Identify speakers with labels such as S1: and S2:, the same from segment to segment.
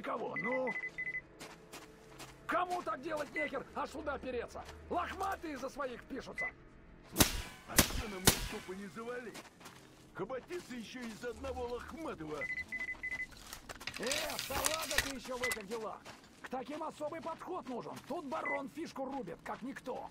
S1: никого, ну... Кому так делать нехер, а сюда переться? Лохматые за своих пишутся.
S2: А что нам тупо не завали? Хоботиться еще из одного лохматого.
S1: Э, салага ты еще в этих делах. К таким особый подход нужен. Тут барон фишку рубит, как никто.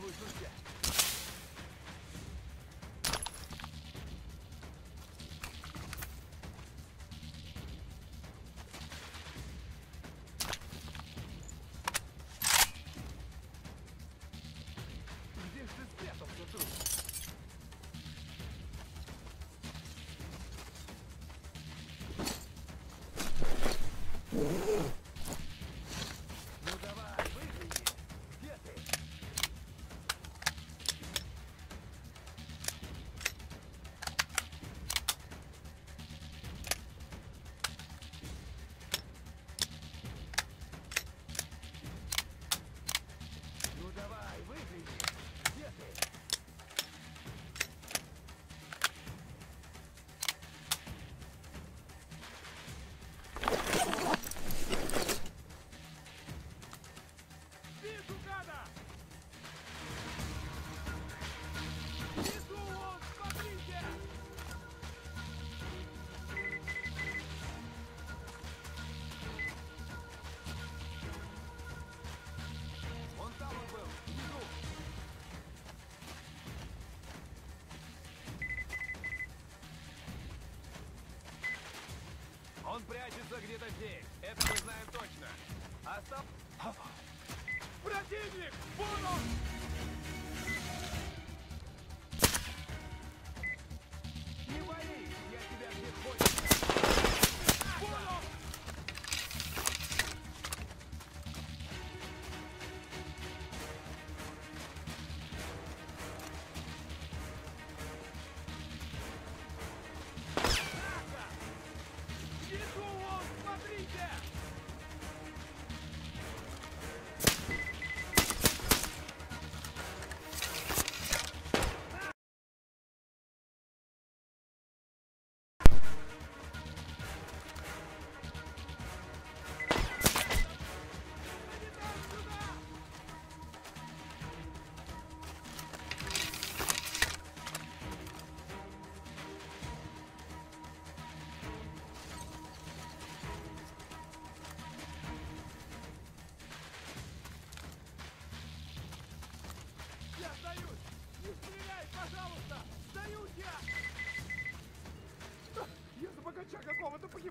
S3: Revolution
S4: Он прячется где-то здесь. Это мы знаем точно. Остав... Противник! Вон он!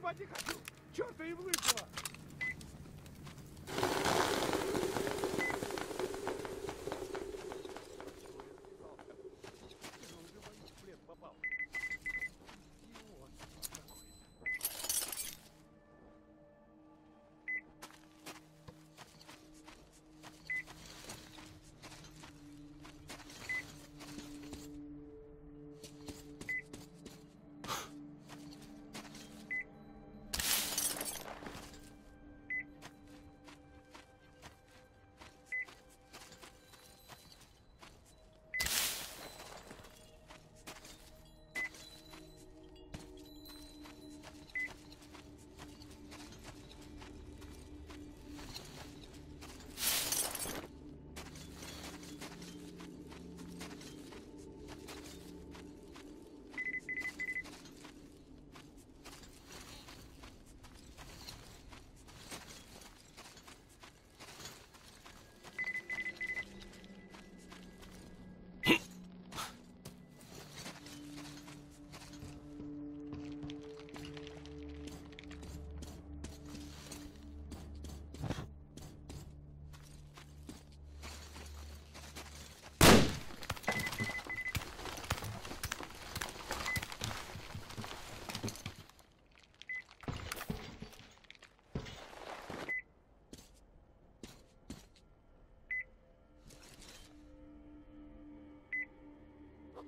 S4: Какого-то погибать не хочу! Черта и в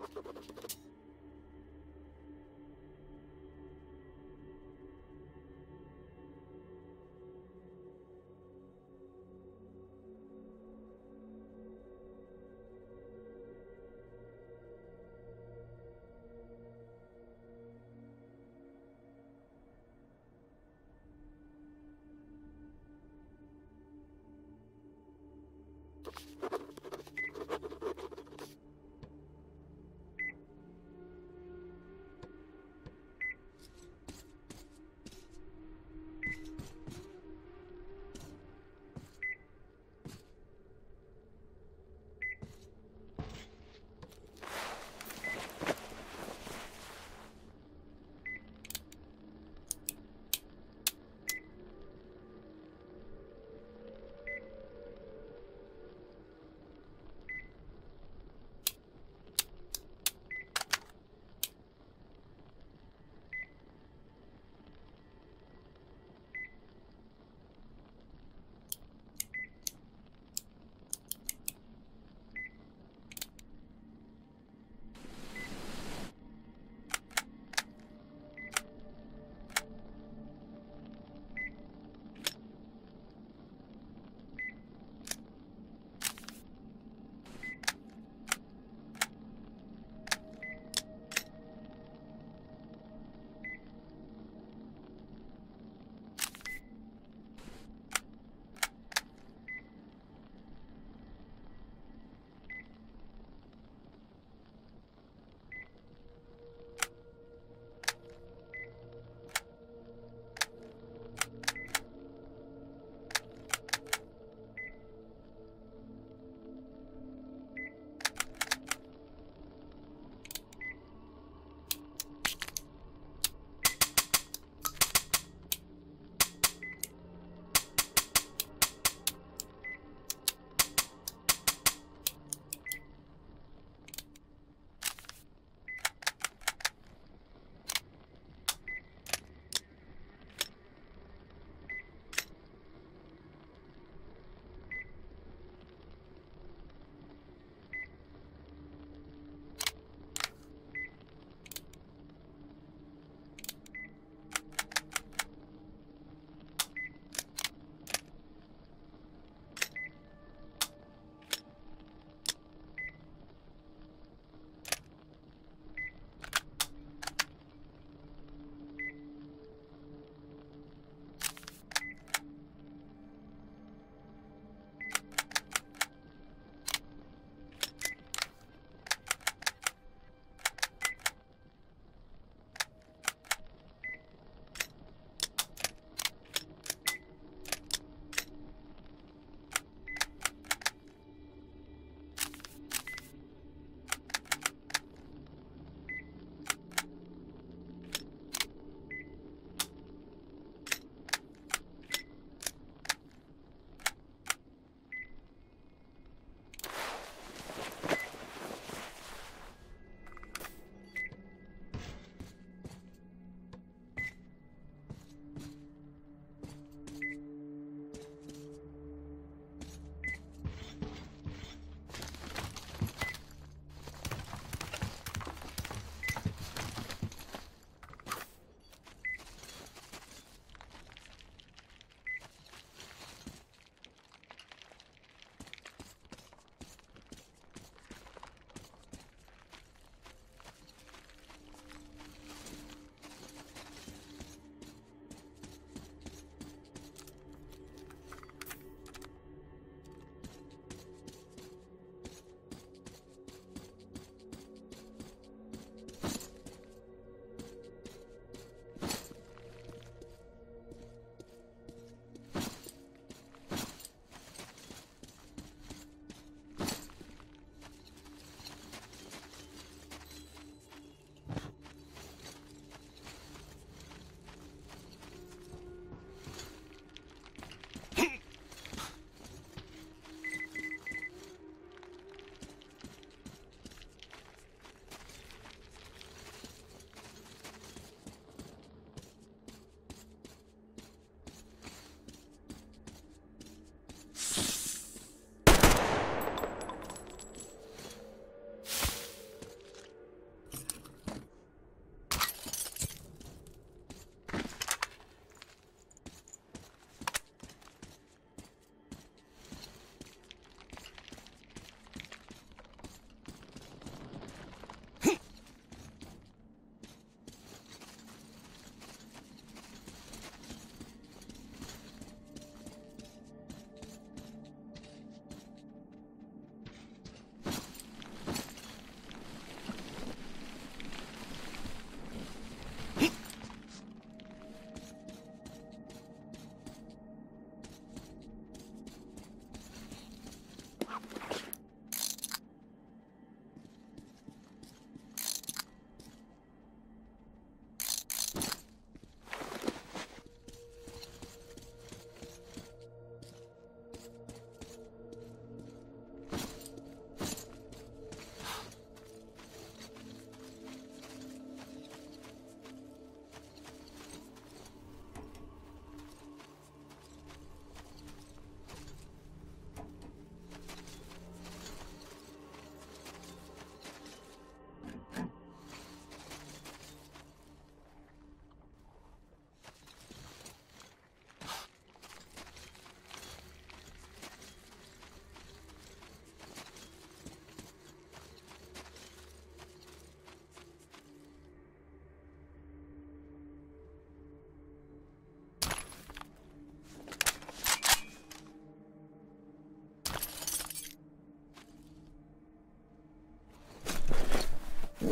S5: you.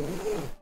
S5: Mm-hmm.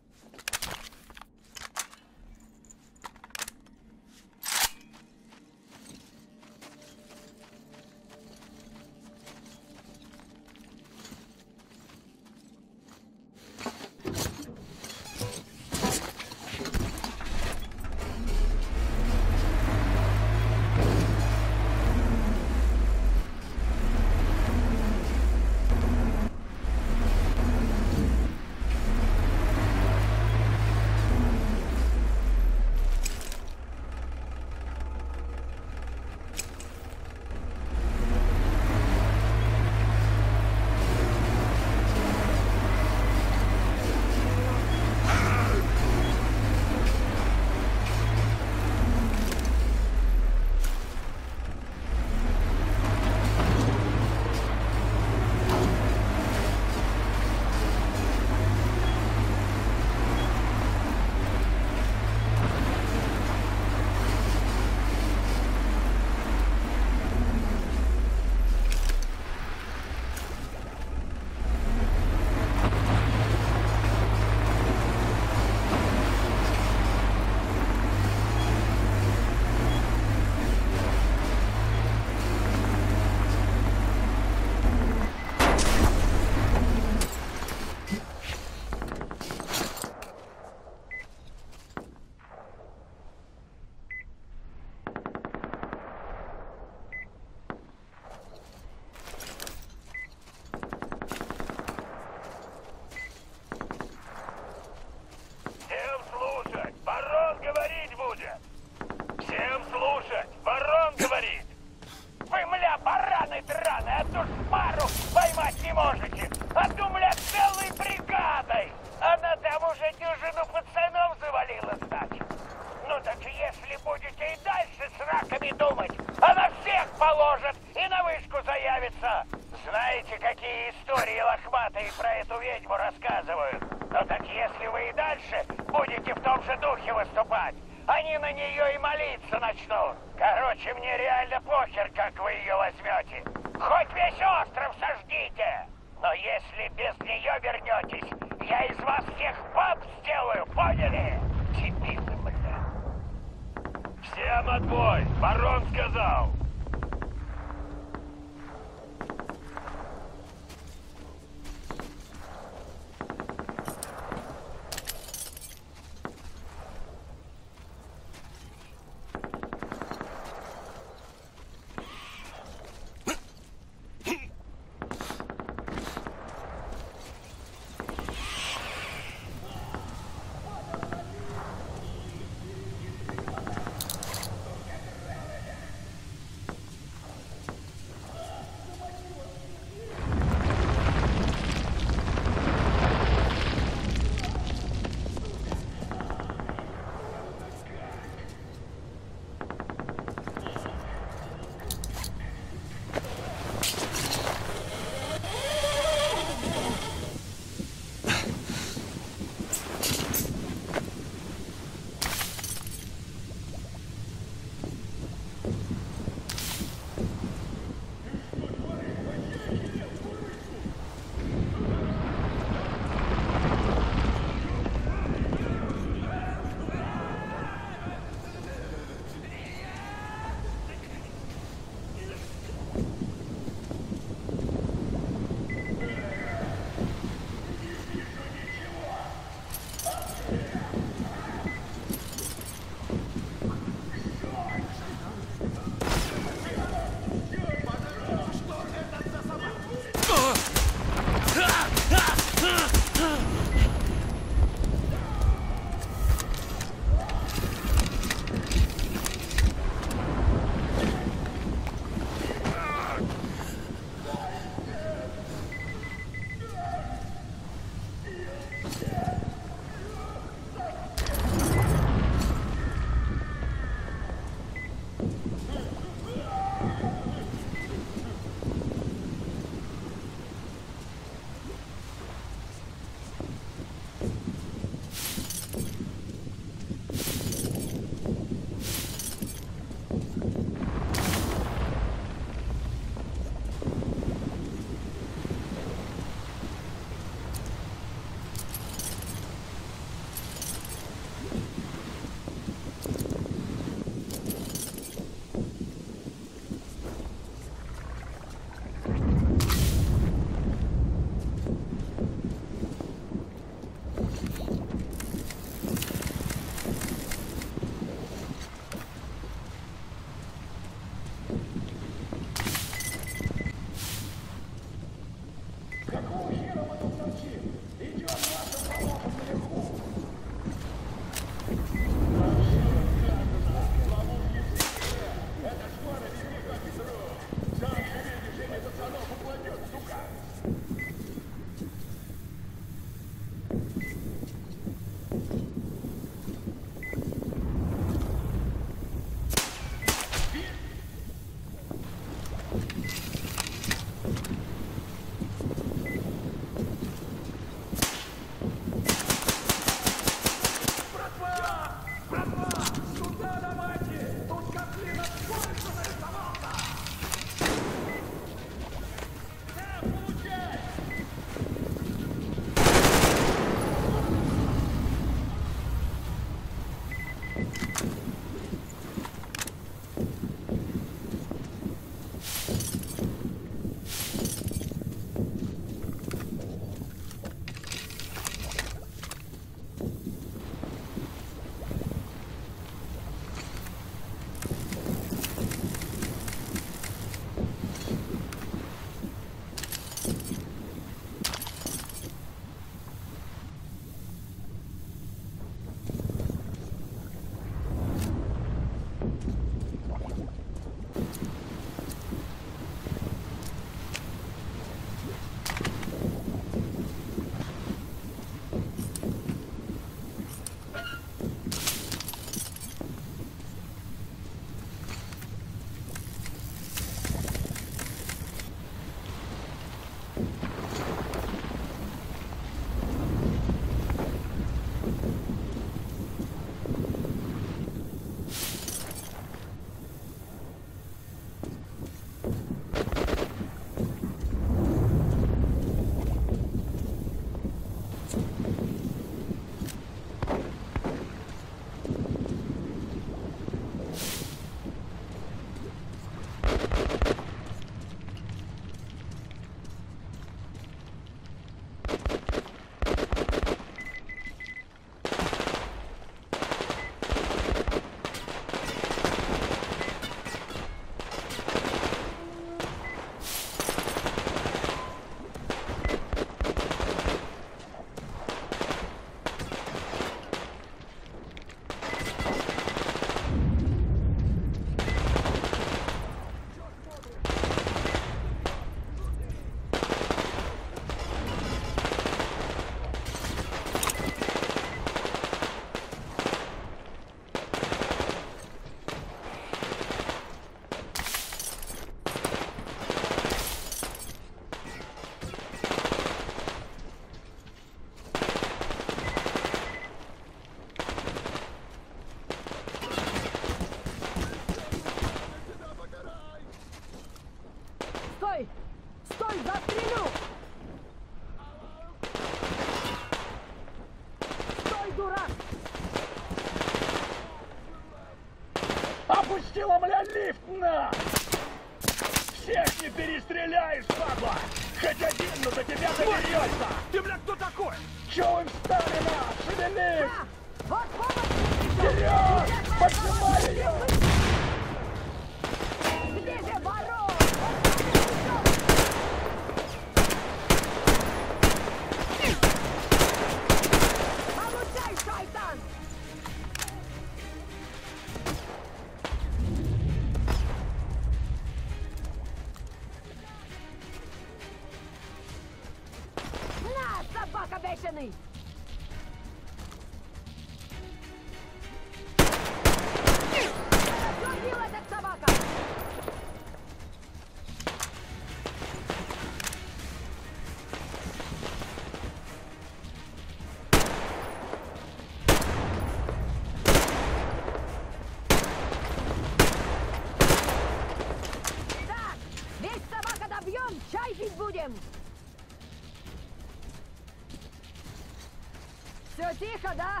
S5: Да?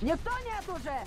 S5: Никто нет уже?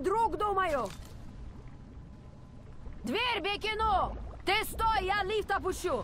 S5: Друг, думаю. Дверь Бекину! Ты стой, я лифт опущу.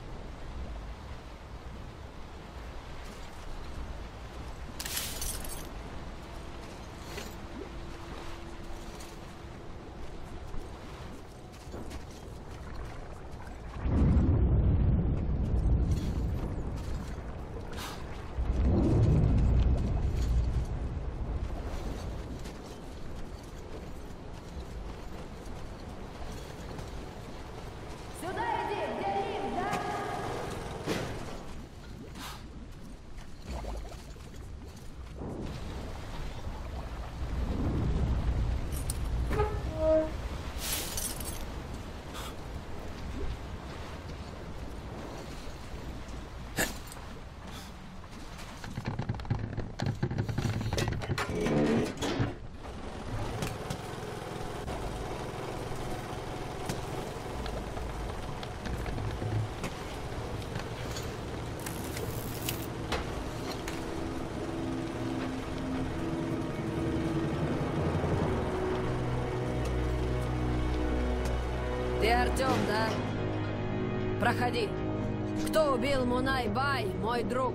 S5: Мунай-бай, мой друг.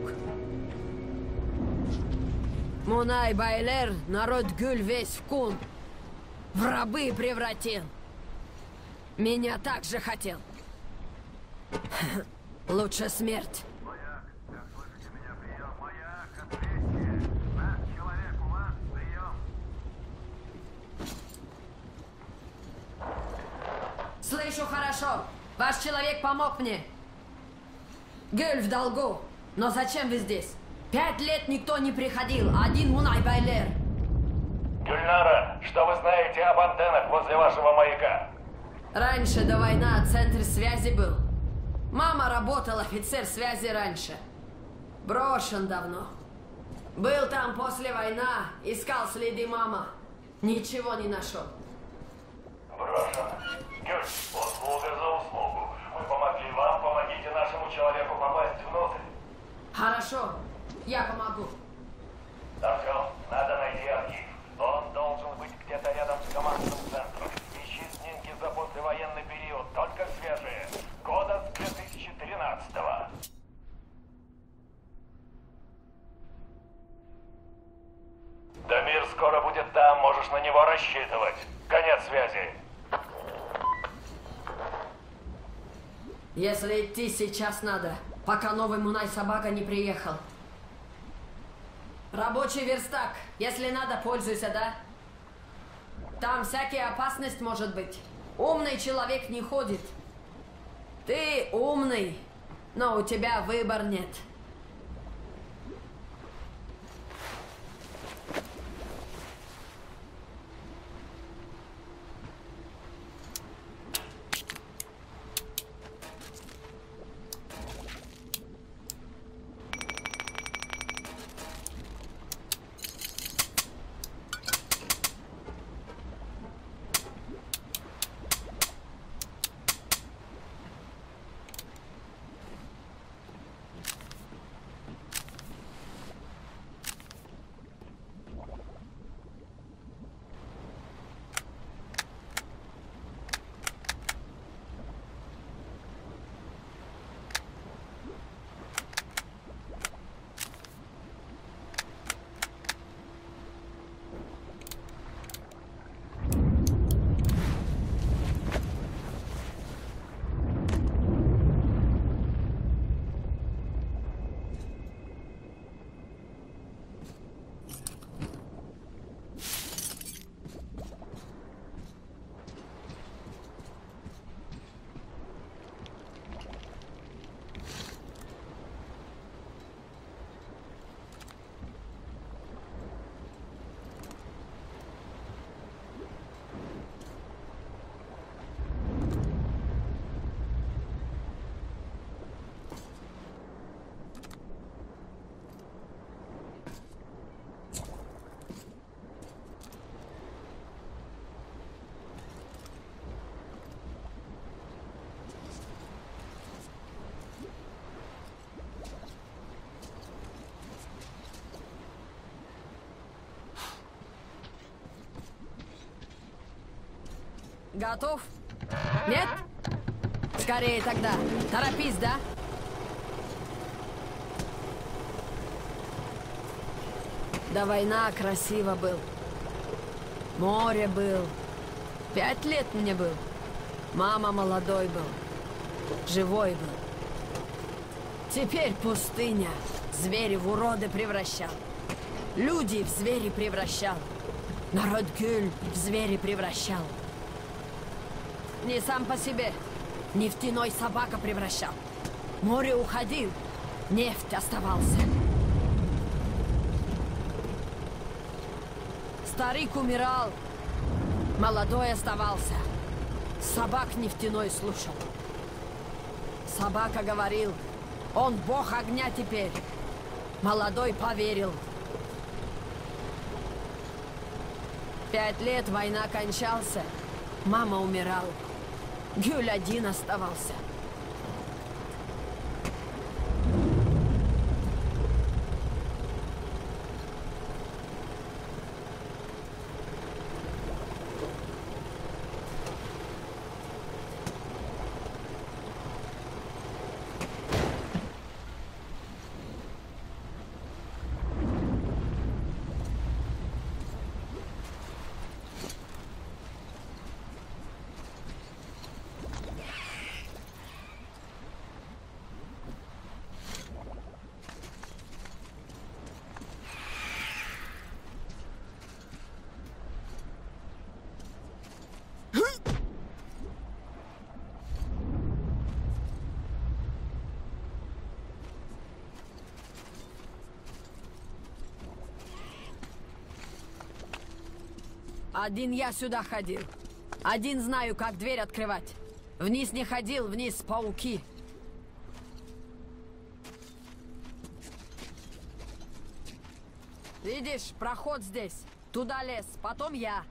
S5: Мунай-байлер, народ гюль весь в кун. В рабы превратил. Меня так же хотел. Лучше смерть. Слышу хорошо. Ваш человек помог мне. Гюль в долгу. Но зачем вы здесь? Пять лет никто не приходил. Один Мунай Байлер.
S6: Гюльнара, что вы знаете об антеннах возле вашего маяка?
S5: Раньше до войны центр связи был. Мама работал офицер связи раньше. Брошен давно. Был там после войны, искал следы мама. Ничего не нашел.
S6: Брошен. Гюль, услуга за услугу. Мы помогли вам, помогите нашему человеку попасть внутрь.
S5: Хорошо, я помогу.
S6: Артем, надо найти архив. Он должен быть где-то рядом с командным центром. Ищи снимки за послевоенный период, только свежие. Года с 2013-го. Дамир скоро будет там, можешь на него рассчитывать. Конец связи.
S5: Если идти сейчас надо, пока новый Мунай собака не приехал. Рабочий верстак. Если надо, пользуйся, да? Там всякая опасность может быть. Умный человек не ходит. Ты умный, но у тебя выбор нет. Готов? Нет? Скорее тогда. Торопись, да? До война красиво был. Море был. Пять лет мне был. Мама молодой был. Живой был. Теперь пустыня. Звери в уроды превращал. Люди в звери превращал. Народ Гюль в звери превращал. Не сам по себе. Нефтяной собака превращал. Море уходил. Нефть оставался. Старик умирал. Молодой оставался. Собак нефтяной слушал. Собака говорил, он бог огня теперь. Молодой поверил. Пять лет война кончался. Мама умирала. Гюль один оставался. Один я сюда ходил. Один знаю, как дверь открывать. Вниз не ходил, вниз пауки. Видишь, проход здесь. Туда лез, потом я.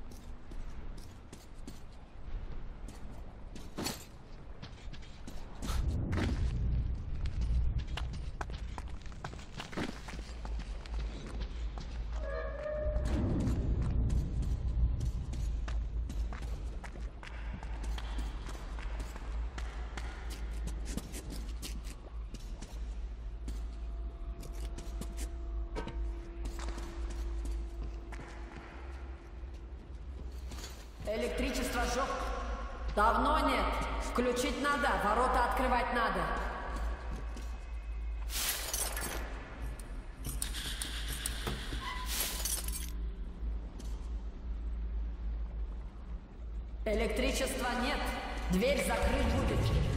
S5: Включить надо, ворота открывать надо. Электричества нет. Дверь закрыть будет.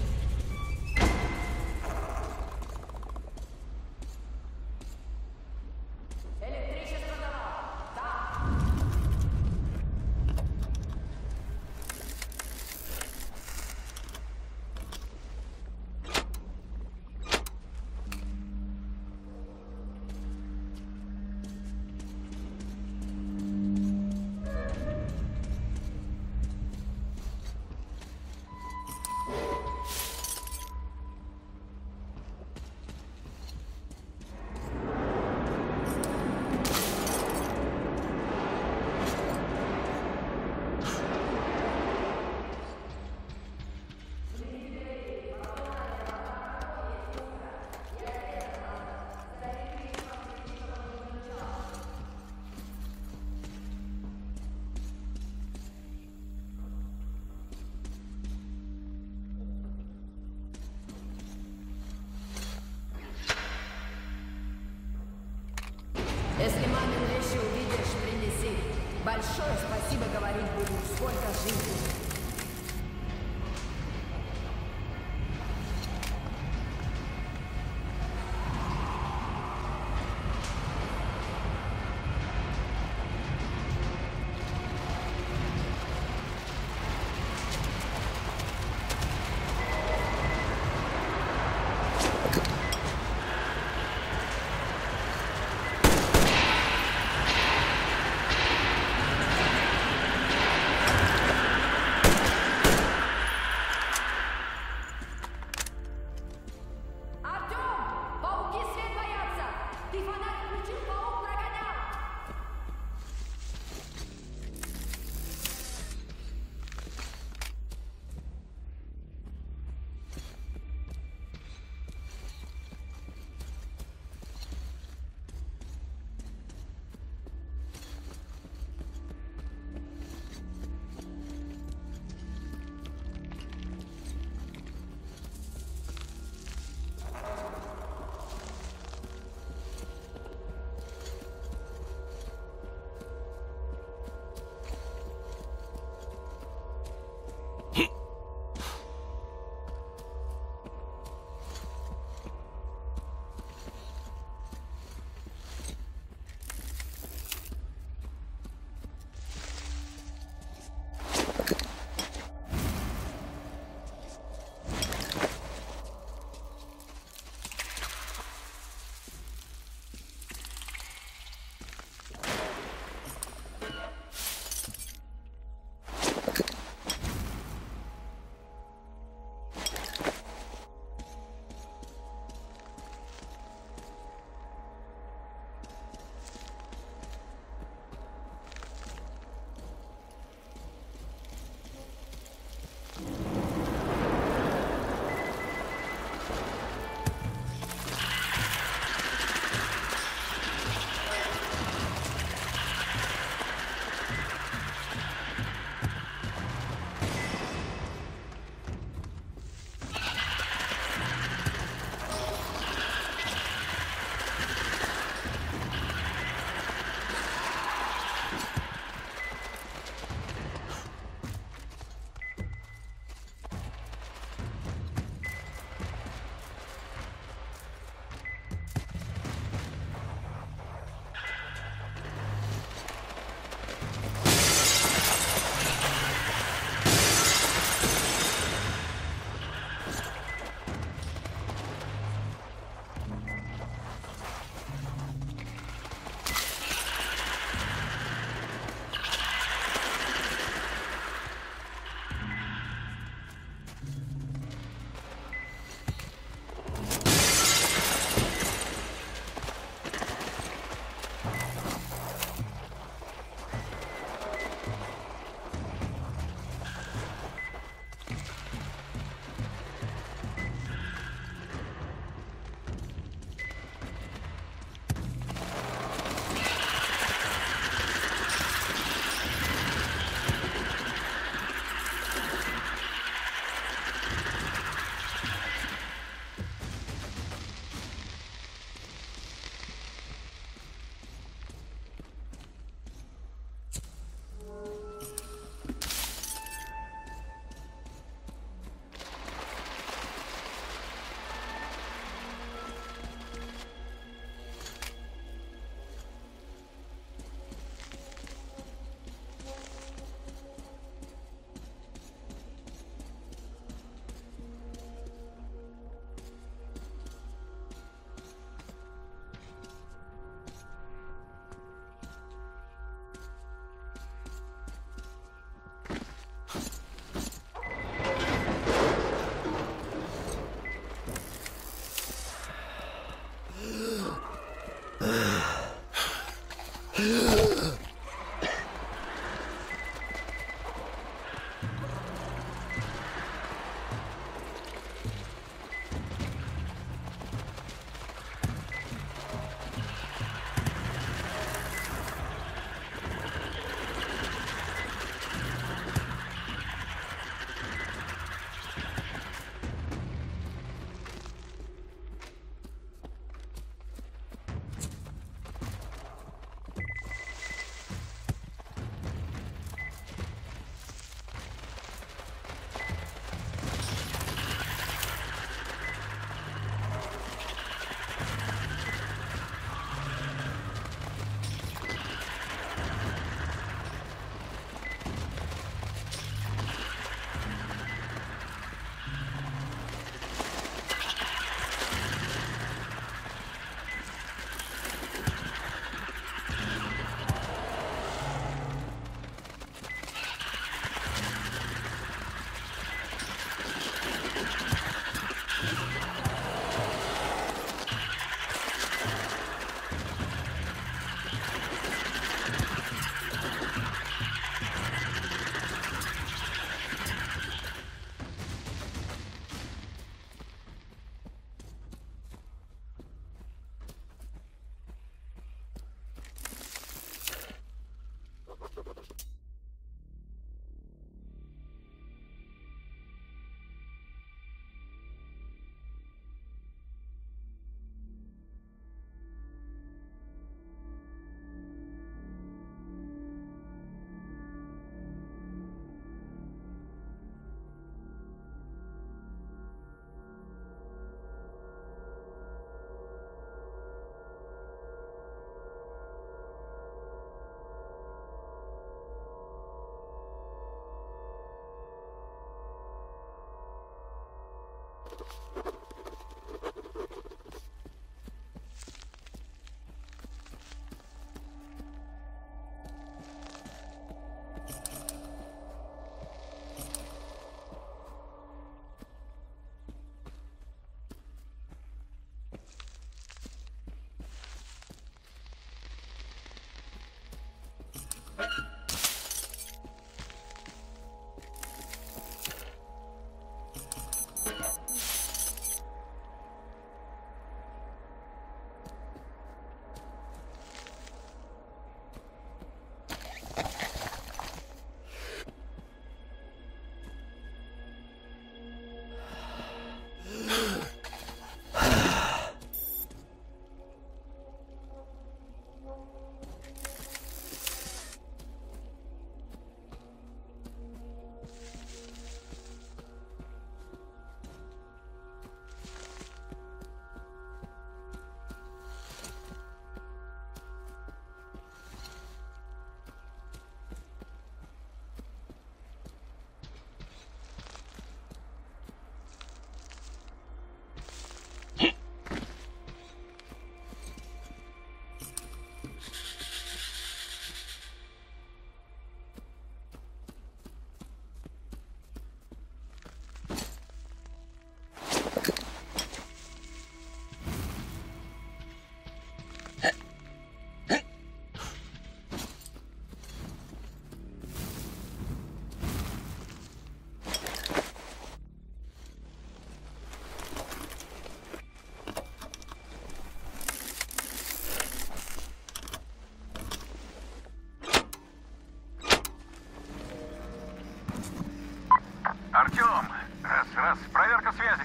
S5: Артем! Раз, раз, проверка связи.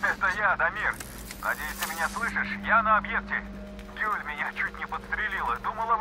S5: Это я, Дамир. Надеюсь, ты меня слышишь?
S7: Я на объекте. Гюль меня чуть не подстрелила. Думала,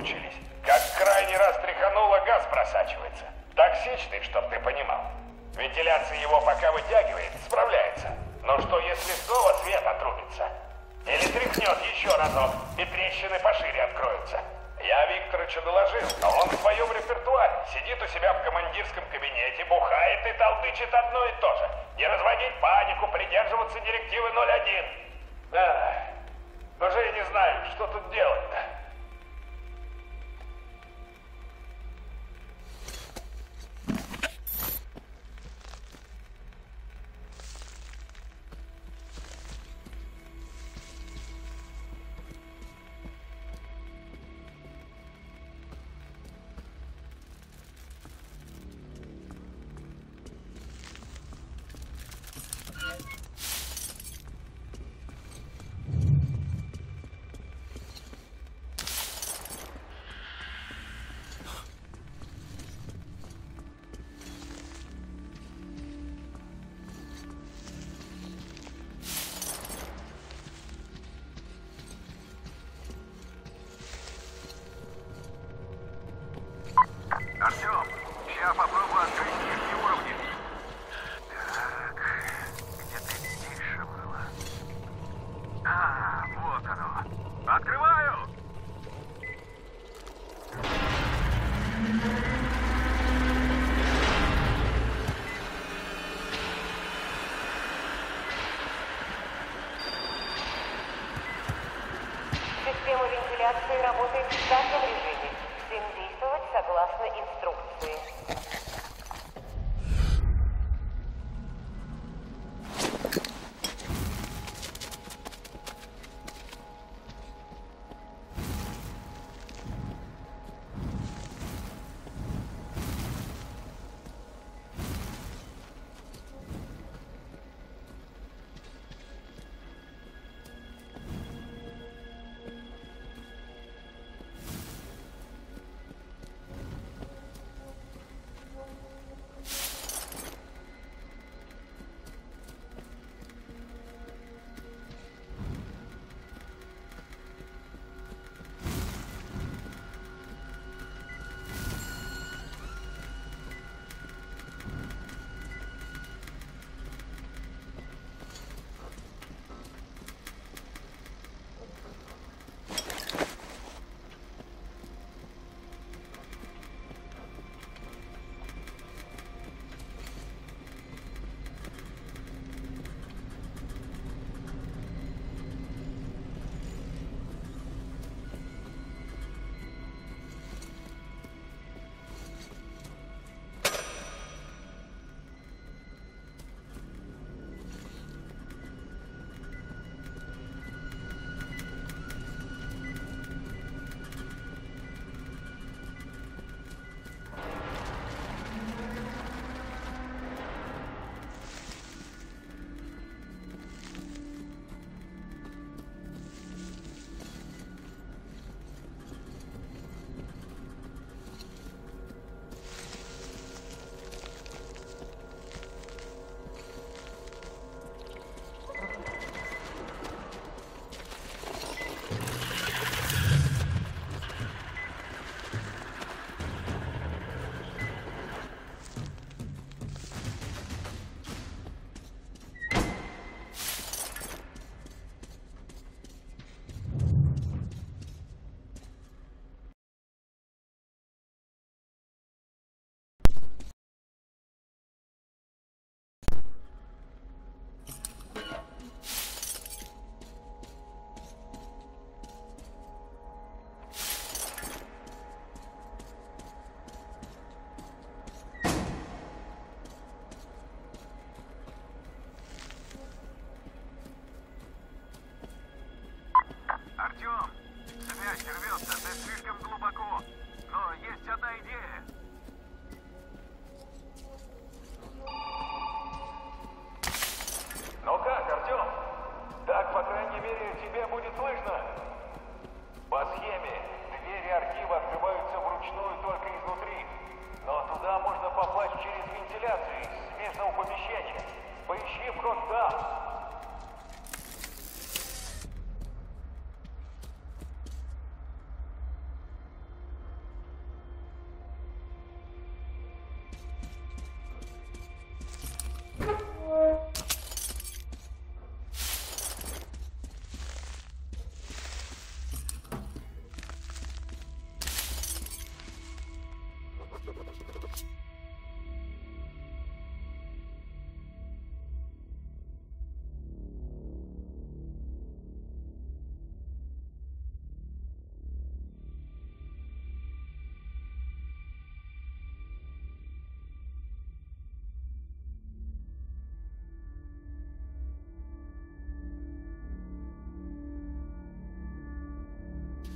S8: измучились. Как крайний раз тряхануло, газ просачивается. Токсичный, чтоб ты понимал. Вентиляция его пока вытягивает,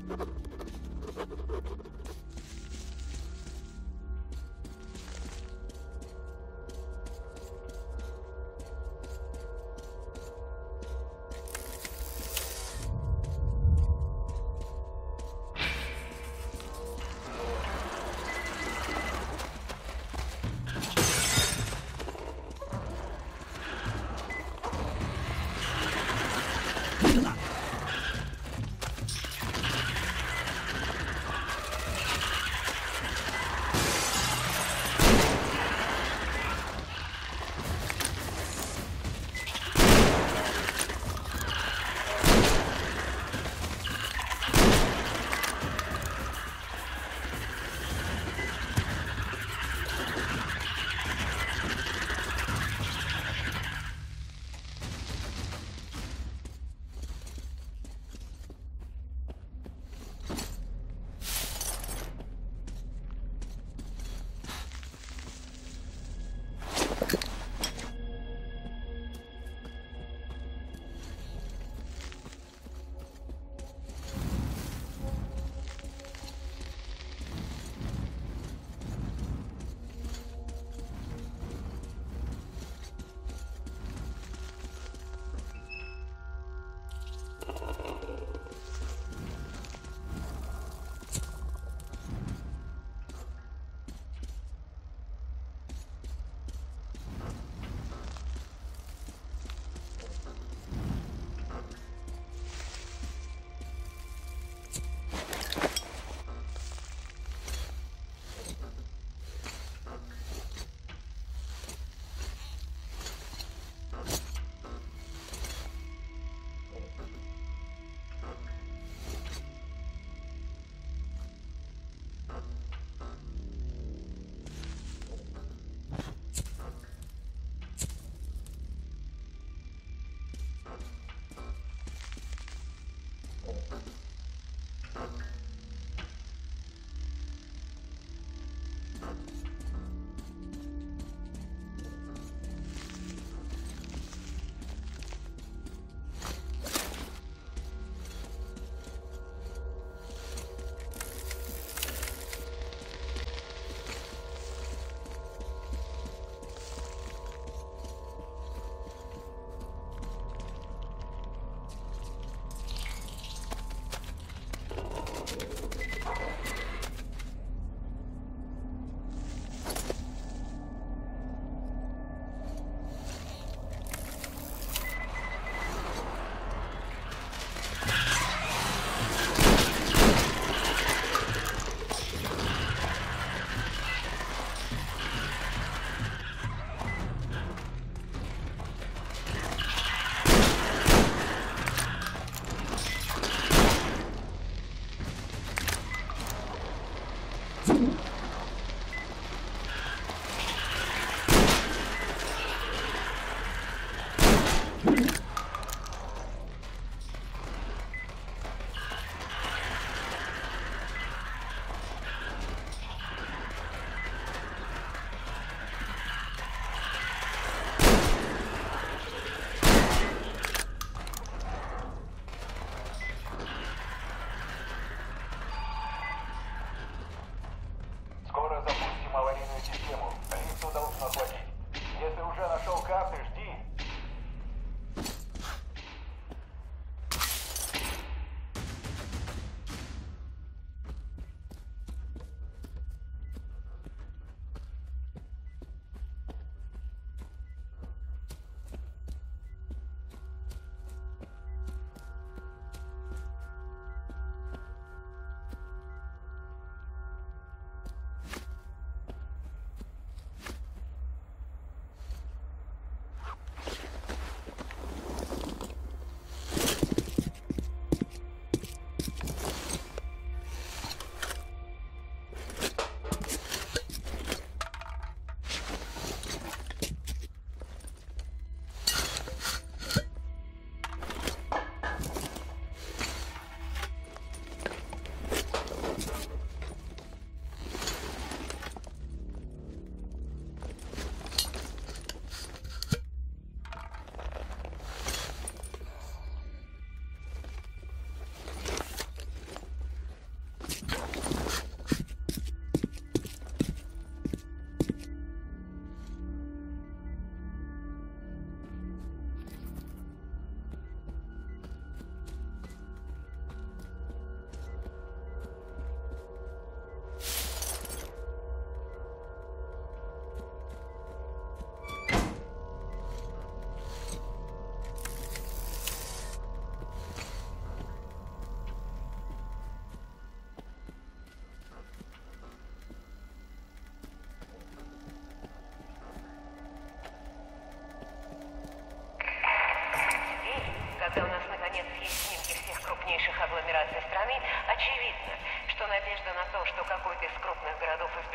S8: フフフフ。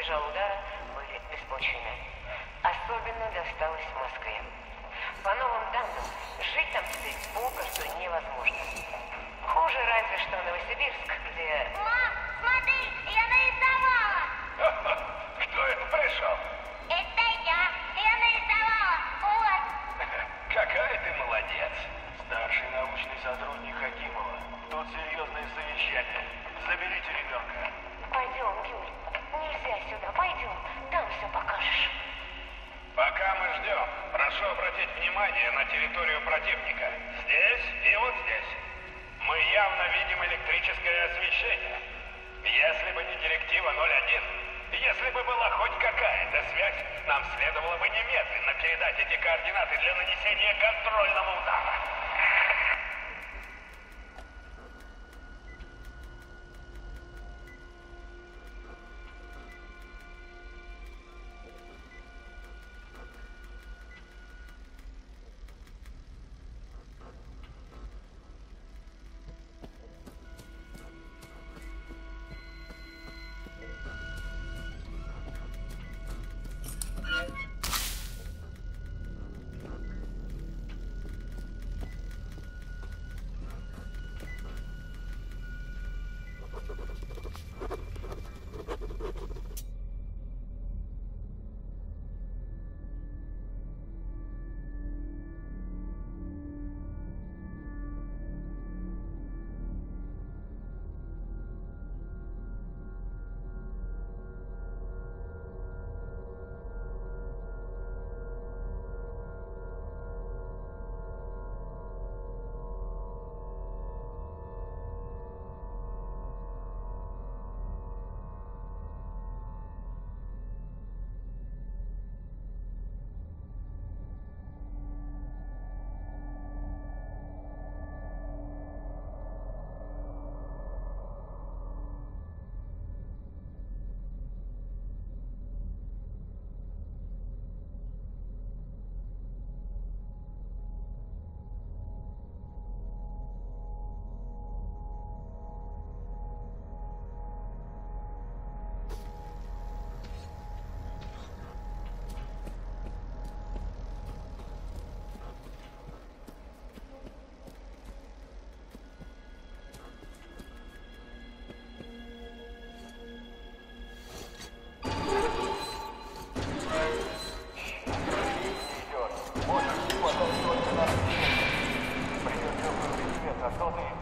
S8: Жалда удара, были беспочвены. Особенно досталось Москве. По новым данным, жить там теперь попросту невозможно.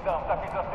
S9: Bizarre, ça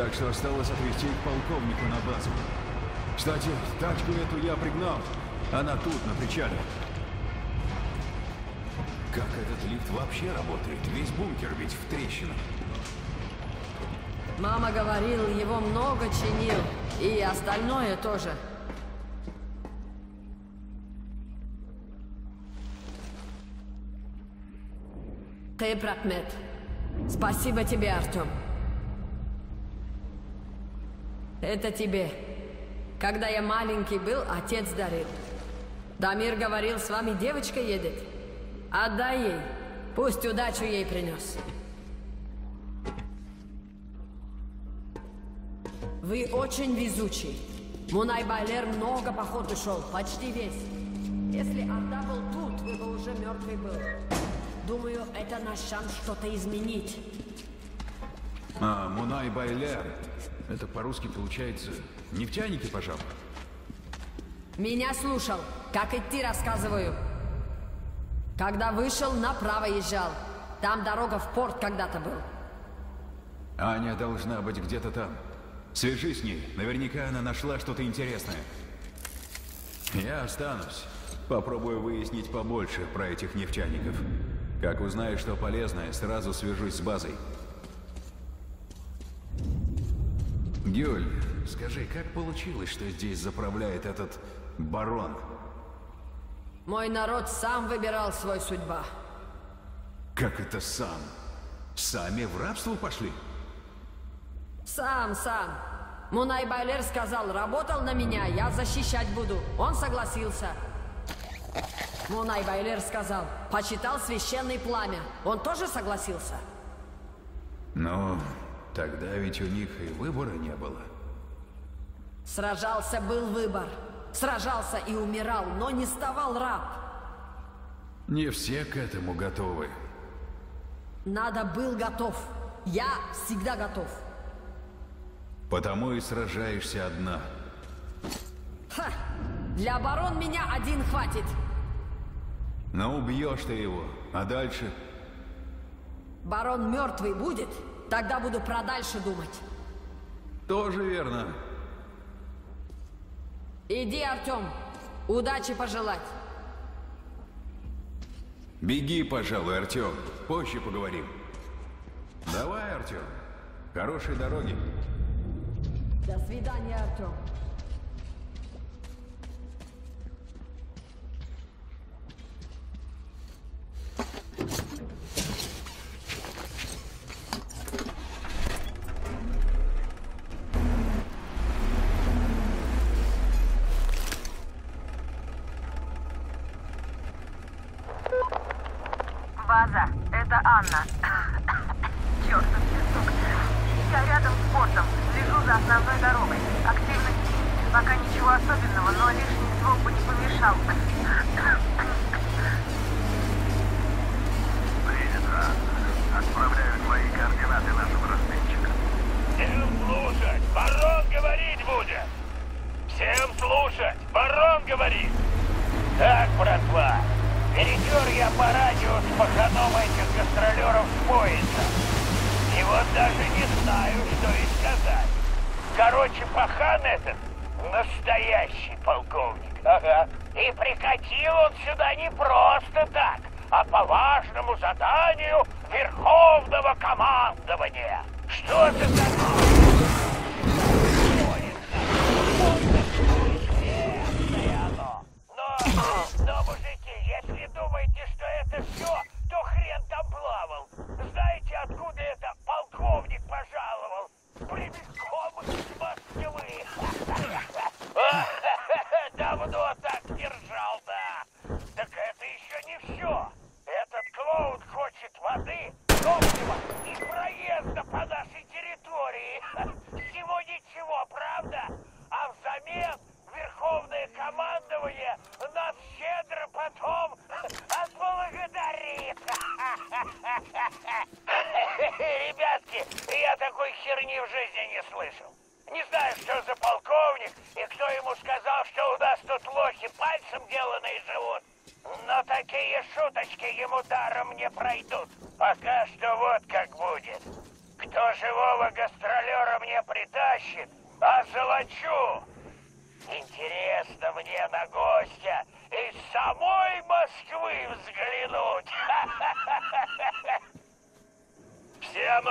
S9: Так что осталось отвезти к полковнику на базу. Кстати, тачку эту я пригнал. Она тут, на причале. Как этот лифт вообще работает? Весь бункер ведь в трещинах.
S5: Мама говорила, его много чинил. И остальное тоже. Ты прокмет. Спасибо тебе, Артем. Это тебе. Когда я маленький был, отец дарил. Дамир говорил, с вами девочка едет. Отдай ей. Пусть удачу ей принес. Вы очень везучий. Мунай Байлер много походу шел, почти весь. Если Арда был тут, вы бы уже мертвый был. Думаю, это наш шанс что-то изменить.
S9: А, Мунай Байлер. Это по-русски получается нефтяники, пожалуй.
S5: Меня слушал, как идти рассказываю. Когда вышел, направо езжал. Там дорога в порт когда-то был.
S9: Аня должна быть где-то там. Свяжись с ней. Наверняка она нашла что-то интересное. Я останусь. Попробую выяснить побольше про этих нефтяников. Как узнаю, что полезное, сразу свяжусь с базой. Гюль, скажи, как получилось, что здесь заправляет этот барон?
S5: Мой народ сам выбирал свой судьба.
S9: Как это сам? Сами в рабство пошли?
S5: Сам, сам. Мунай Байлер сказал, работал на меня, я защищать буду. Он согласился. Мунай Байлер сказал, почитал священный пламя. Он тоже согласился?
S9: Ну, тогда ведь у них и выбора не было.
S5: Сражался был выбор. Сражался и умирал, но не ставал раб.
S9: Не все к этому готовы.
S5: Надо был готов. Я всегда готов.
S9: Потому и сражаешься одна.
S5: Ха! Для оборон меня один хватит.
S9: Но убьешь ты его, а дальше?
S5: Барон мертвый будет, тогда буду про дальше думать.
S9: Тоже верно.
S5: Иди, Артем, удачи пожелать.
S9: Беги, пожалуй, Артем. Позже поговорим. Давай, Артем. Хорошей дороги.
S5: До свидания, Артем.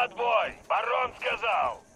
S10: Отбой! Барон сказал!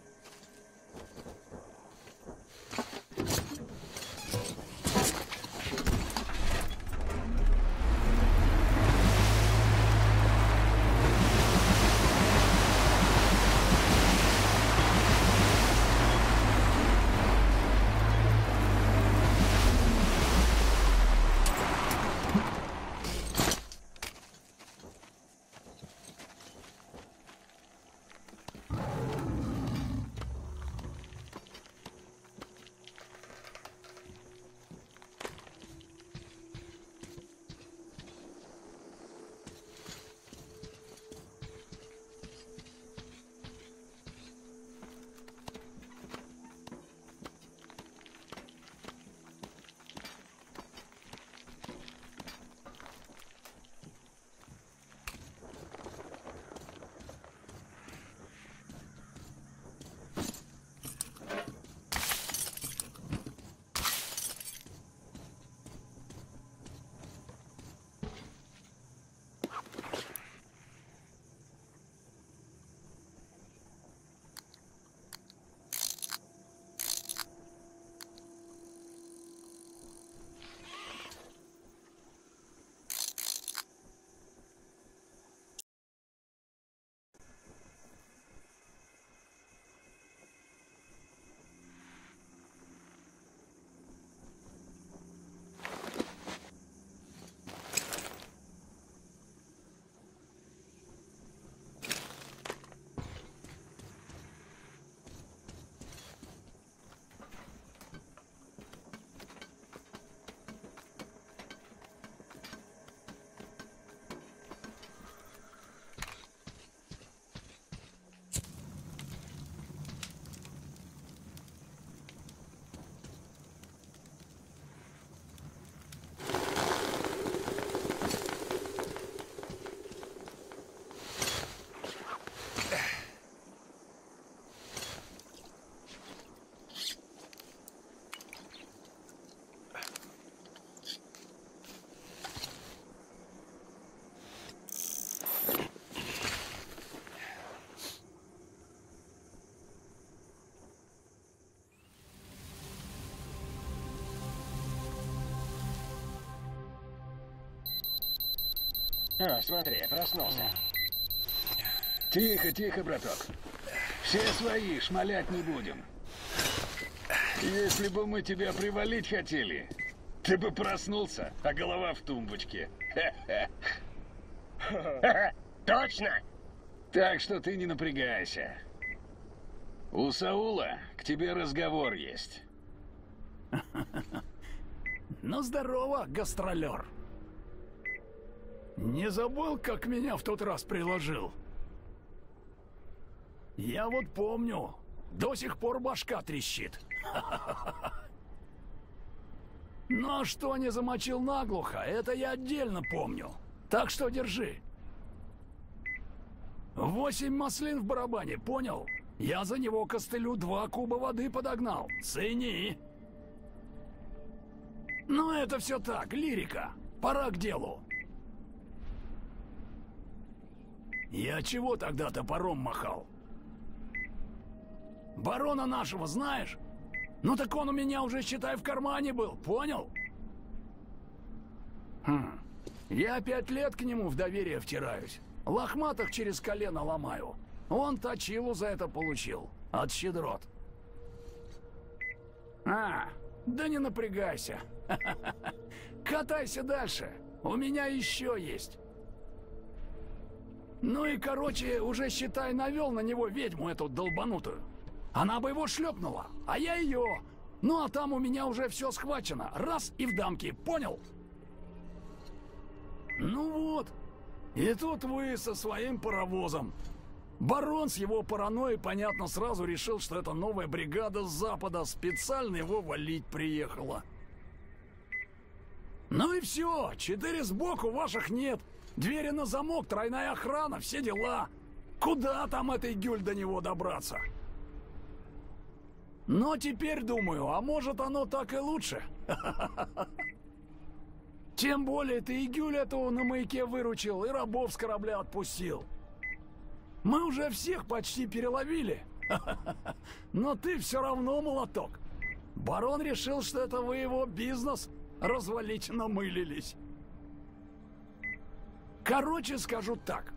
S11: А, смотри, проснулся. Тихо, тихо, браток. Все свои, шмалять не будем. Если бы мы тебя привалить хотели, ты бы проснулся, а голова в тумбочке.
S10: Точно!
S11: Так что ты не напрягайся. У Саула к тебе разговор есть.
S1: Ну, здорово, гастролер. Не забыл, как меня в тот раз приложил? Я вот помню. До сих пор башка трещит. А что не замочил наглухо, это я отдельно помню. Так что держи. Восемь маслин в барабане, понял? Я за него костылю два куба воды подогнал. Цени. Ну это все так, лирика. Пора к делу. Я чего тогда топором махал? Барона нашего знаешь? Ну так он у меня уже, считай, в кармане был, понял? Хм. Я пять лет к нему в доверие втираюсь. Лохматых через колено ломаю. Он точилу за это получил. От щедрот. А, да не напрягайся. Катайся дальше. У меня еще есть. Ну и, короче, уже, считай, навел на него ведьму эту долбанутую. Она бы его шлепнула, а я ее. Ну а там у меня уже все схвачено. Раз и в дамки, понял? Ну вот. И тут вы со своим паровозом. Барон с его паранойей, понятно, сразу решил, что это новая бригада с запада специально его валить приехала. Ну и все, четыре сбоку ваших нет. Двери на замок, тройная охрана, все дела. Куда там этой гюль до него добраться? Но теперь думаю, а может оно так и лучше? Тем более ты и Гюль этого на маяке выручил, и рабов с корабля отпустил. Мы уже всех почти переловили. Но ты все равно молоток. Барон решил, что это вы его бизнес развалить намылились. Короче, скажу так.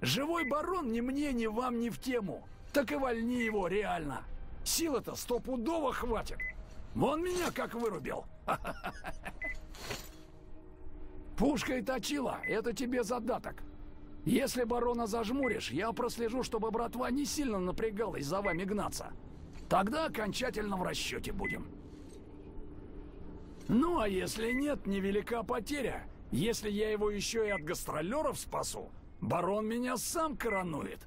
S1: Живой барон ни мне, ни вам не в тему. Так и вольни его, реально. Силы-то стопудово хватит. Вон меня как вырубил. Пушка и точила — это тебе задаток. Если барона зажмуришь, я прослежу, чтобы братва не сильно напрягалась за вами гнаться. Тогда окончательно в расчете будем. Ну, а если нет, невелика потеря. Если я его еще и от гастролеров спасу, барон меня сам коронует.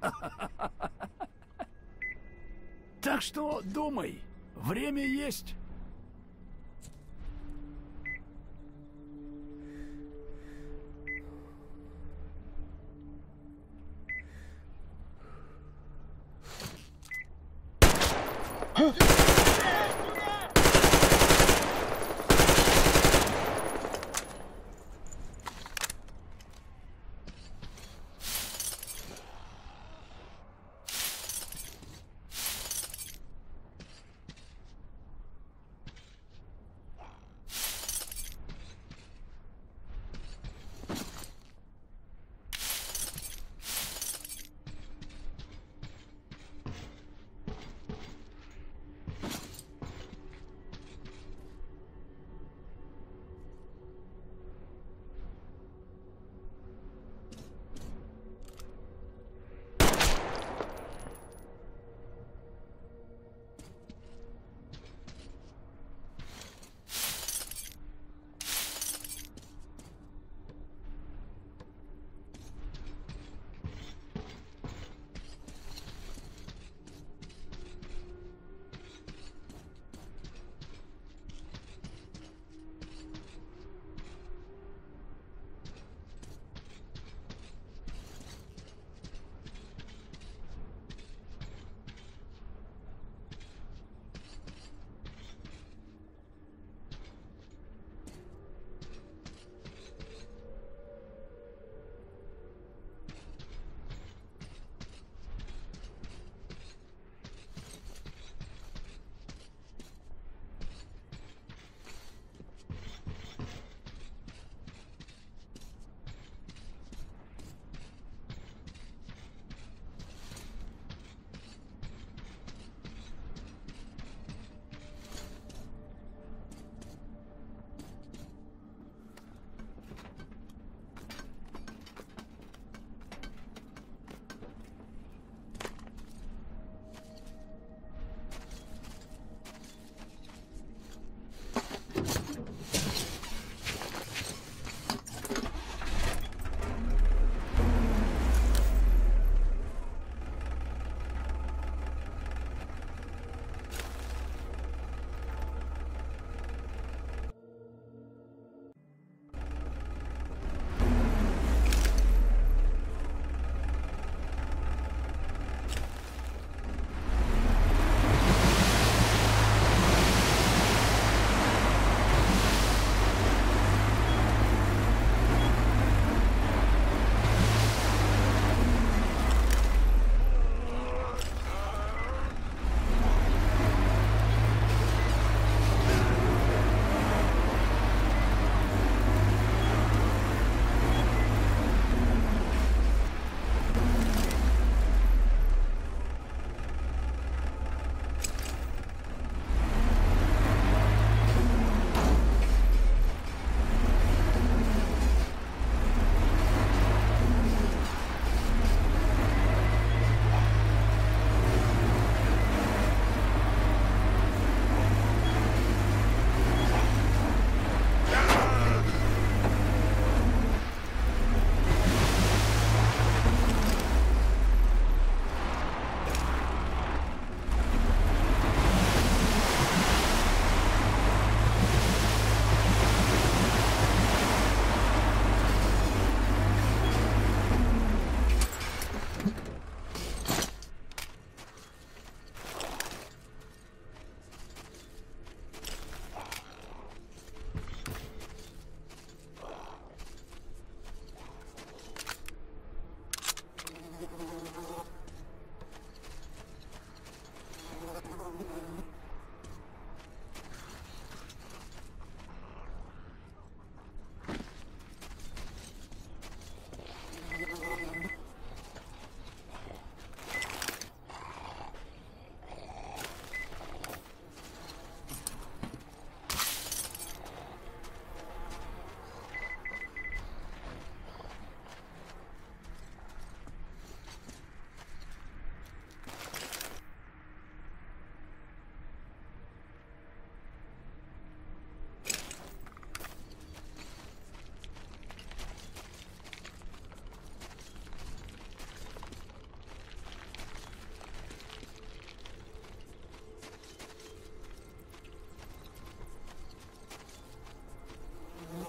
S1: Так что думай, время есть. Huh?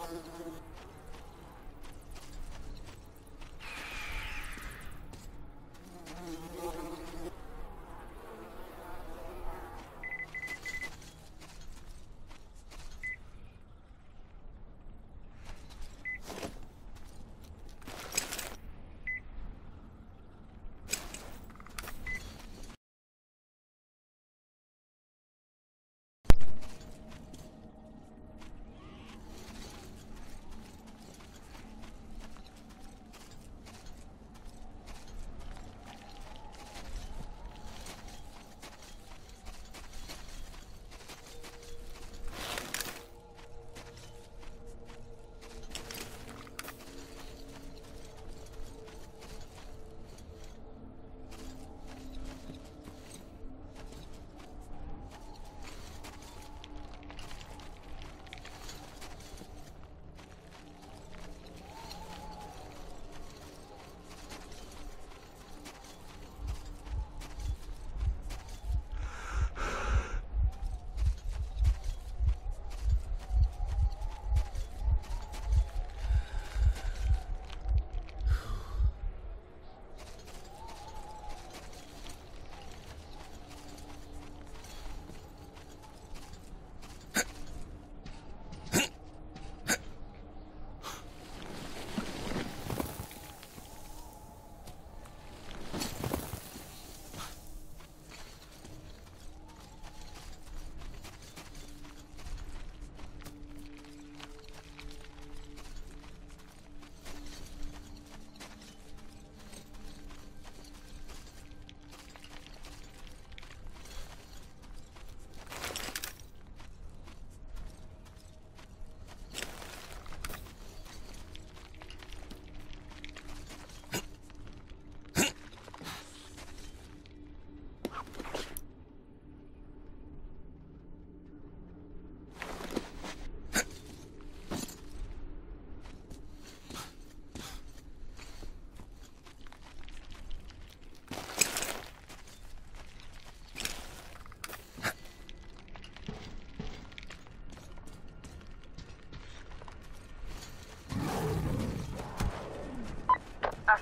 S1: Thank you.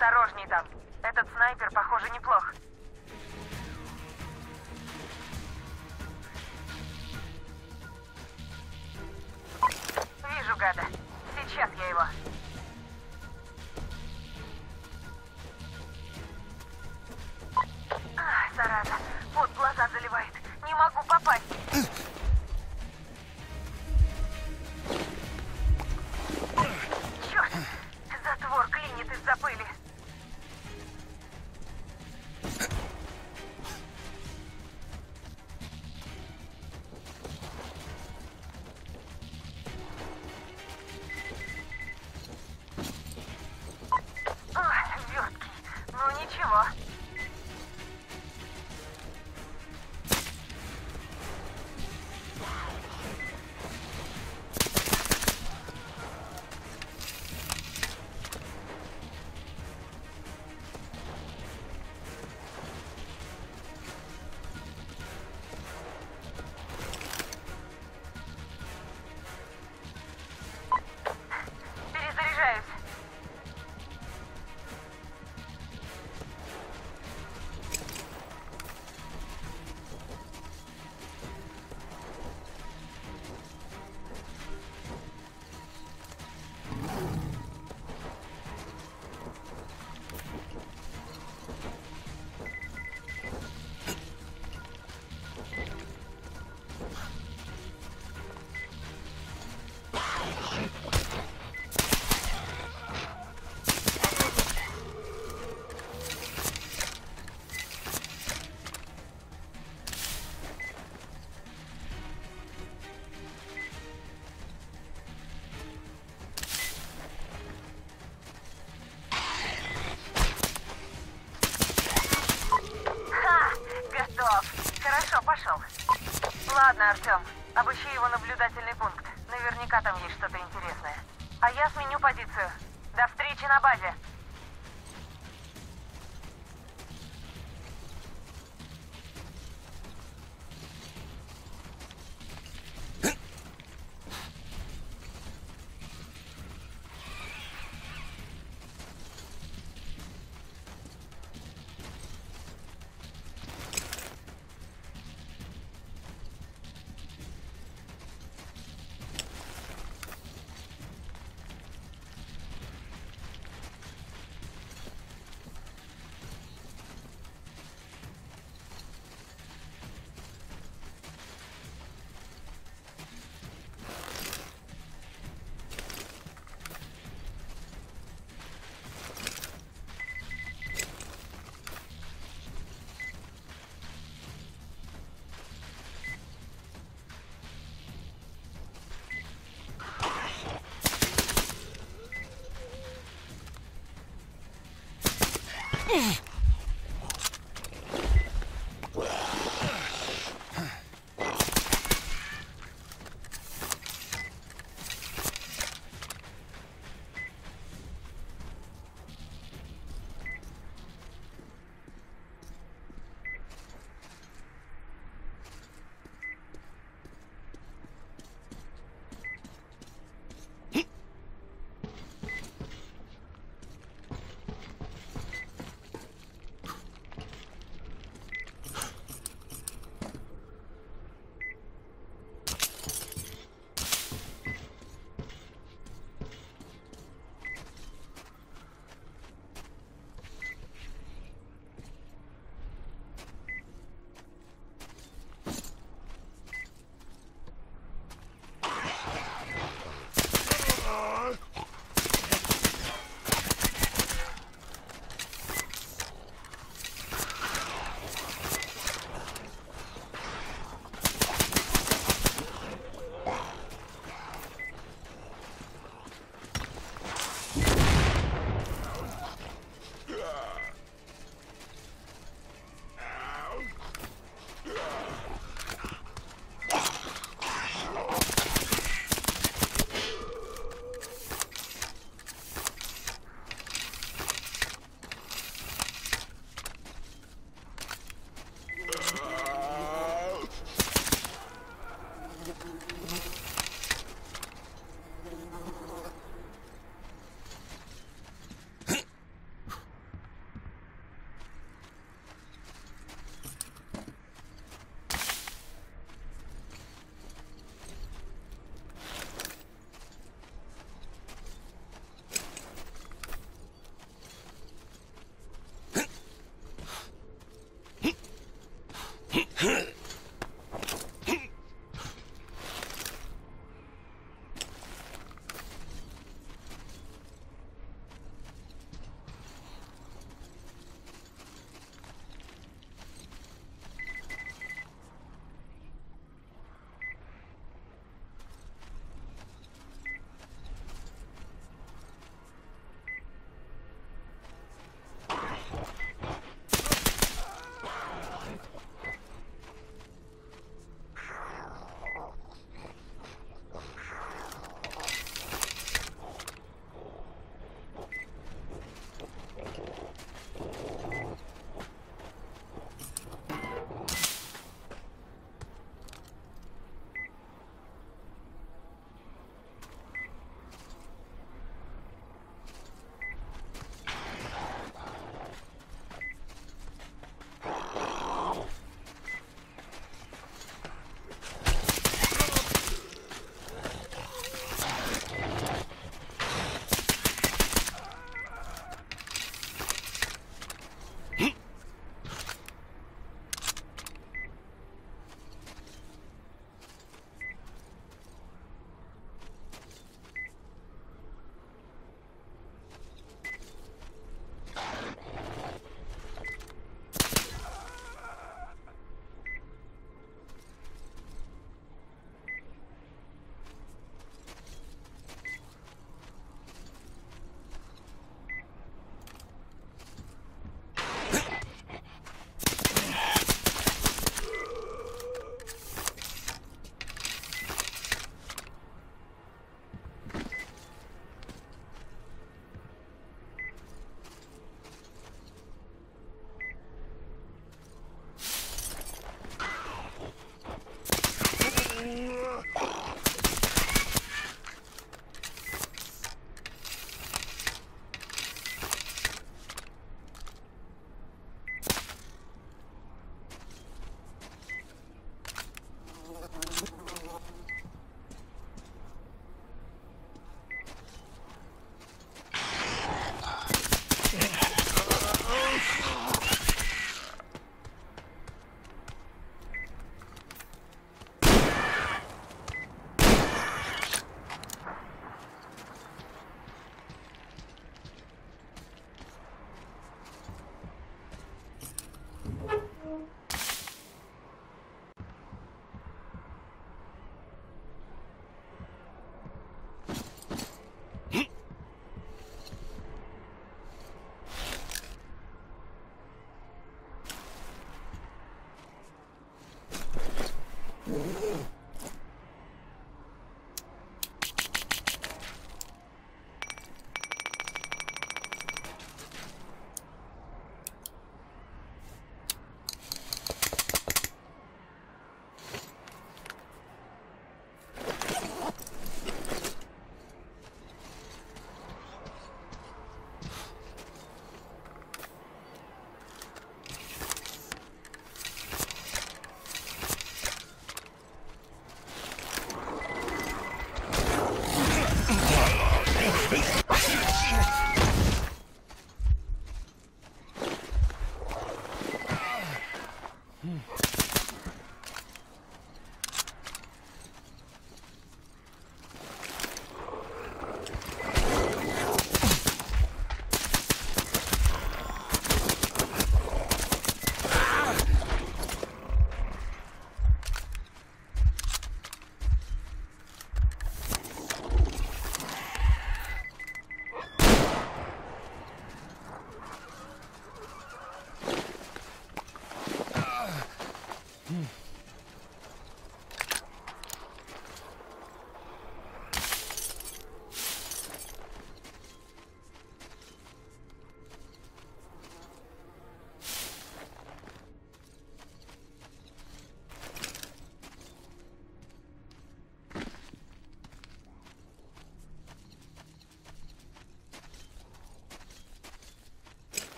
S12: Осторожней там. Этот снайпер, похоже, неплох. Ugh!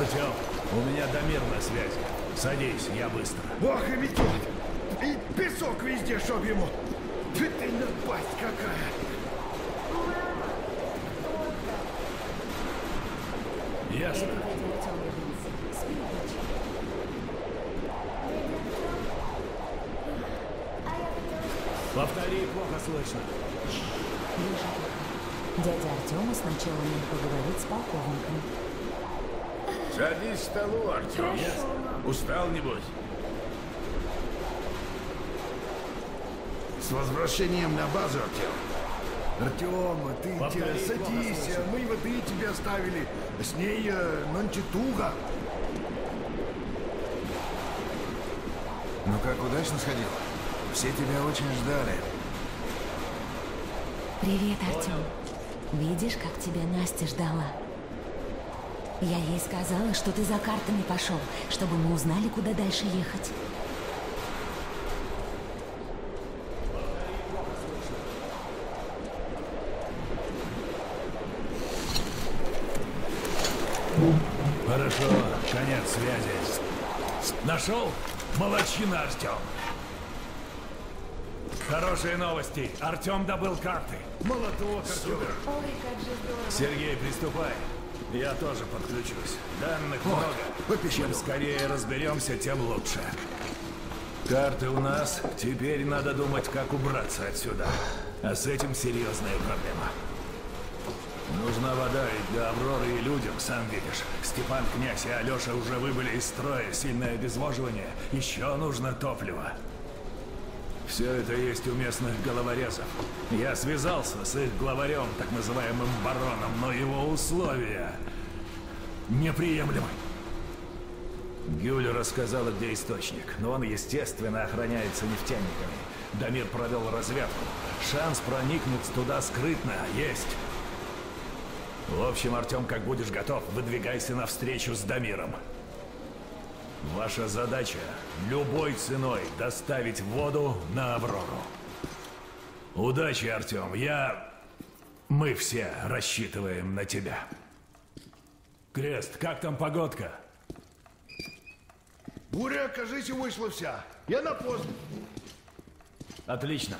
S12: Артем,
S6: у меня Дамир на связи. Садись, я быстро.
S11: Ох, и метет! И песок везде, чтоб ему! Ты, ты напасть какая!
S6: Ясно. Повтори, плохо слышно.
S13: Дядя Артема сначала мог поговорить с полковником.
S14: Садись к столу, Артем. Устал, небось?
S11: С возвращением на базу, Артем! Артем, ты
S6: Повтори,
S11: садись,
S6: плохо
S11: мы воды тебе оставили. С ней э, нонче туго.
S9: Ну как, удачно сходил? Все тебя очень ждали.
S13: Привет, Артем. Видишь, как тебя Настя ждала? Я ей сказала, что ты за картами пошел, чтобы мы узнали, куда дальше ехать.
S6: Хорошо, конец связи. Нашел? Молодчина, Артем. Хорошие новости. Артем добыл карты.
S11: Молоток, Артем!
S5: Ой, как же здорово.
S6: Сергей, приступай. Я тоже подключусь. Данных много. Чем скорее разберемся, тем лучше. Карты у нас. Теперь надо думать, как убраться отсюда. А с этим серьезная проблема. Нужна вода и для Авроры, и людям, сам видишь. Степан, князь и Алеша уже выбыли из строя. Сильное обезвоживание. Еще нужно топливо. Все это есть у местных головорезов. Я связался с их главарем, так называемым бароном, но его условия неприемлемы. Гюль рассказала, где источник, но он, естественно, охраняется нефтяниками. Дамир провел разведку. Шанс проникнуть туда скрытно есть. В общем, Артем, как будешь готов, выдвигайся навстречу с Дамиром. Ваша задача – любой ценой доставить воду на Аврору. Удачи, Артем. Я... Мы все рассчитываем на тебя. Крест, как там погодка?
S11: Буря, кажись, вышла вся. Я на пост.
S6: Отлично.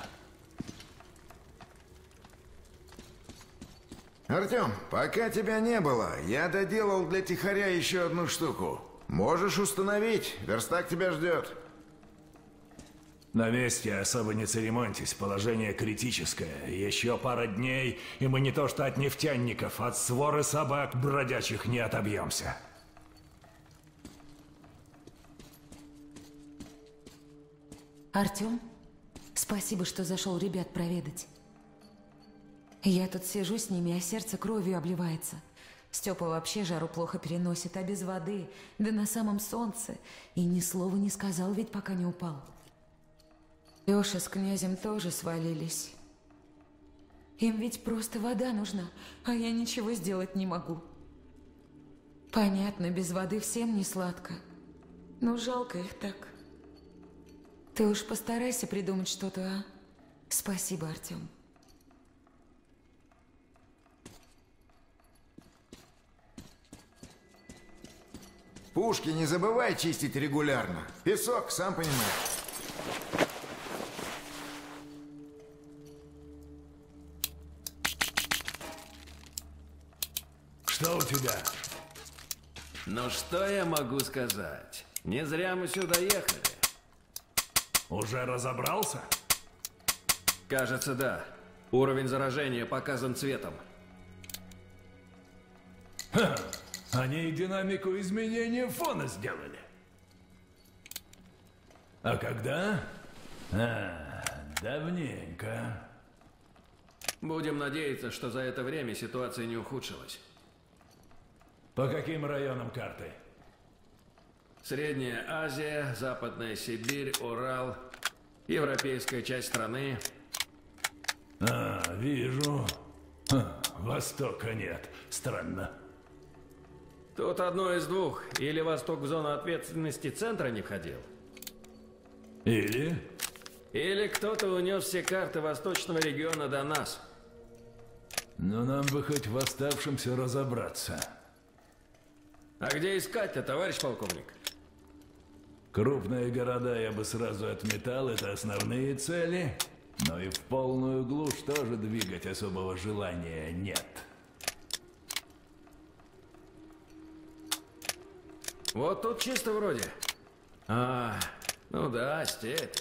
S14: Артем, пока тебя не было, я доделал для тихаря еще одну штуку. Можешь установить, верстак тебя ждет.
S6: На месте особо не церемоньтесь, положение критическое. Еще пара дней, и мы не то что от нефтяников, от своры собак бродячих не отобьемся.
S13: Артем, спасибо, что зашел ребят проведать. Я тут сижу с ними, а сердце кровью обливается. Степа вообще жару плохо переносит, а без воды, да на самом солнце. И ни слова не сказал, ведь пока не упал. Леша с князем тоже свалились. Им ведь просто вода нужна, а я ничего сделать не могу. Понятно, без воды всем не сладко. Но жалко их так. Ты уж постарайся придумать что-то, а? Спасибо, Артем.
S14: Пушки не забывай чистить регулярно. Песок, сам понимаешь.
S6: Что у тебя?
S15: Ну что я могу сказать? Не зря мы сюда ехали.
S6: Уже разобрался?
S15: Кажется, да. Уровень заражения показан цветом.
S6: Ха, они и динамику изменения фона сделали. А когда? А, давненько.
S15: Будем надеяться, что за это время ситуация не ухудшилась.
S6: По каким районам карты?
S15: Средняя Азия, Западная Сибирь, Урал, европейская часть страны.
S6: А, вижу. Ха, Востока нет. Странно.
S15: Тут одно из двух. Или Восток в зону ответственности центра не входил.
S6: Или?
S15: Или кто-то унес все карты восточного региона до нас.
S6: Но нам бы хоть в оставшемся разобраться.
S15: А где искать-то, товарищ полковник?
S6: Крупные города я бы сразу отметал, это основные цели. Но и в полную глушь тоже двигать особого желания нет.
S15: Вот тут чисто вроде. А, ну да, степь.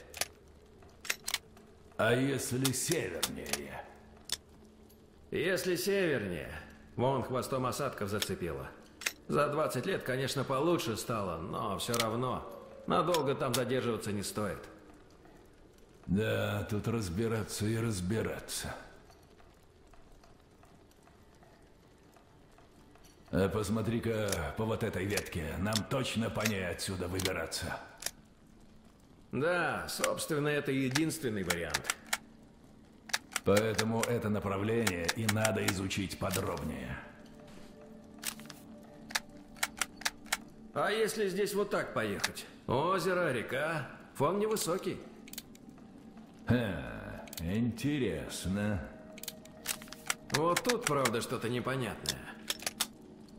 S6: А если севернее?
S15: Если севернее, вон хвостом осадков зацепило. За 20 лет, конечно, получше стало, но все равно надолго там задерживаться не стоит.
S6: Да, тут разбираться и разбираться. А посмотри-ка по вот этой ветке. Нам точно по ней отсюда выбираться.
S15: Да, собственно, это единственный вариант.
S6: Поэтому это направление и надо изучить подробнее.
S15: А если здесь вот так поехать? Озеро, река, фон невысокий.
S6: Ха, интересно.
S15: Вот тут, правда, что-то непонятное.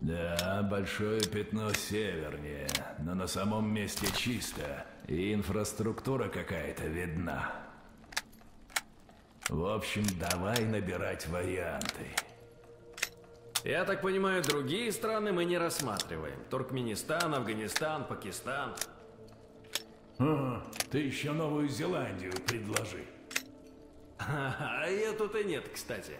S6: Да, большое пятно севернее, но на самом месте чисто, и инфраструктура какая-то видна. В общем, давай набирать варианты.
S15: Я так понимаю, другие страны мы не рассматриваем. Туркменистан, Афганистан, Пакистан.
S6: А, ты еще Новую Зеландию предложи.
S15: А ее тут и нет, кстати.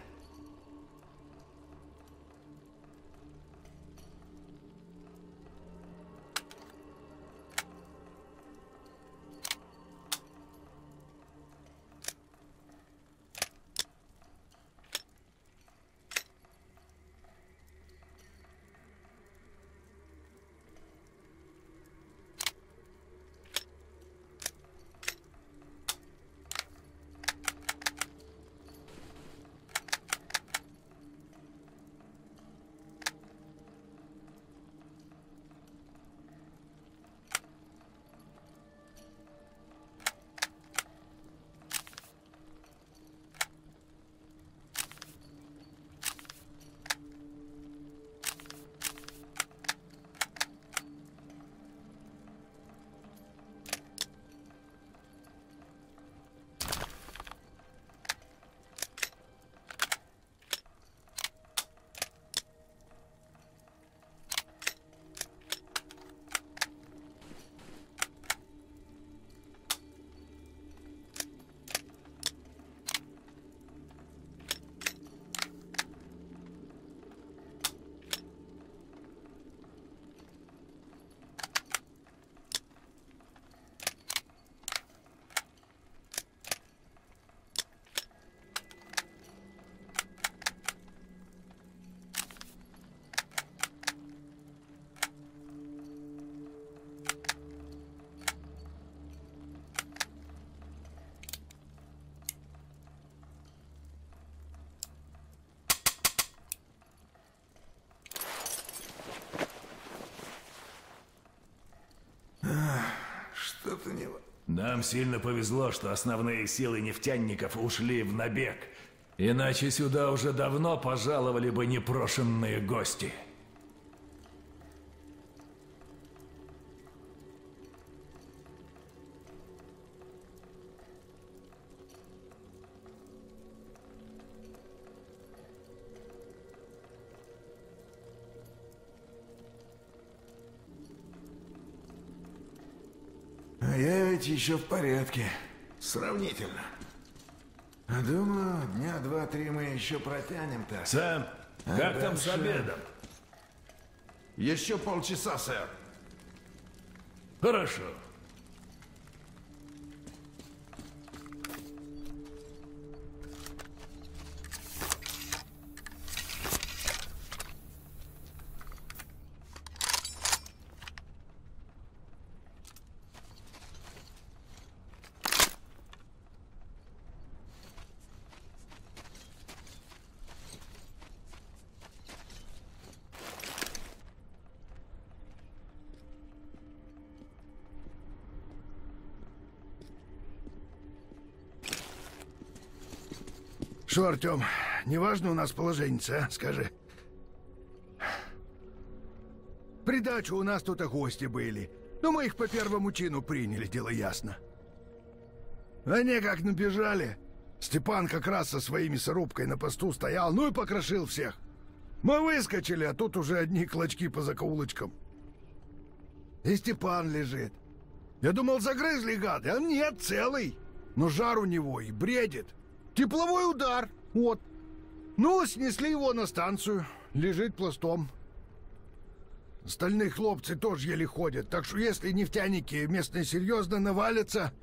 S14: Не...
S6: Нам сильно повезло, что основные силы нефтяников ушли в набег. Иначе сюда уже давно пожаловали бы непрошенные гости.
S14: Еще в порядке. Сравнительно. Думаю, дня два-три мы еще протянем-то.
S6: Сэм,
S14: А
S6: как там с
S14: дальше?
S6: обедом?
S14: Еще полчаса, сэр.
S6: Хорошо.
S16: Артем, неважно у нас положение, а? Скажи. придачу у нас тут и гости были. Но мы их по первому чину приняли, дело ясно. Они как набежали. Степан как раз со своей мясорубкой на посту стоял, ну и покрошил всех. Мы выскочили, а тут уже одни клочки по закоулочкам. И Степан лежит. Я думал, загрызли гады, а нет, целый. Но жар у него и бредит. Тепловой удар, вот. Ну, снесли его на станцию. Лежит пластом. Остальные хлопцы тоже еле ходят, так что если нефтяники местные серьезно навалятся,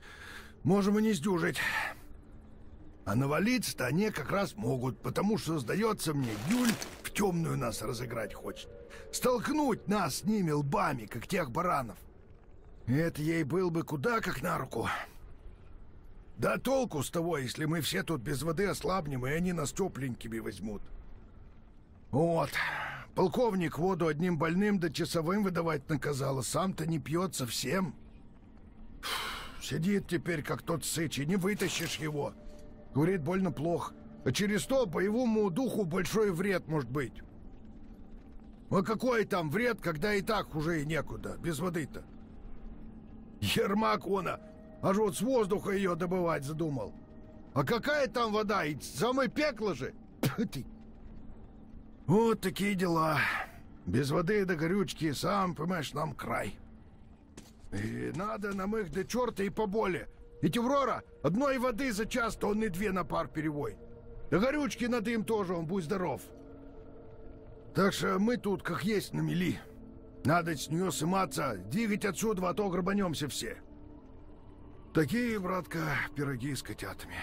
S16: можем и не сдюжить. А навалиться-то они как раз могут, потому что, сдается мне, Юль в темную нас разыграть хочет. Столкнуть нас с ними лбами, как тех баранов. Это ей был бы куда как на руку. Да толку с того, если мы все тут без воды ослабнем, и они нас тепленькими возьмут. Вот. Полковник воду одним больным да часовым выдавать наказал, а сам-то не пьет совсем. Сидит теперь, как тот сыч, и не вытащишь его. Говорит, больно плохо. А через то боевому духу большой вред может быть. А какой там вред, когда и так уже и некуда, без воды-то? Ермак она, аж вот с воздуха ее добывать задумал. А какая там вода? И самое пекло же. Ты. Вот такие дела. Без воды до горючки, сам, понимаешь, нам край. И надо нам их до черта и поболе. Ведь Аврора одной воды за час, то он и две на пар перевой. Да горючки надо им тоже, он будь здоров. Так что мы тут как есть на мели. Надо с нее сыматься, двигать отсюда, а то грабанемся все. Такие, братка, пироги с котятами.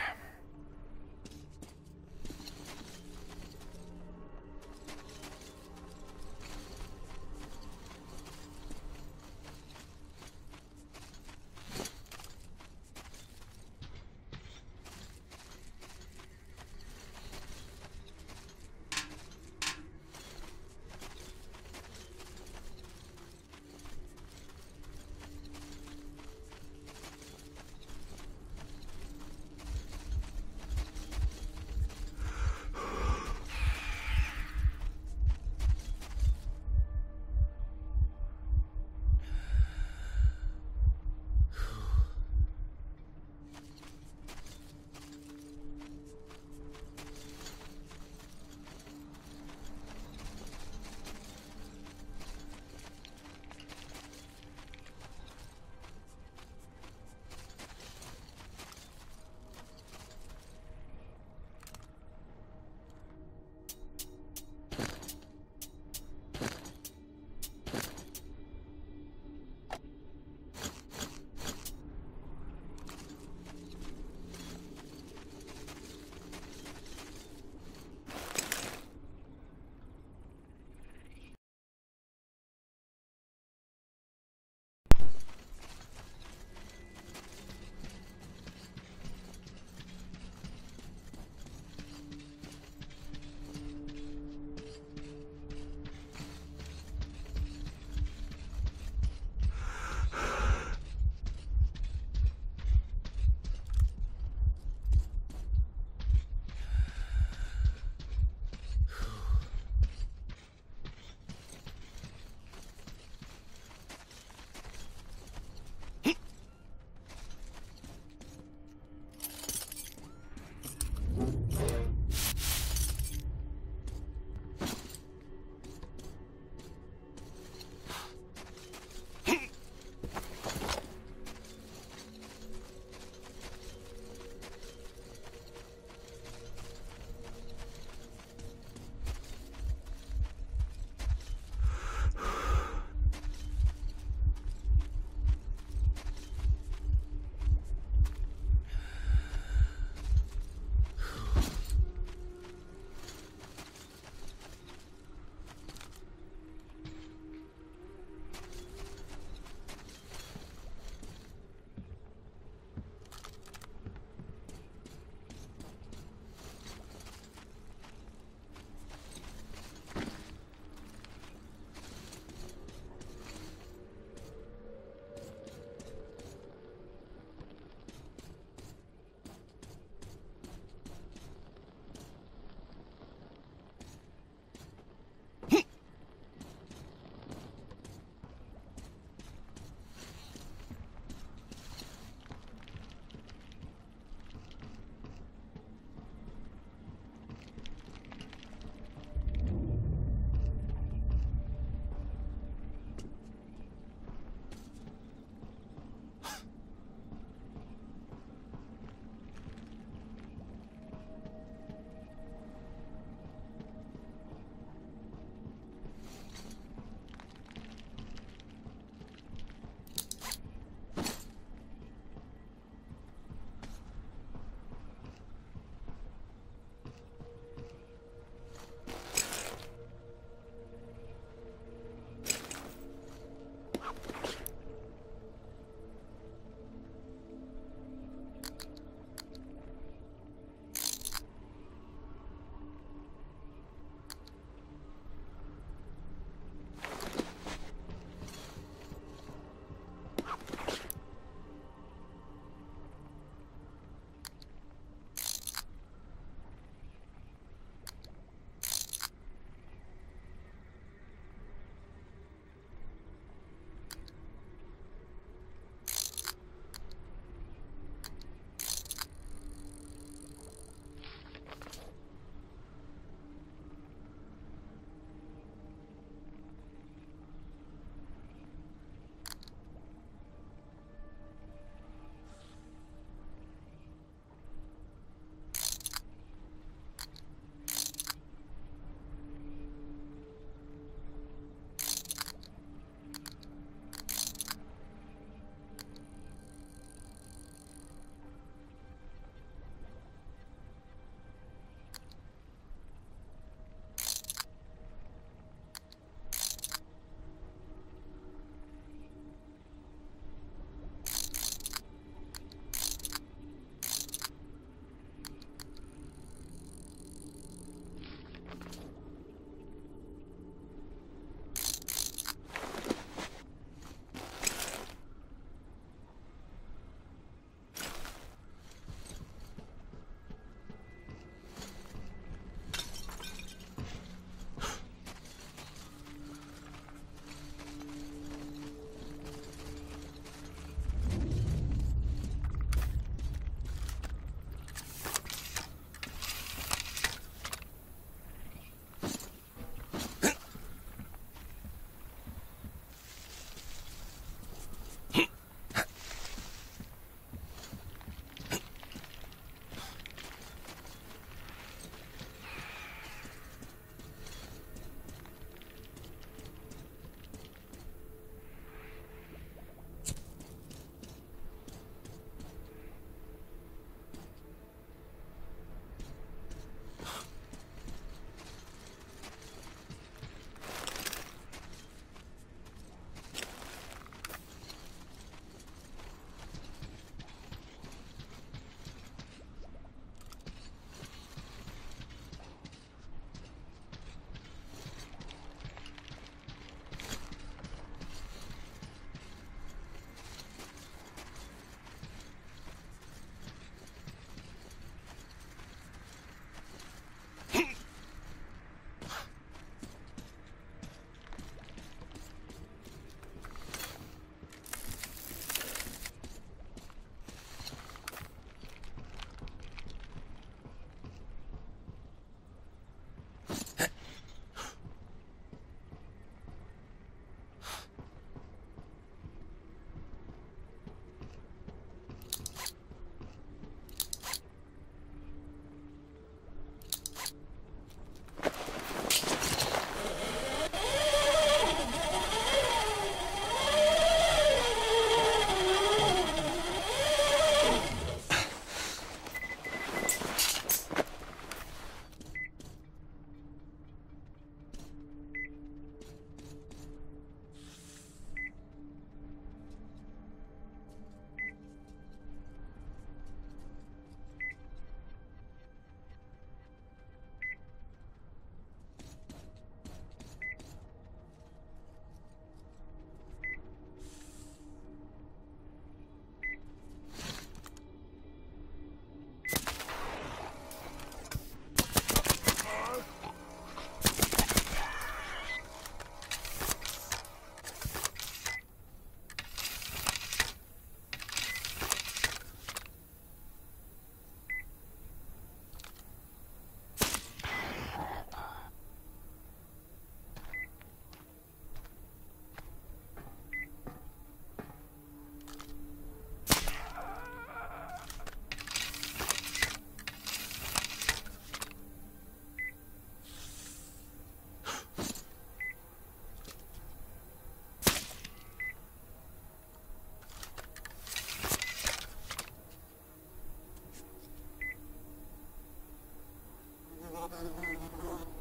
S10: Oh, my God.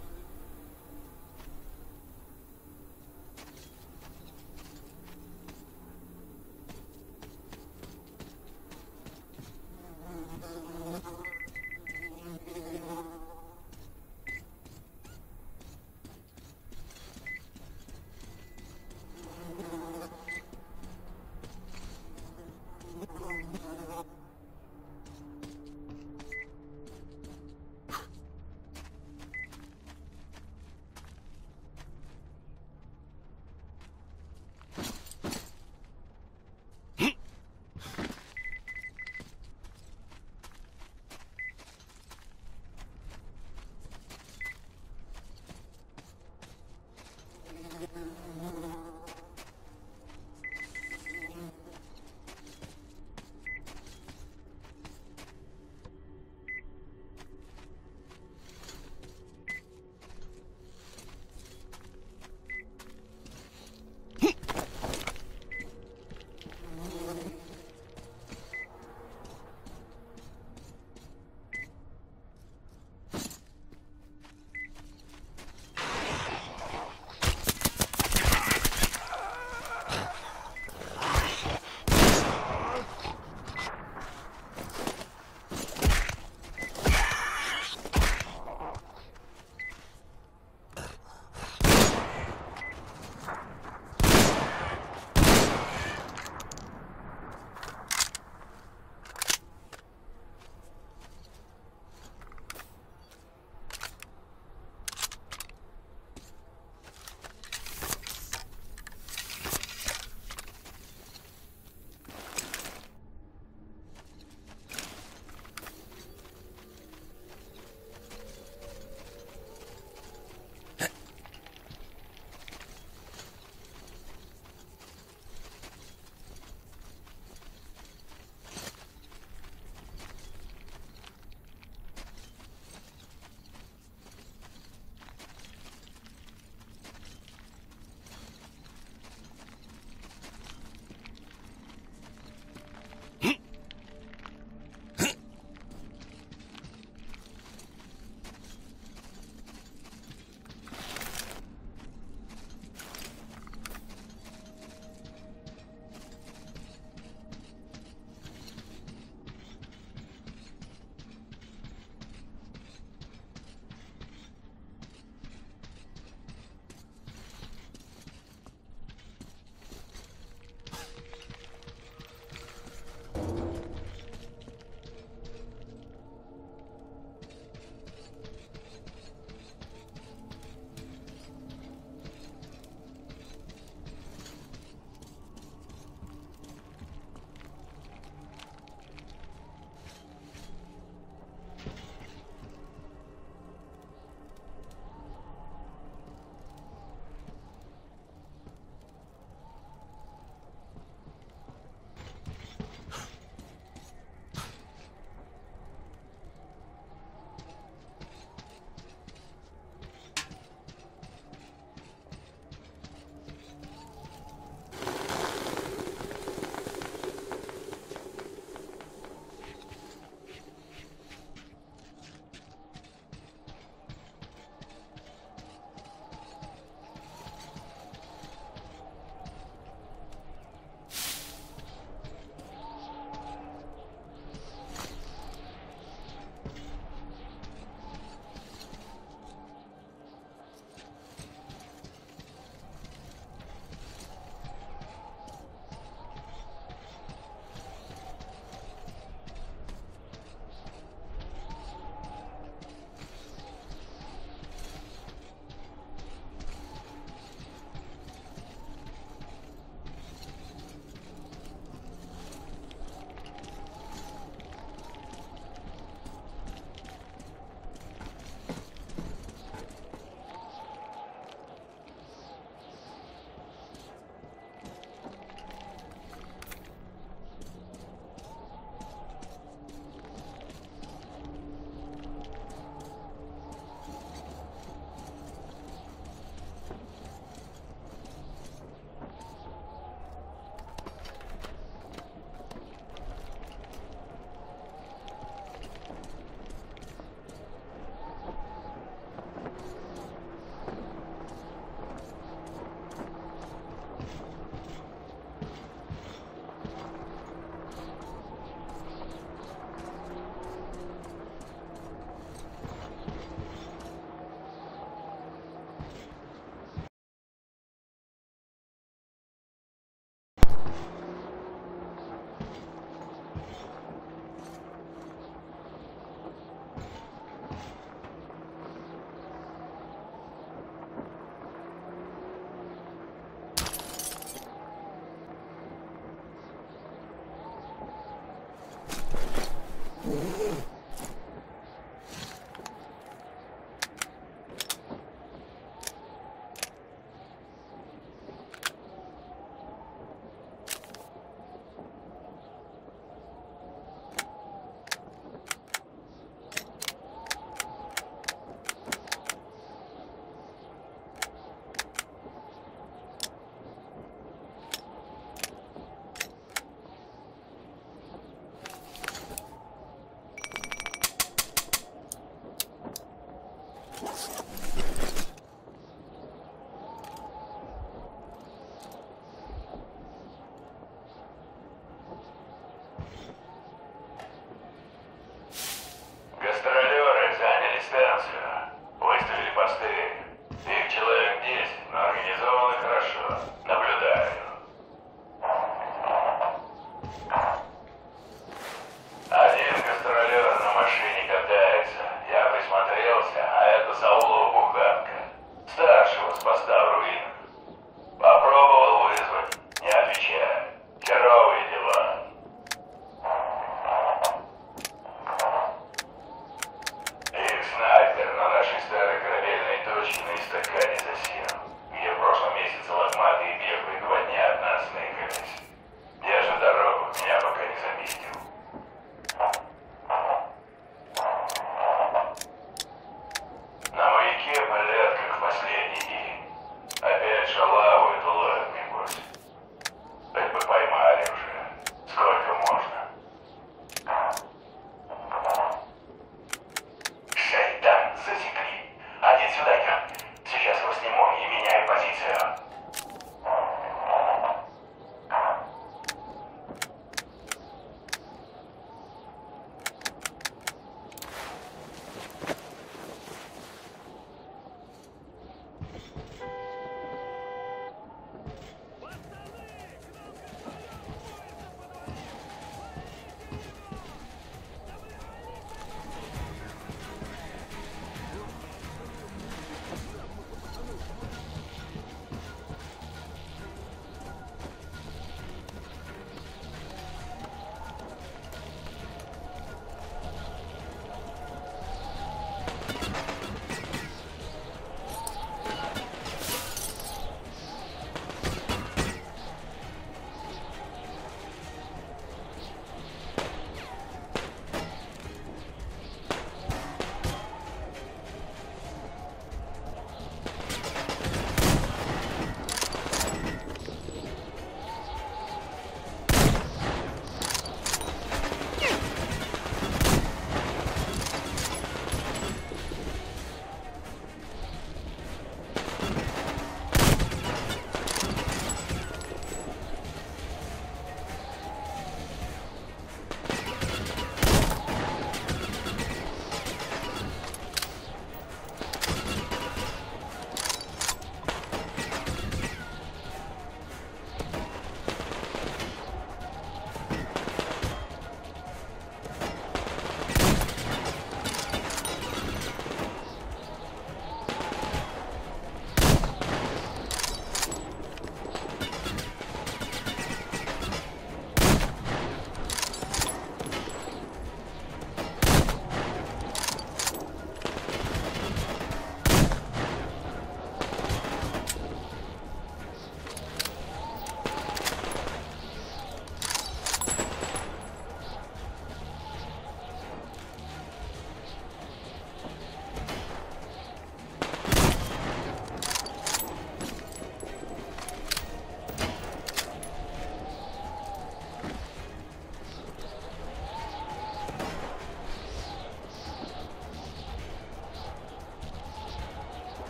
S10: Mm-hmm.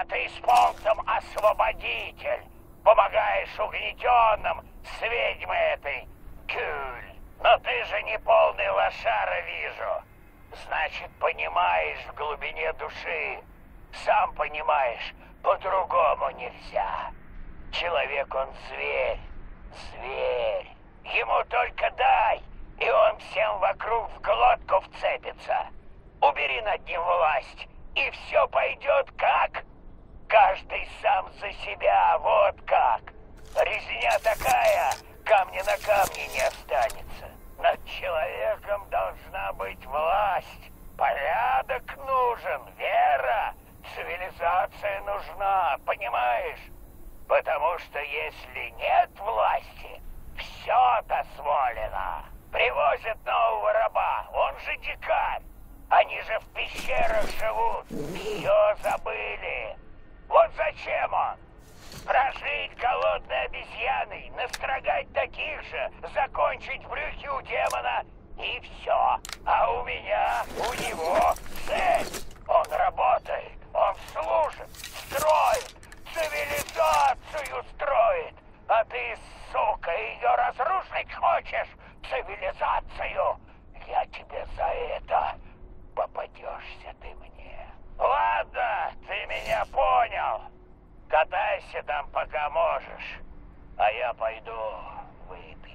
S10: А ты с пунктом освободитель. Помогаешь угнетенным с ведьмой этой. Кюль. Но ты же не полный лошара, вижу. Значит, понимаешь в глубине души. Сам понимаешь, по-другому нельзя. Человек он зверь. Зверь. Ему только дай, и он всем вокруг в глотку вцепится. Убери над ним власть, и все пойдет как? Каждый сам за себя, вот как. Резня такая, камня на камне не останется. Над человеком должна быть власть. Порядок нужен, вера, цивилизация нужна, понимаешь? Потому что если нет власти, все дозволено. Привозят нового раба, он же дикарь. Они же в пещерах живут, все забыли. Вот зачем он? Прожить голодной обезьяной, настрогать таких же, закончить в брюхе у демона и все. А у меня, у него цель. Он работает, он служит, строит, цивилизацию строит. А ты, сука, ее разрушить хочешь? Цивилизацию? Я тебе за это попадешься ты мне. Ладно, ты меня понял. Катайся там, пока можешь. А я пойду выпью.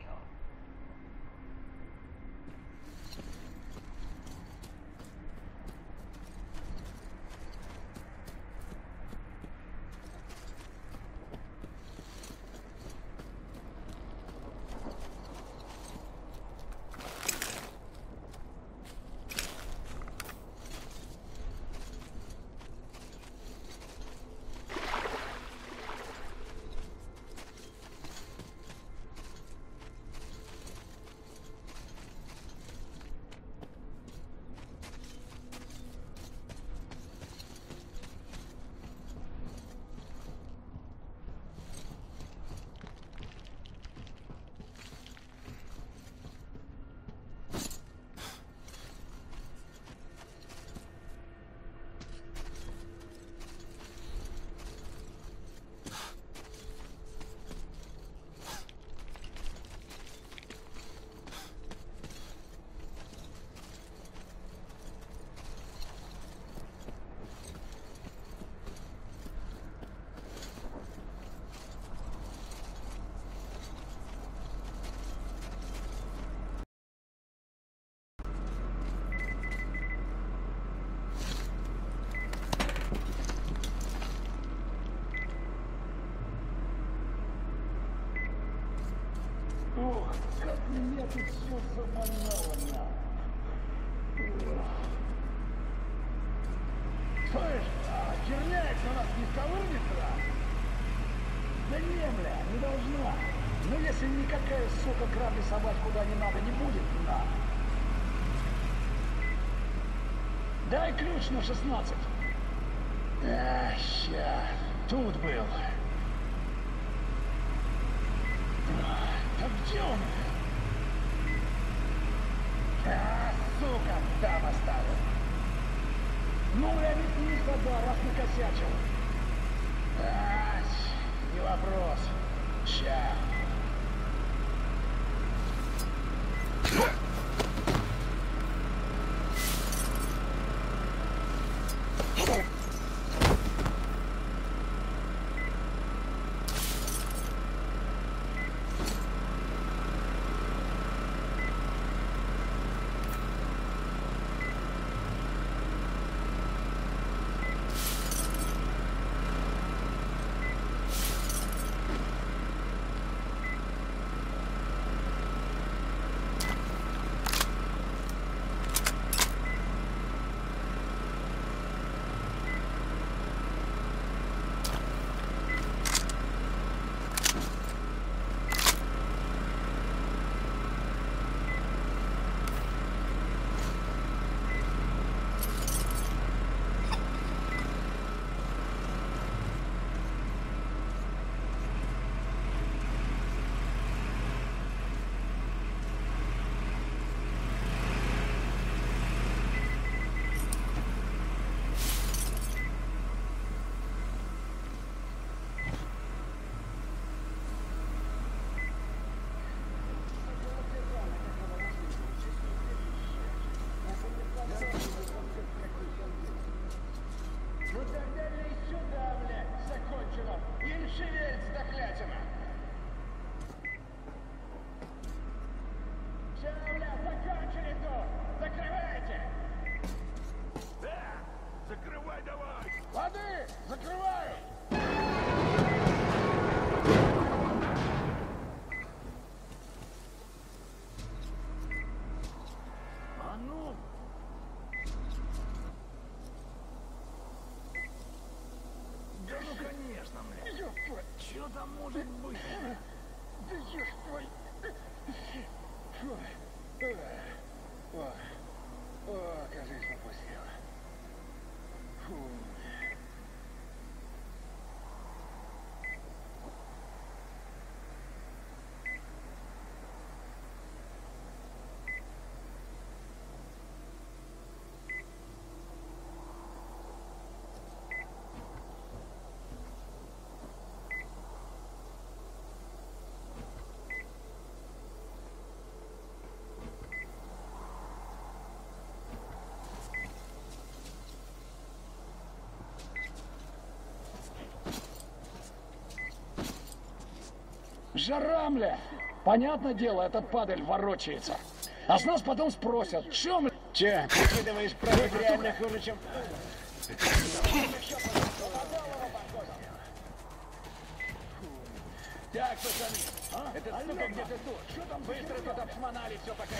S1: Ох, тут все заманало нас не сковырнется? Да не, бля, не должна. Но если никакая сука совать куда не надо не будет, на. Дай ключ на 16. А, ща. Тут был. А где он? А, сука, там оставил. Ну, бля, тогда, раз накосячил. А, не вопрос. Ща.
S17: もう全部
S1: жара, мля. Понятное дело, этот падаль ворочается. А с нас потом спросят, чё мы...
S17: Че, ты думаешь, правда реально хуже, чем...
S1: Так, пацаны, а? это сука где-то тут. Быстро тут обшмонали все, пока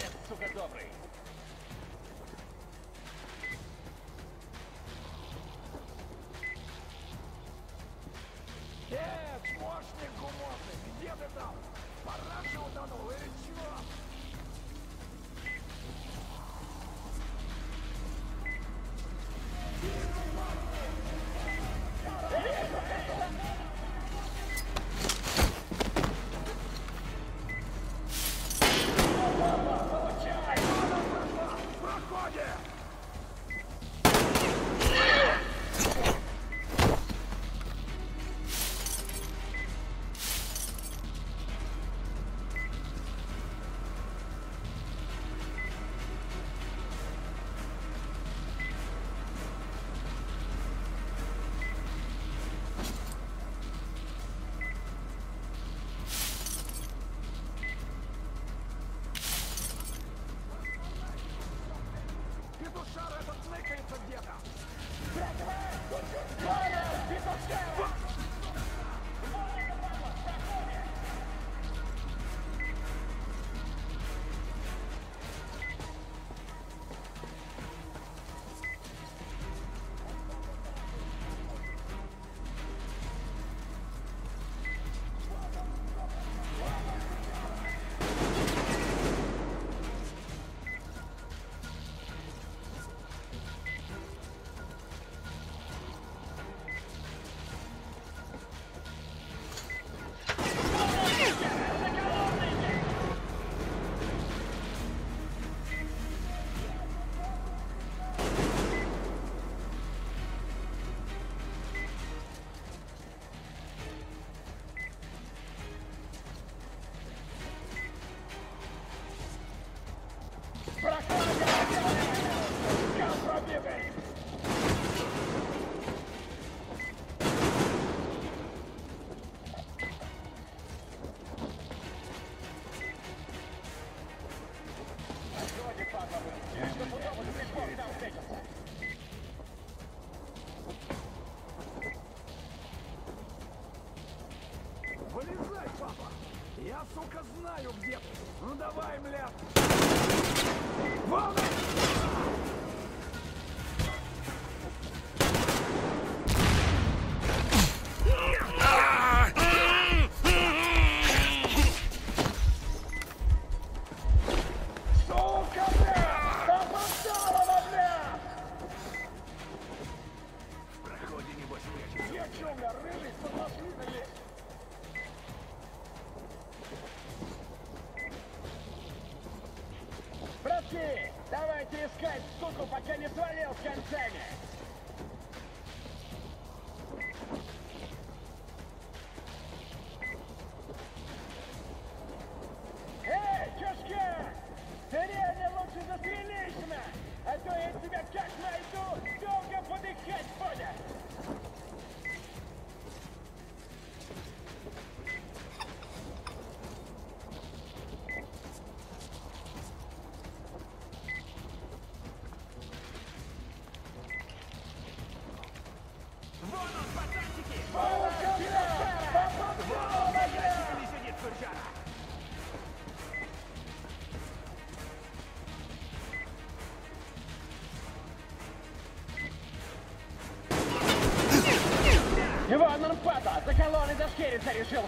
S17: падла, за колонной зашкериться решил,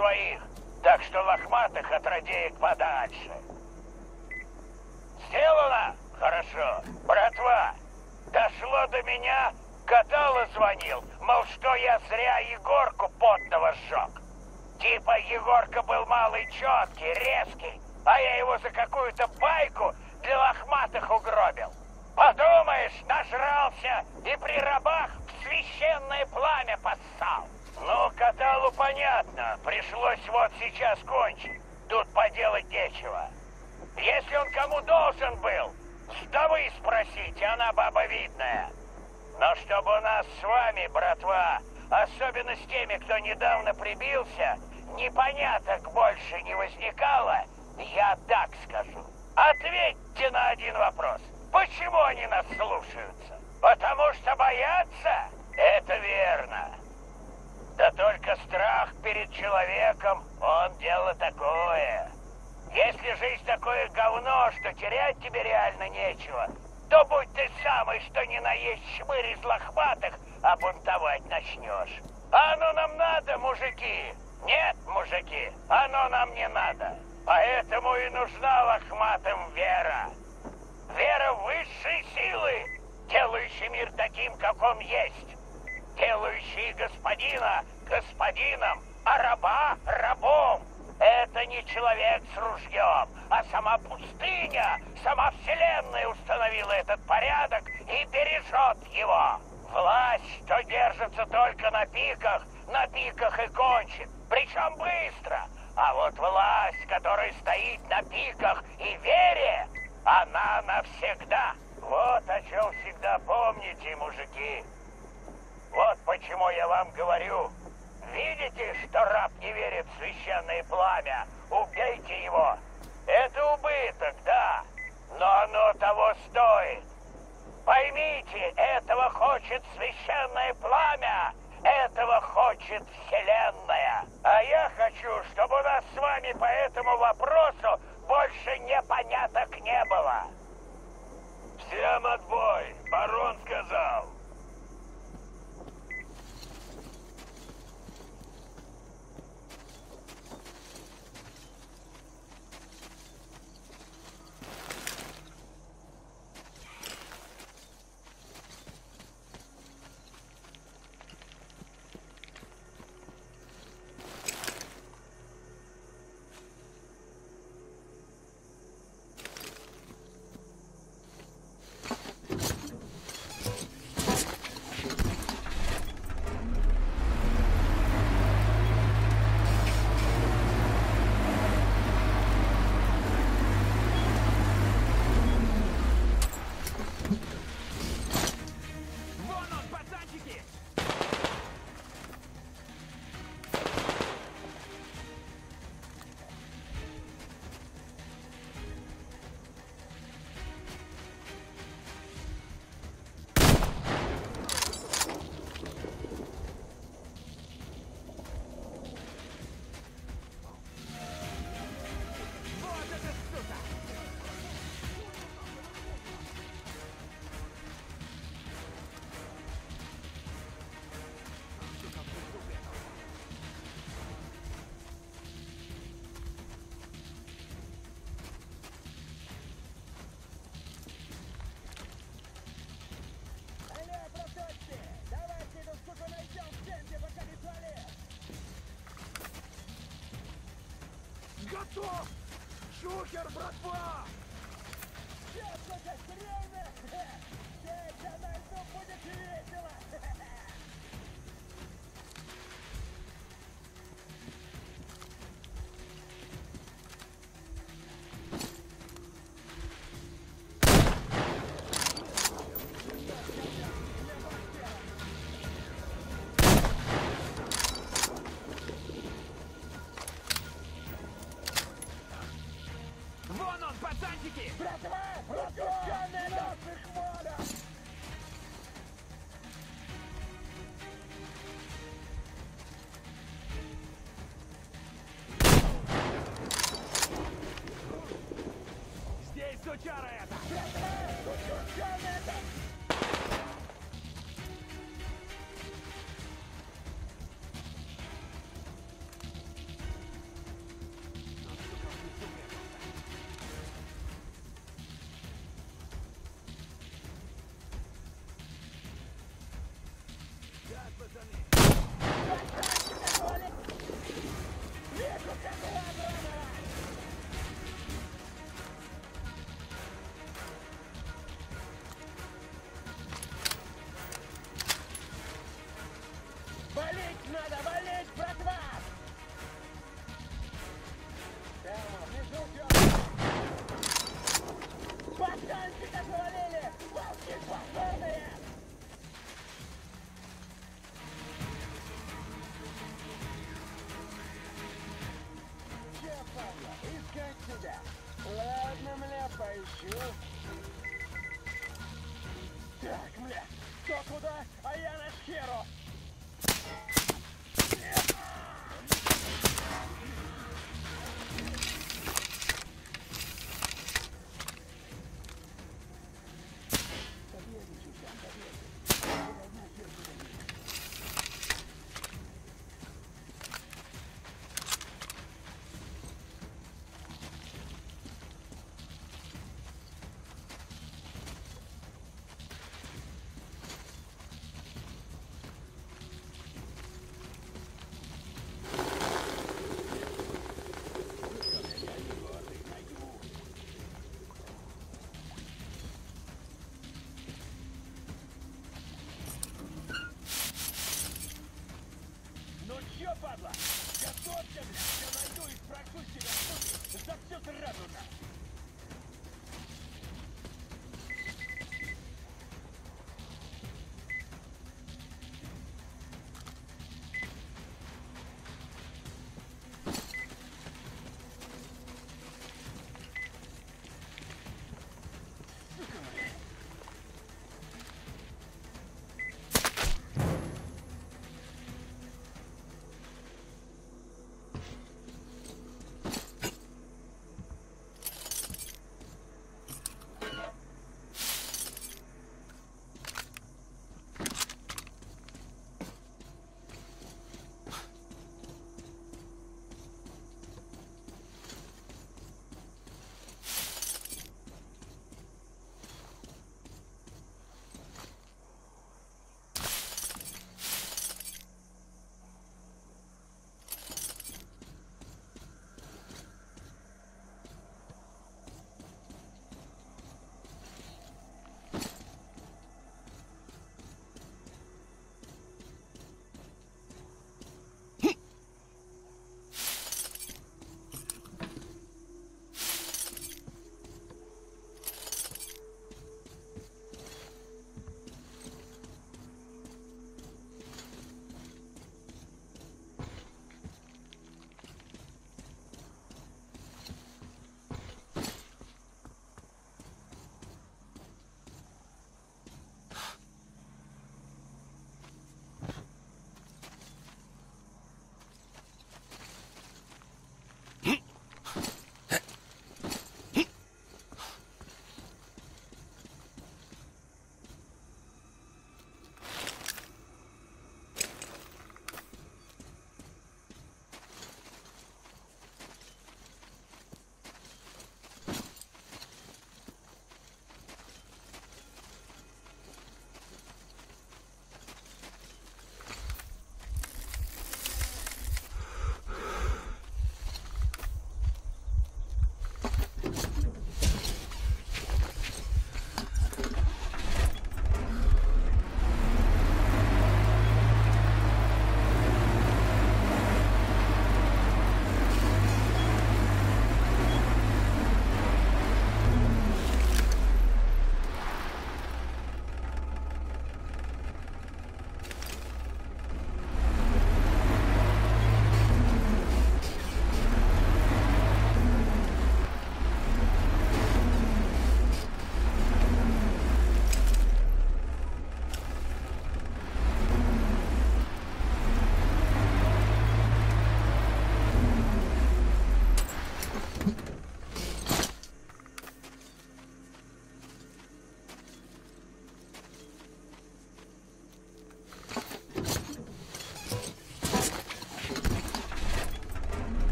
S10: Своих. Так что лохматых от подальше. Сделано? Хорошо. Братва, дошло до меня, Катало звонил, мол, что я зря Егорку потного сжег. Типа Егорка был малый четкий, резкий, а я его за какую-то байку для лохматых угробил. Подумаешь, нажрался и при рабах в священное пламя поссал. Ну, Каталу понятно, пришлось вот сейчас кончить. Тут поделать нечего. Если он кому должен был, вдовы спросите, она баба видная. Но чтобы у нас с вами, братва, особенно с теми, кто недавно прибился, непоняток больше не возникало, я так скажу. Ответьте на один вопрос. Почему они нас слушаются? Потому что боятся? Это верно. Да только страх перед человеком, он дело такое. Если жизнь такое говно, что терять тебе реально нечего, то будь ты самый, что ни на есть шмырь из лохматых, а бунтовать начнешь. Оно нам надо, мужики. Нет, мужики, оно нам не надо. Поэтому и нужна лохматым вера. Вера в высшие силы, делающий мир таким, как он есть. Делающий господина господином, а раба рабом. Это не человек с ружьем, а сама пустыня, сама вселенная установила этот порядок и бережет его. Власть, что держится только на пиках, на пиках и кончит, причем быстро. А вот власть, которая стоит на пиках и вере, она навсегда. Вот о чем всегда помните, мужики. Вот почему я вам говорю. Видите, что раб не верит в священное пламя? Убейте его. Это убыток, да, но оно того стоит. Поймите, этого хочет священное пламя, этого хочет Вселенная. А я хочу, чтобы у нас с вами по этому вопросу больше непоняток не было. Всем отбой, барон сказал.
S17: готов! Шухер, братва!
S18: Чувствует себя? Ладно, мля, поищу. Так, ну мля, кто ну куда,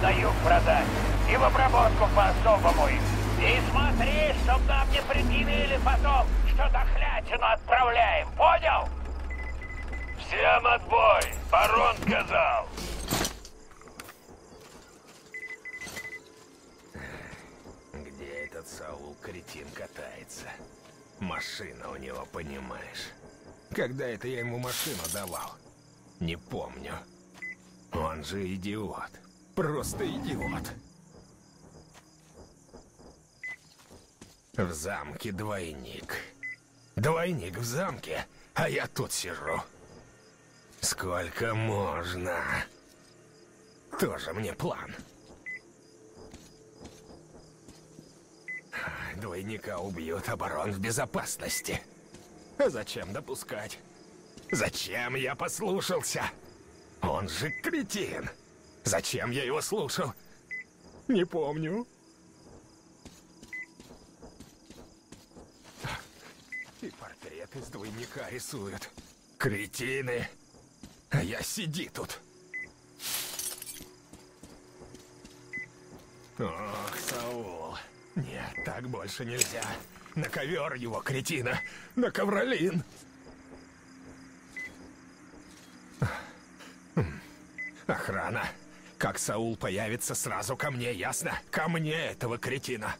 S18: на
S10: юг продать. И в обработку по-особому. И смотри, чтоб нам не предъявили потом, что дохлятину отправляем. Понял? Всем отбой! Барон сказал!
S19: Где этот Саул кретин катается? Машина у него, понимаешь? Когда это я ему машину давал? Не помню. Он же идиот. Просто идиот. В замке двойник. Двойник в замке, а я тут сижу. Сколько можно? Тоже мне план. Двойника убьют, а барон в безопасности. А зачем допускать? Зачем я послушался? Он же кретин. Зачем я его слушал? Не помню. И портрет из двойника рисуют. Кретины. А я сиди тут. Ох, Саул. Нет, так больше нельзя. На ковер его, кретина. На ковролин. Охрана. Как Саул появится, сразу ко мне, ясно? Ко мне этого кретина.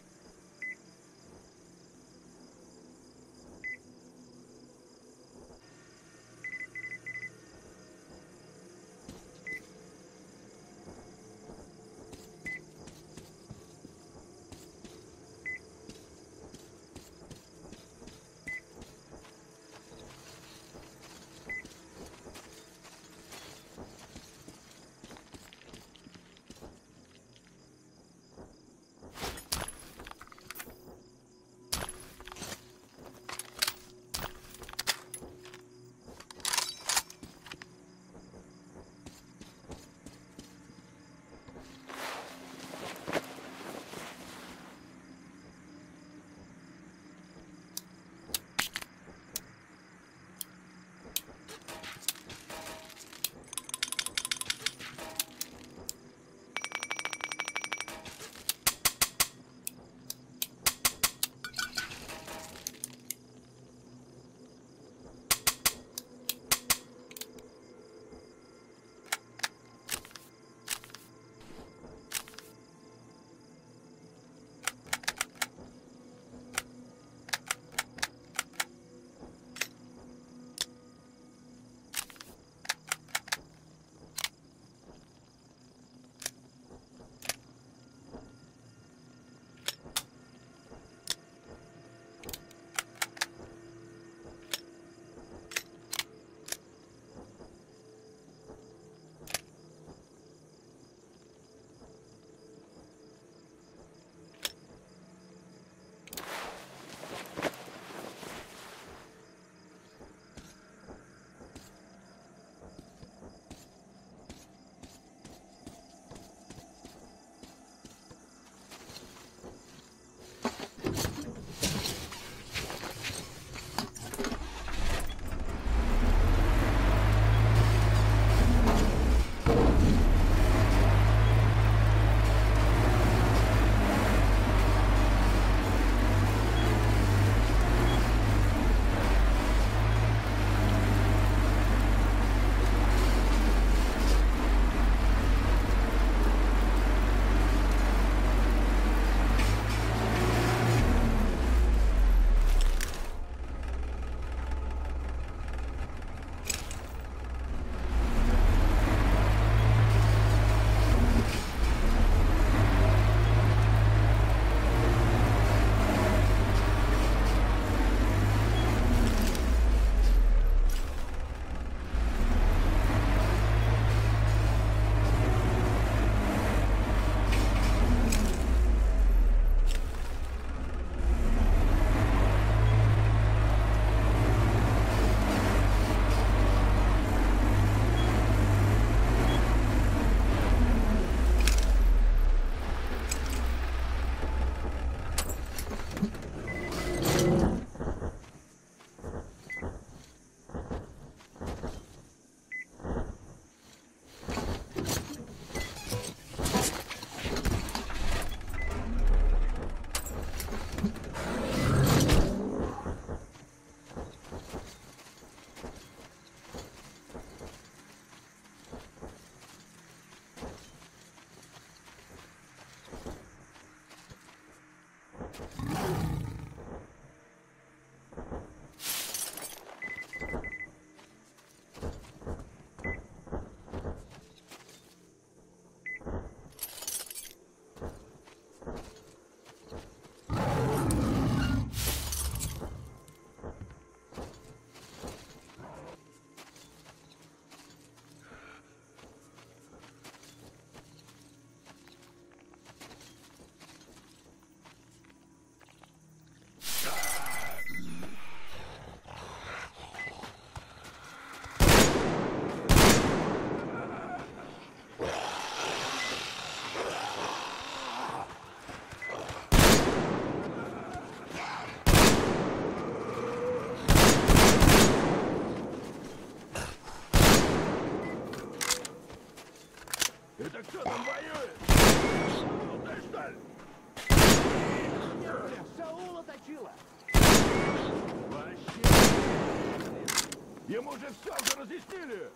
S2: Ему же все уже разъяснили!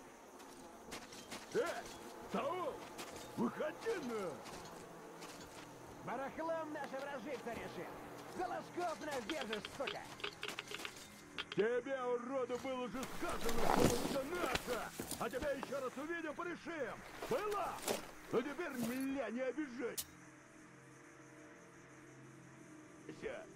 S2: Э, Саул, выходи на!
S20: Барахлом наша вражица решил! За ложков нас держишь, сука!
S2: Тебе, уроду, было уже сказано, что это наша! А тебя еще раз увидим, порешим! Была! Но теперь меня не обижай! Ся.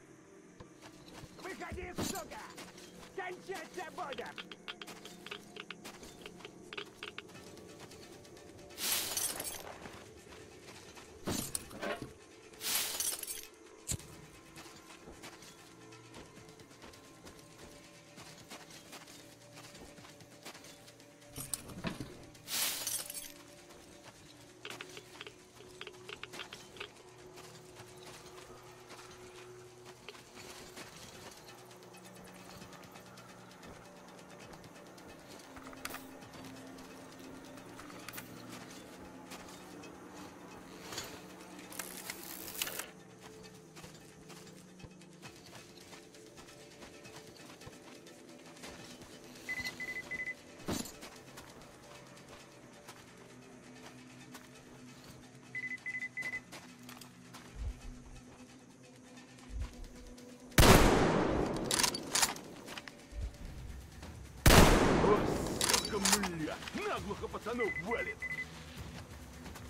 S2: Пацанов валит!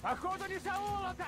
S20: Походу не Саула-то!
S10: Всем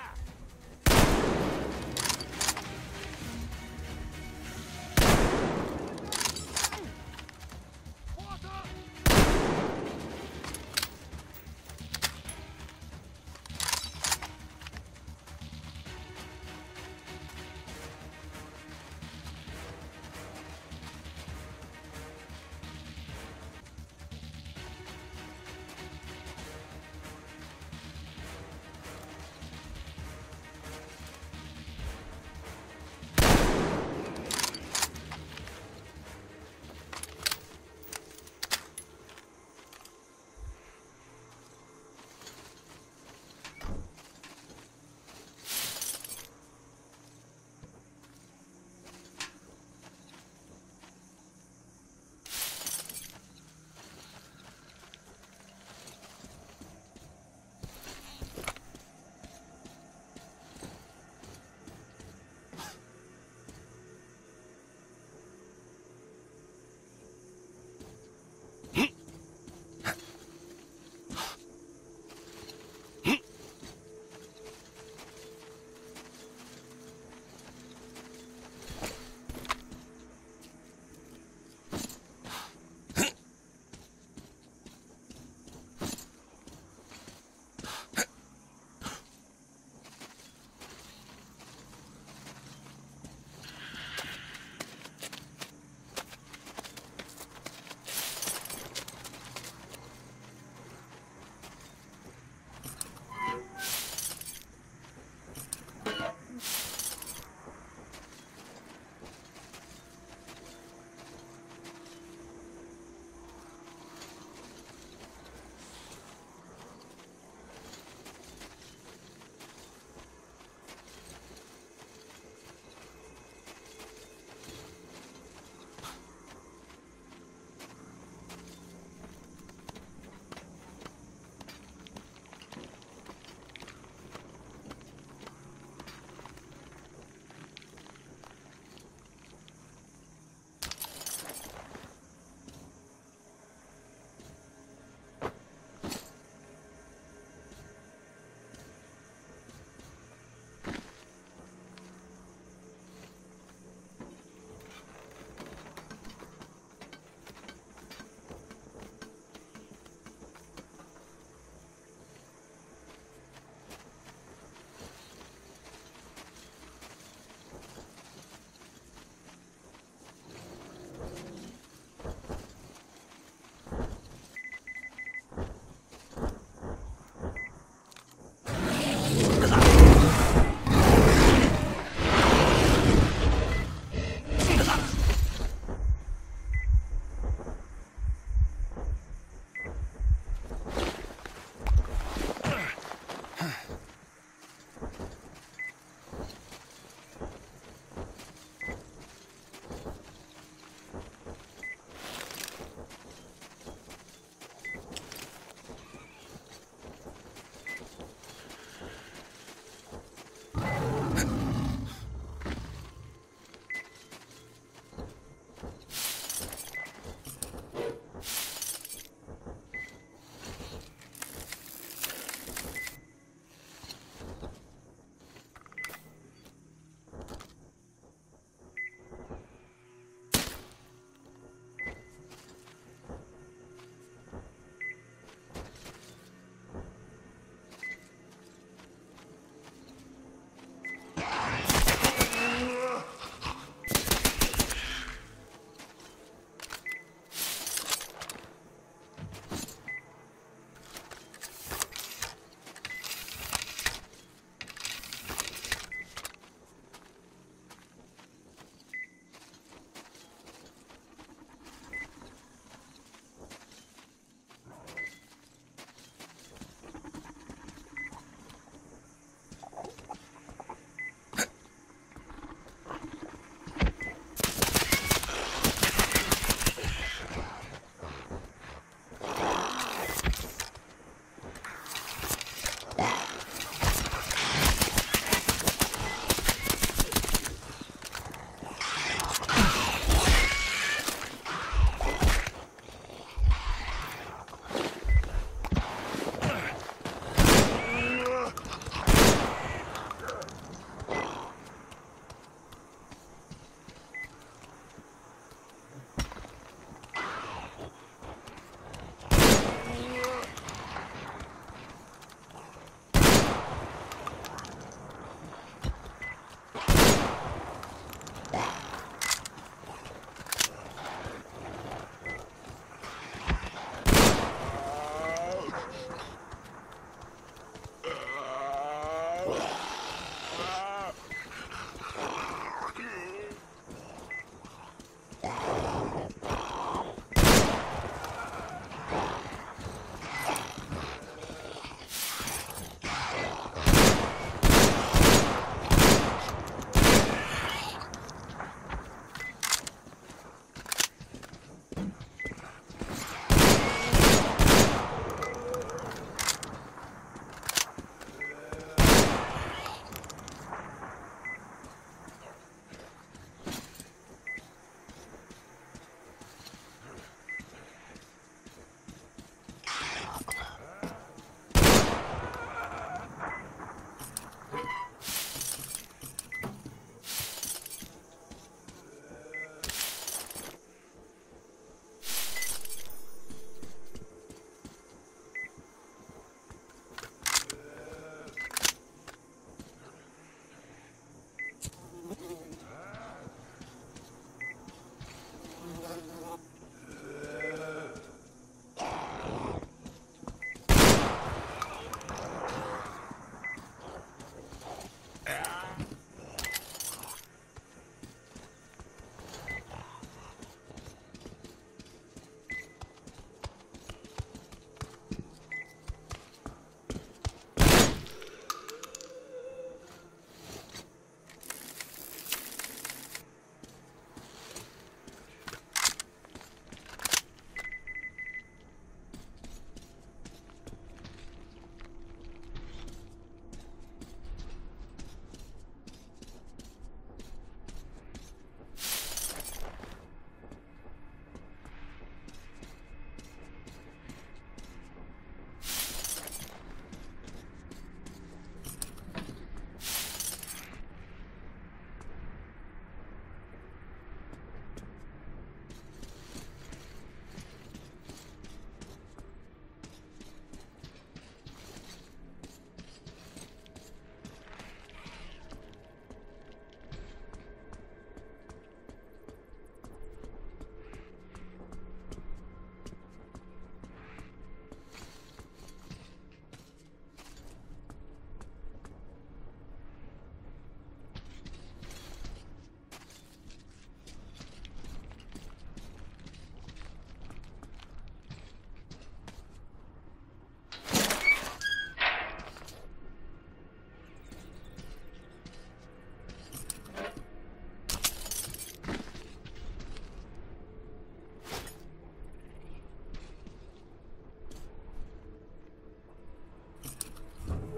S10: Ugh.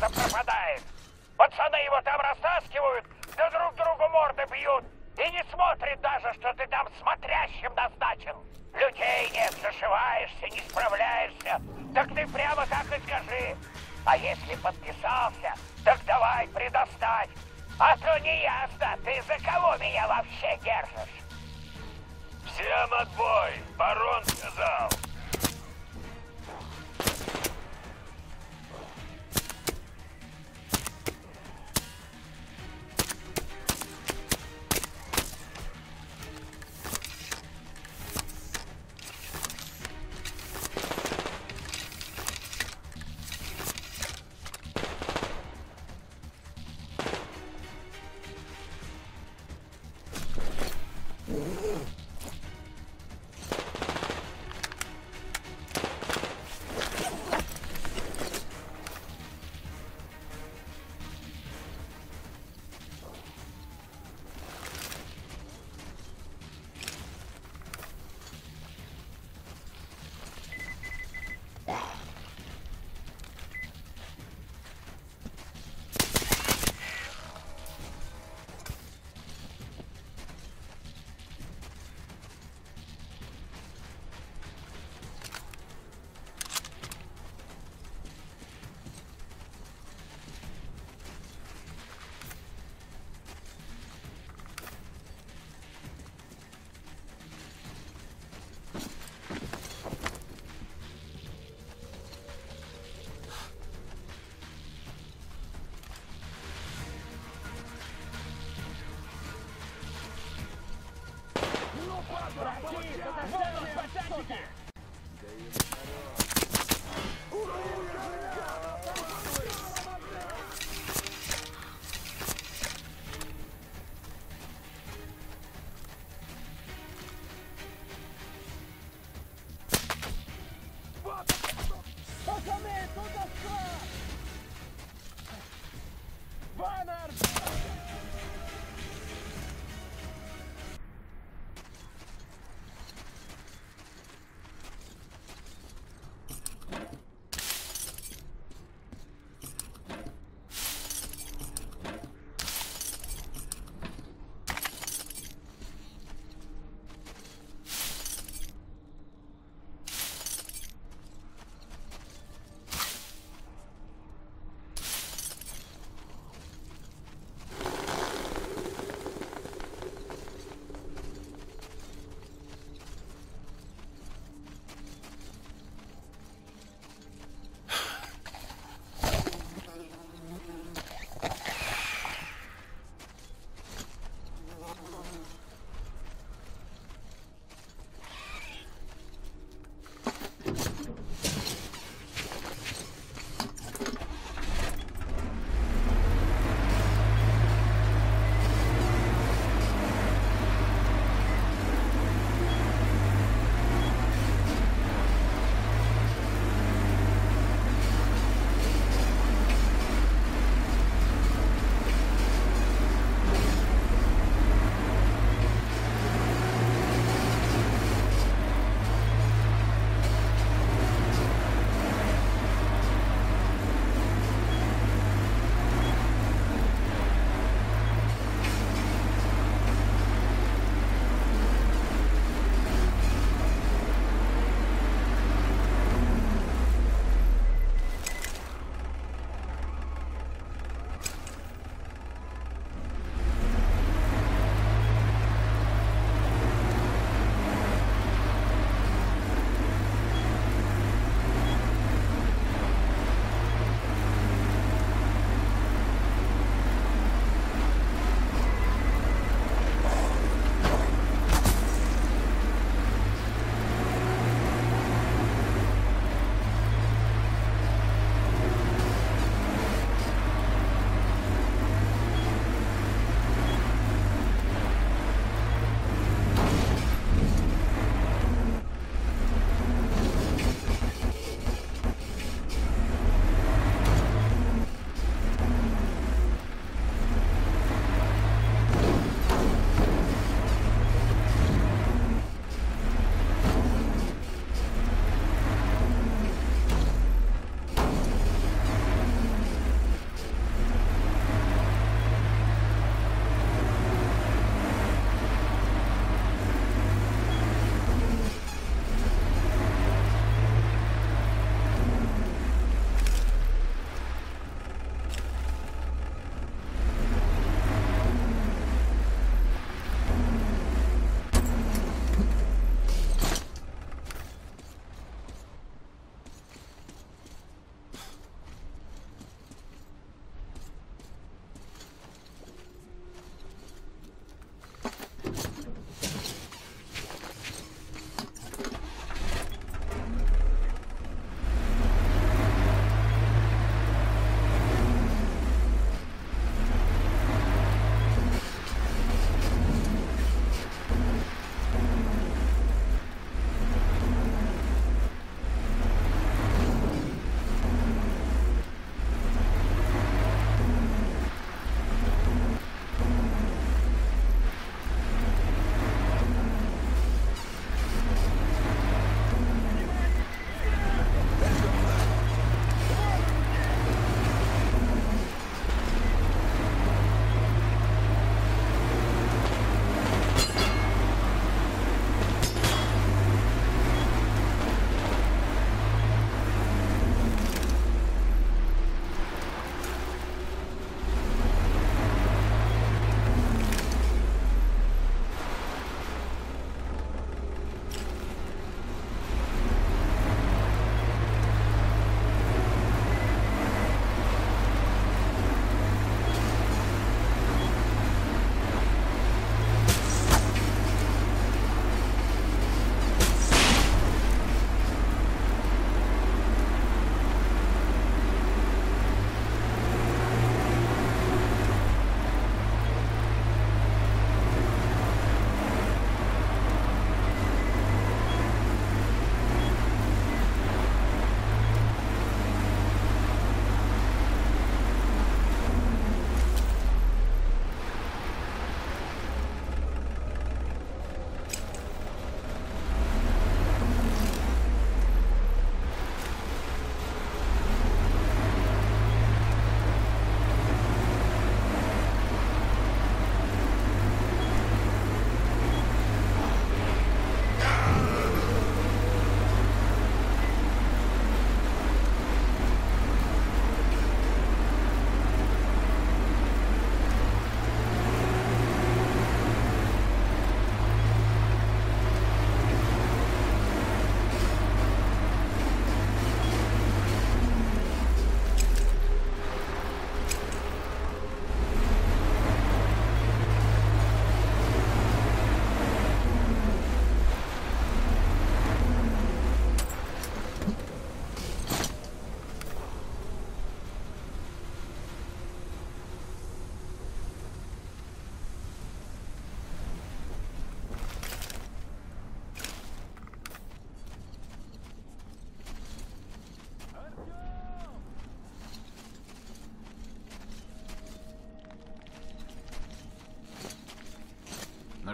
S10: железа пропадает? Пацаны его там растаскивают, да друг другу морды бьют. И не смотрит даже, что ты там смотрящим назначен. Людей нет, зашиваешься, не справляешься. Так ты прямо так и скажи. А если подписался, так давай предоставь. А то не ясно, ты за кого меня вообще держишь? Всем отбой, барон сказал.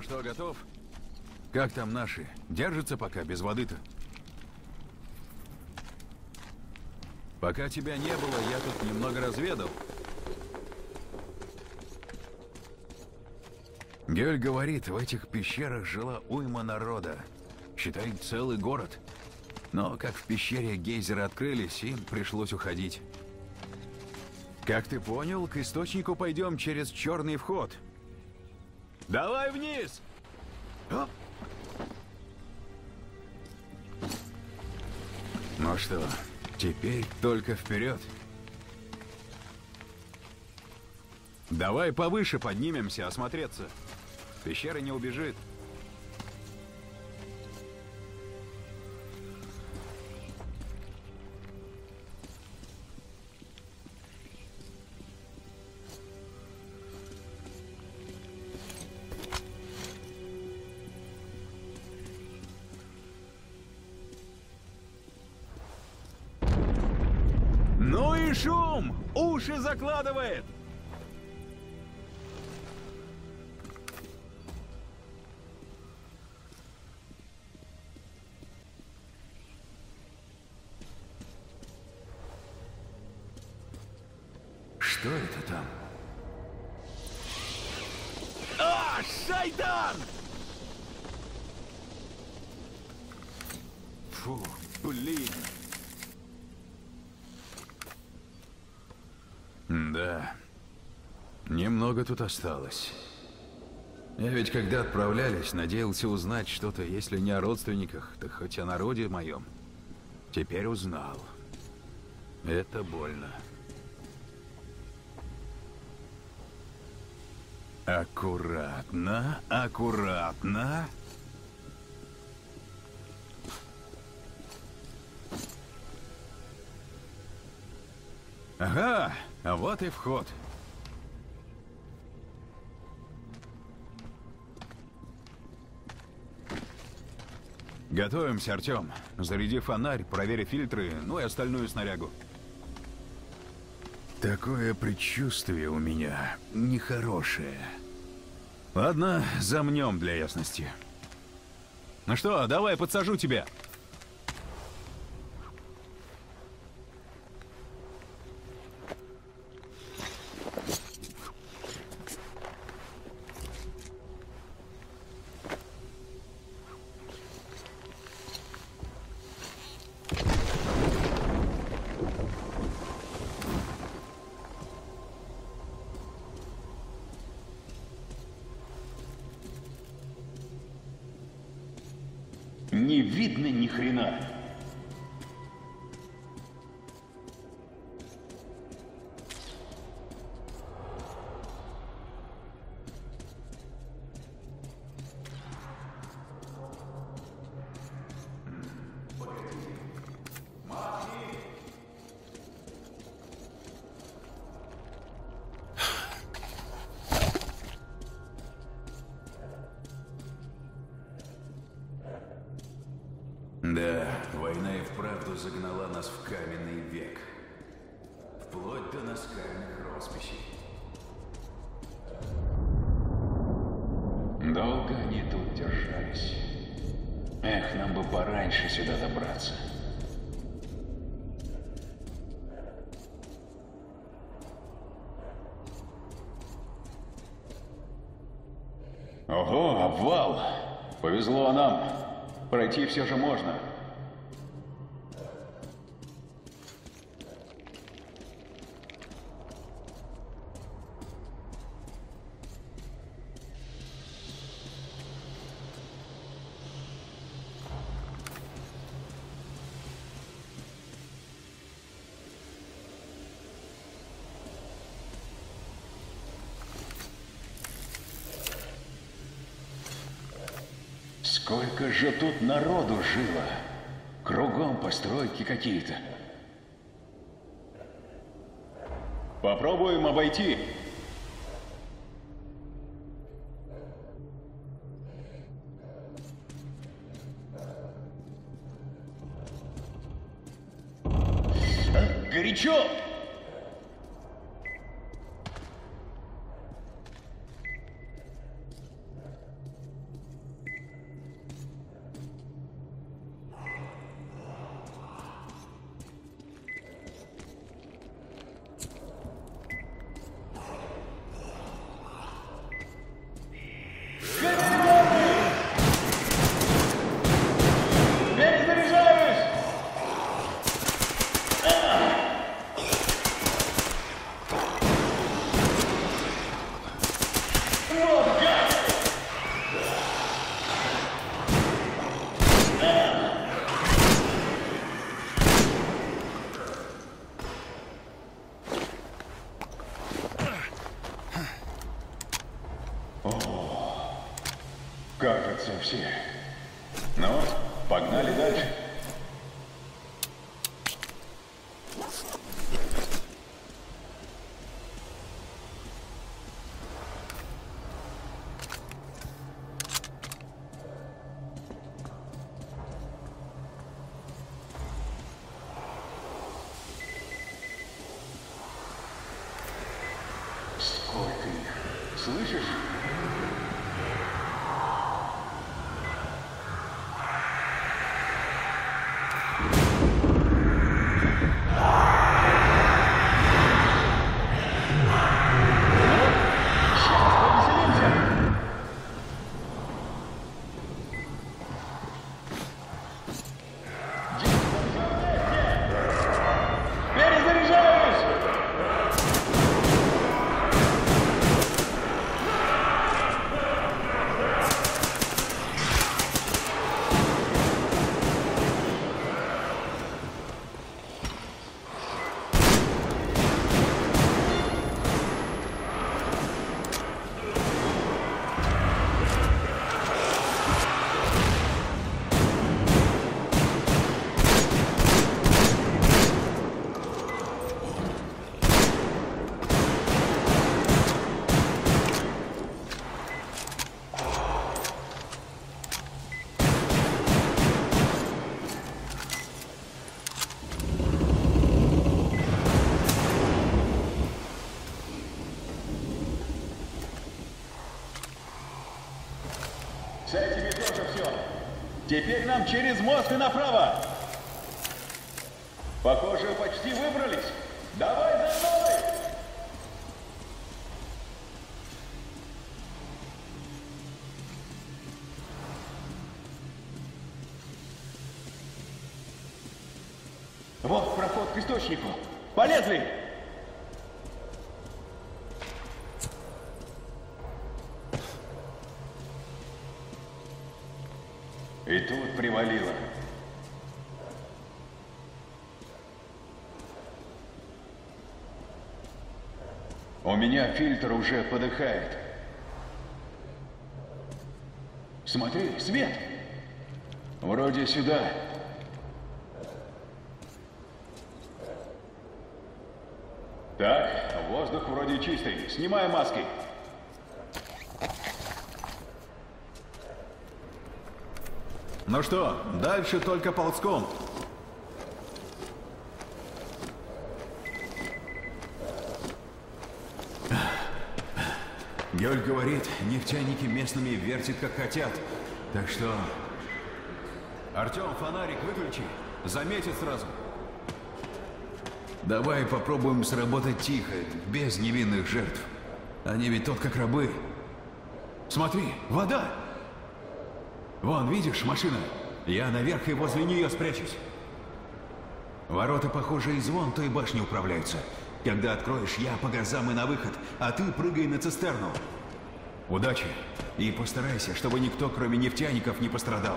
S9: Что, готов? Как там наши? Держатся пока, без воды-то? Пока тебя не было, я тут немного разведал. Гель говорит, в этих пещерах жила уйма народа. Считай, целый город. Но как в пещере гейзеры открылись, им пришлось уходить. Как ты понял, к источнику пойдем через черный вход. Давай вниз! Оп. Ну что, теперь только вперед. Давай повыше поднимемся, осмотреться. Пещера не убежит. Закладывает! Тут осталось. Я ведь когда отправлялись, надеялся узнать что-то, если не о родственниках, так хоть о народе моем. Теперь узнал. Это больно. Аккуратно, аккуратно. Ага, а вот и вход. Готовимся, Артем. Заряди фонарь, проверь фильтры, ну и остальную снарягу. Такое предчувствие у меня нехорошее. Ладно, замнем для ясности. Ну что, давай подсажу тебя.
S21: Повезло нам. Пройти все же можно. Тут народу жило? Кругом постройки какие-то. Попробуем обойти. Горячо! Теперь нам через мост и направо. Похоже, почти выбрались. Давай за мной! Вот проход к источнику. Полезли! И тут привалило. У меня фильтр уже подыхает. Смотри, свет! Вроде сюда. Так, воздух вроде чистый. Снимай маски.
S9: Ну что, дальше только ползком. Гёль говорит, нефтяники местными вертят как хотят. Так что... Артём, фонарик выключи. Заметит сразу. Давай попробуем сработать тихо, без невинных жертв. Они ведь тут как рабы. Смотри, вода! Вон, видишь, машина? Я наверх и возле нее спрячусь. Ворота, похоже, из вон той башни управляются. Когда откроешь, я по газам и на выход, а ты прыгай на цистерну. Удачи. И постарайся, чтобы никто, кроме нефтяников, не пострадал.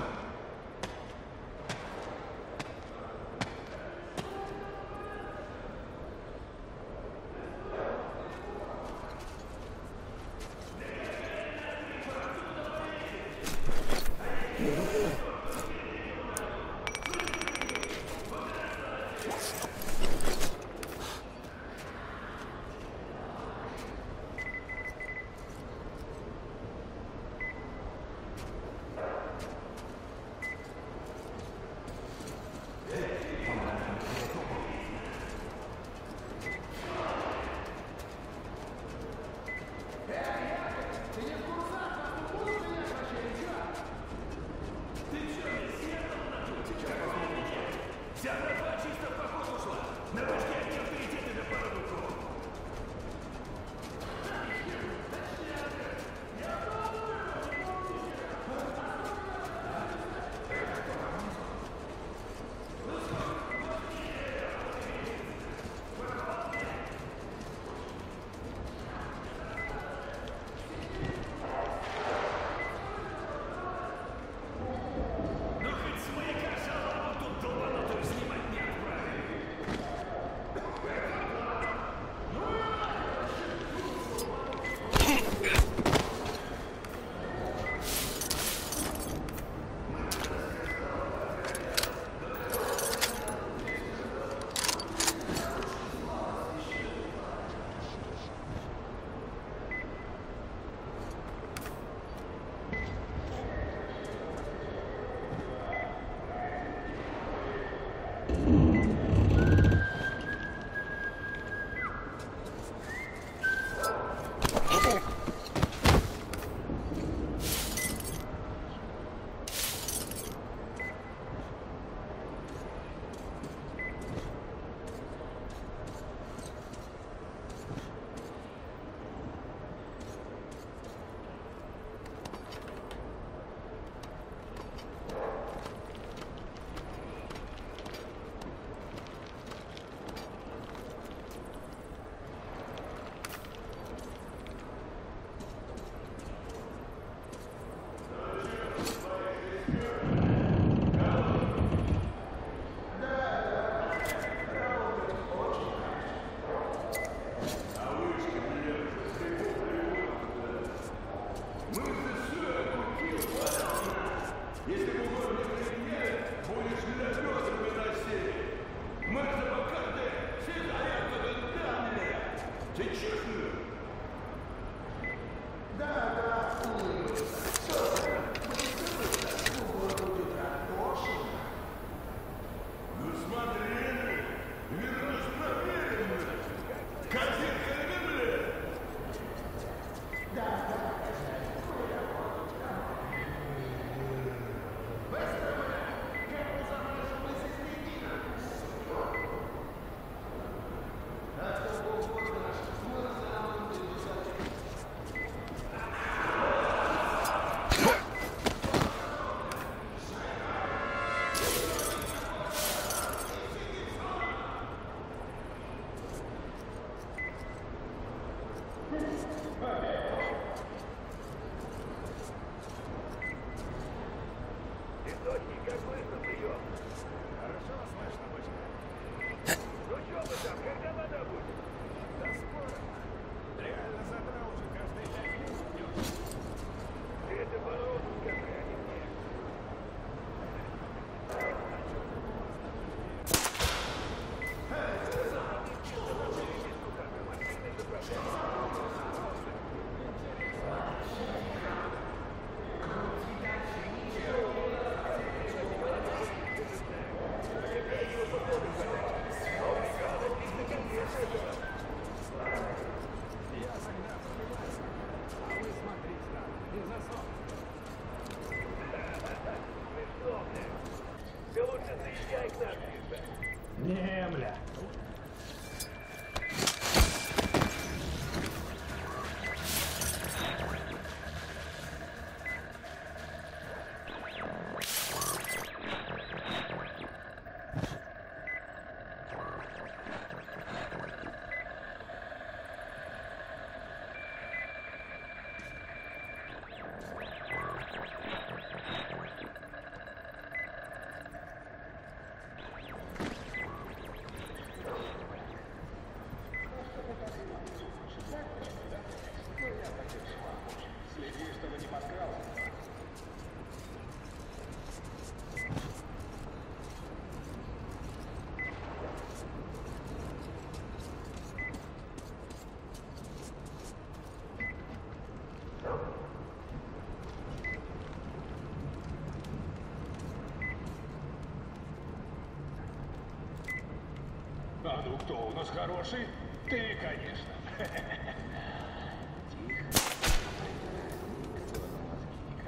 S22: Ну кто у нас хороший? Ты, конечно.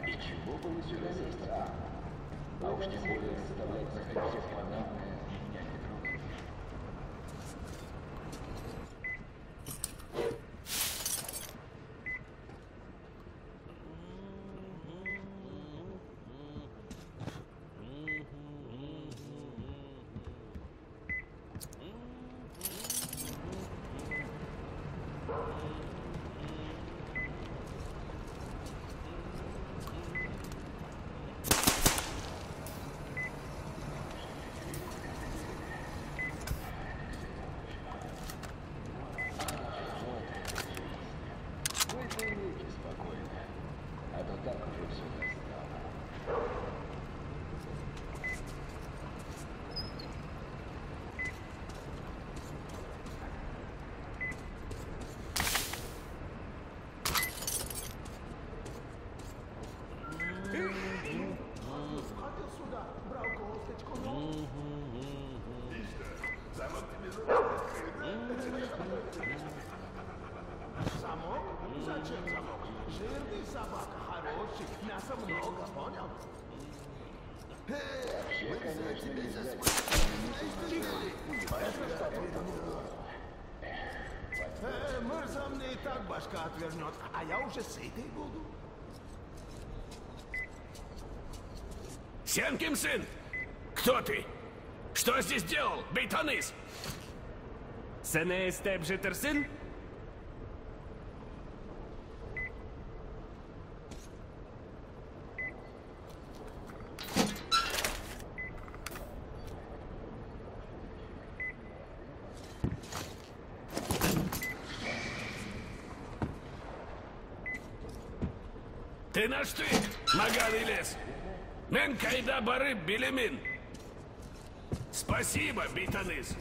S9: И чего было сюда лезть? А уж тем более заставлять заходить в подобное меня не трогает. Вы живите спокойно, а то так уже все достало.
S23: Сходил сюда, брал косточку, ну. Замок Замок? Зачем замок? Жирный собака, хороший, мяса много, понял? Эй, мы что придумал? Э, Мырза мне и так башка отвернет, а я уже сытый буду.
S24: Сенкин сын! Кто ты? Что здесь делал, Бейтаныс?
S25: Сене Степжитер сын?
S24: Ты наш ты, Маганый лес. Мен кайда бары билемин. Спасибо, Бейтаныс.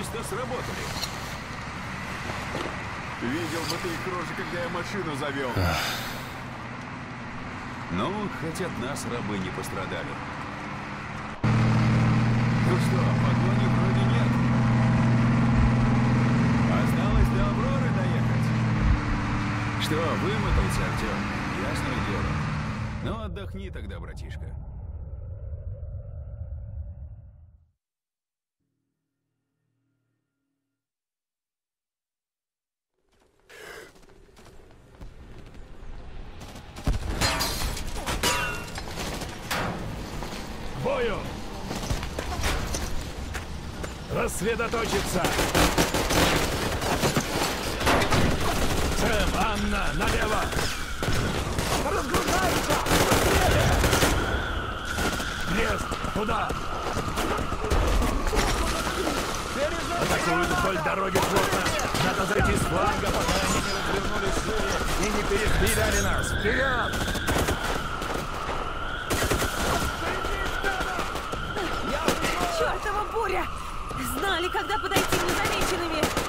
S9: Чисто сработали. Видел бы ты их рожи, когда я машину завел. Ну, хоть от нас рабы не пострадали. Ну что, погони вроде нет. Осталось до Авроры доехать. Что, вымотался, Артем? Ясное дело. Ну, отдохни тогда, братишка.
S6: Рассредоточиться! Сэм, Анна, налево! Разгружайся! Быстрее! Крест, туда! Атакуют вдоль дороги плотно! Надо зайти с фланга, пока они не развернулись и не перестреляли нас! Вперед!
S12: Чёртова буря! Знали, когда подойти незамеченными!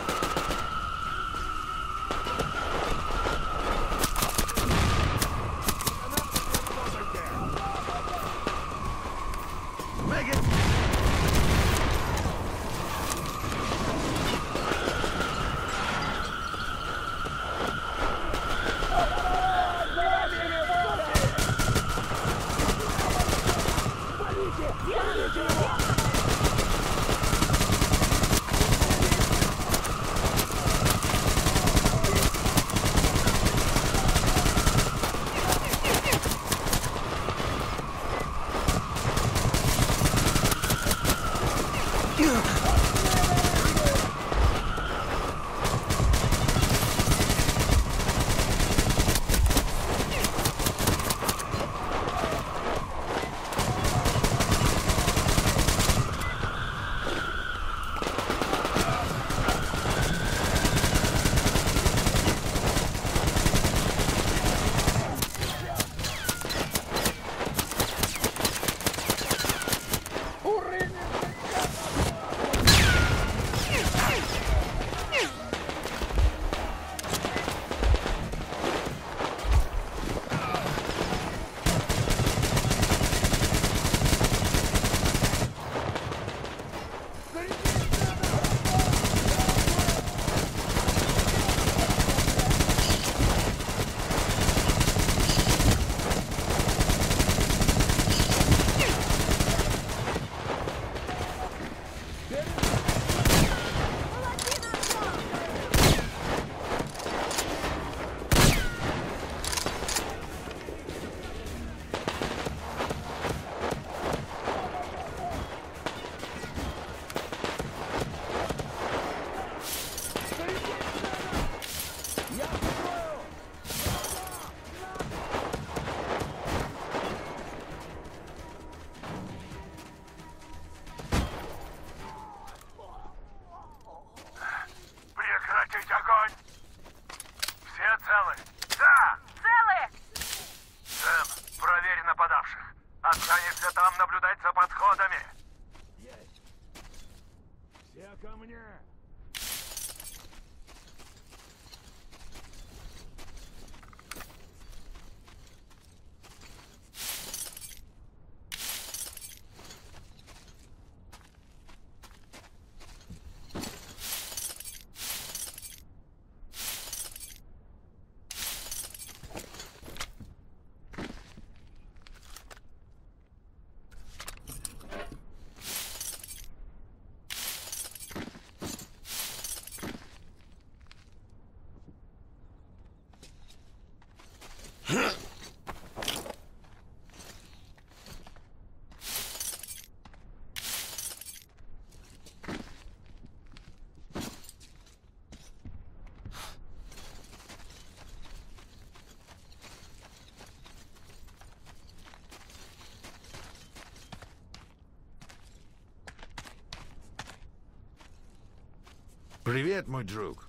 S2: Привет, мой друг.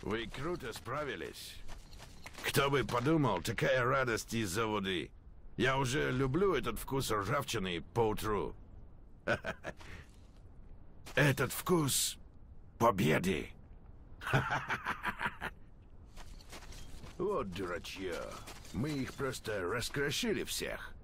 S2: Вы круто справились. Кто бы подумал, такая радость из-за воды. Я уже люблю этот вкус ржавчины по утру. этот вкус победы. Вот дурачье. Мы их просто раскрошили всех.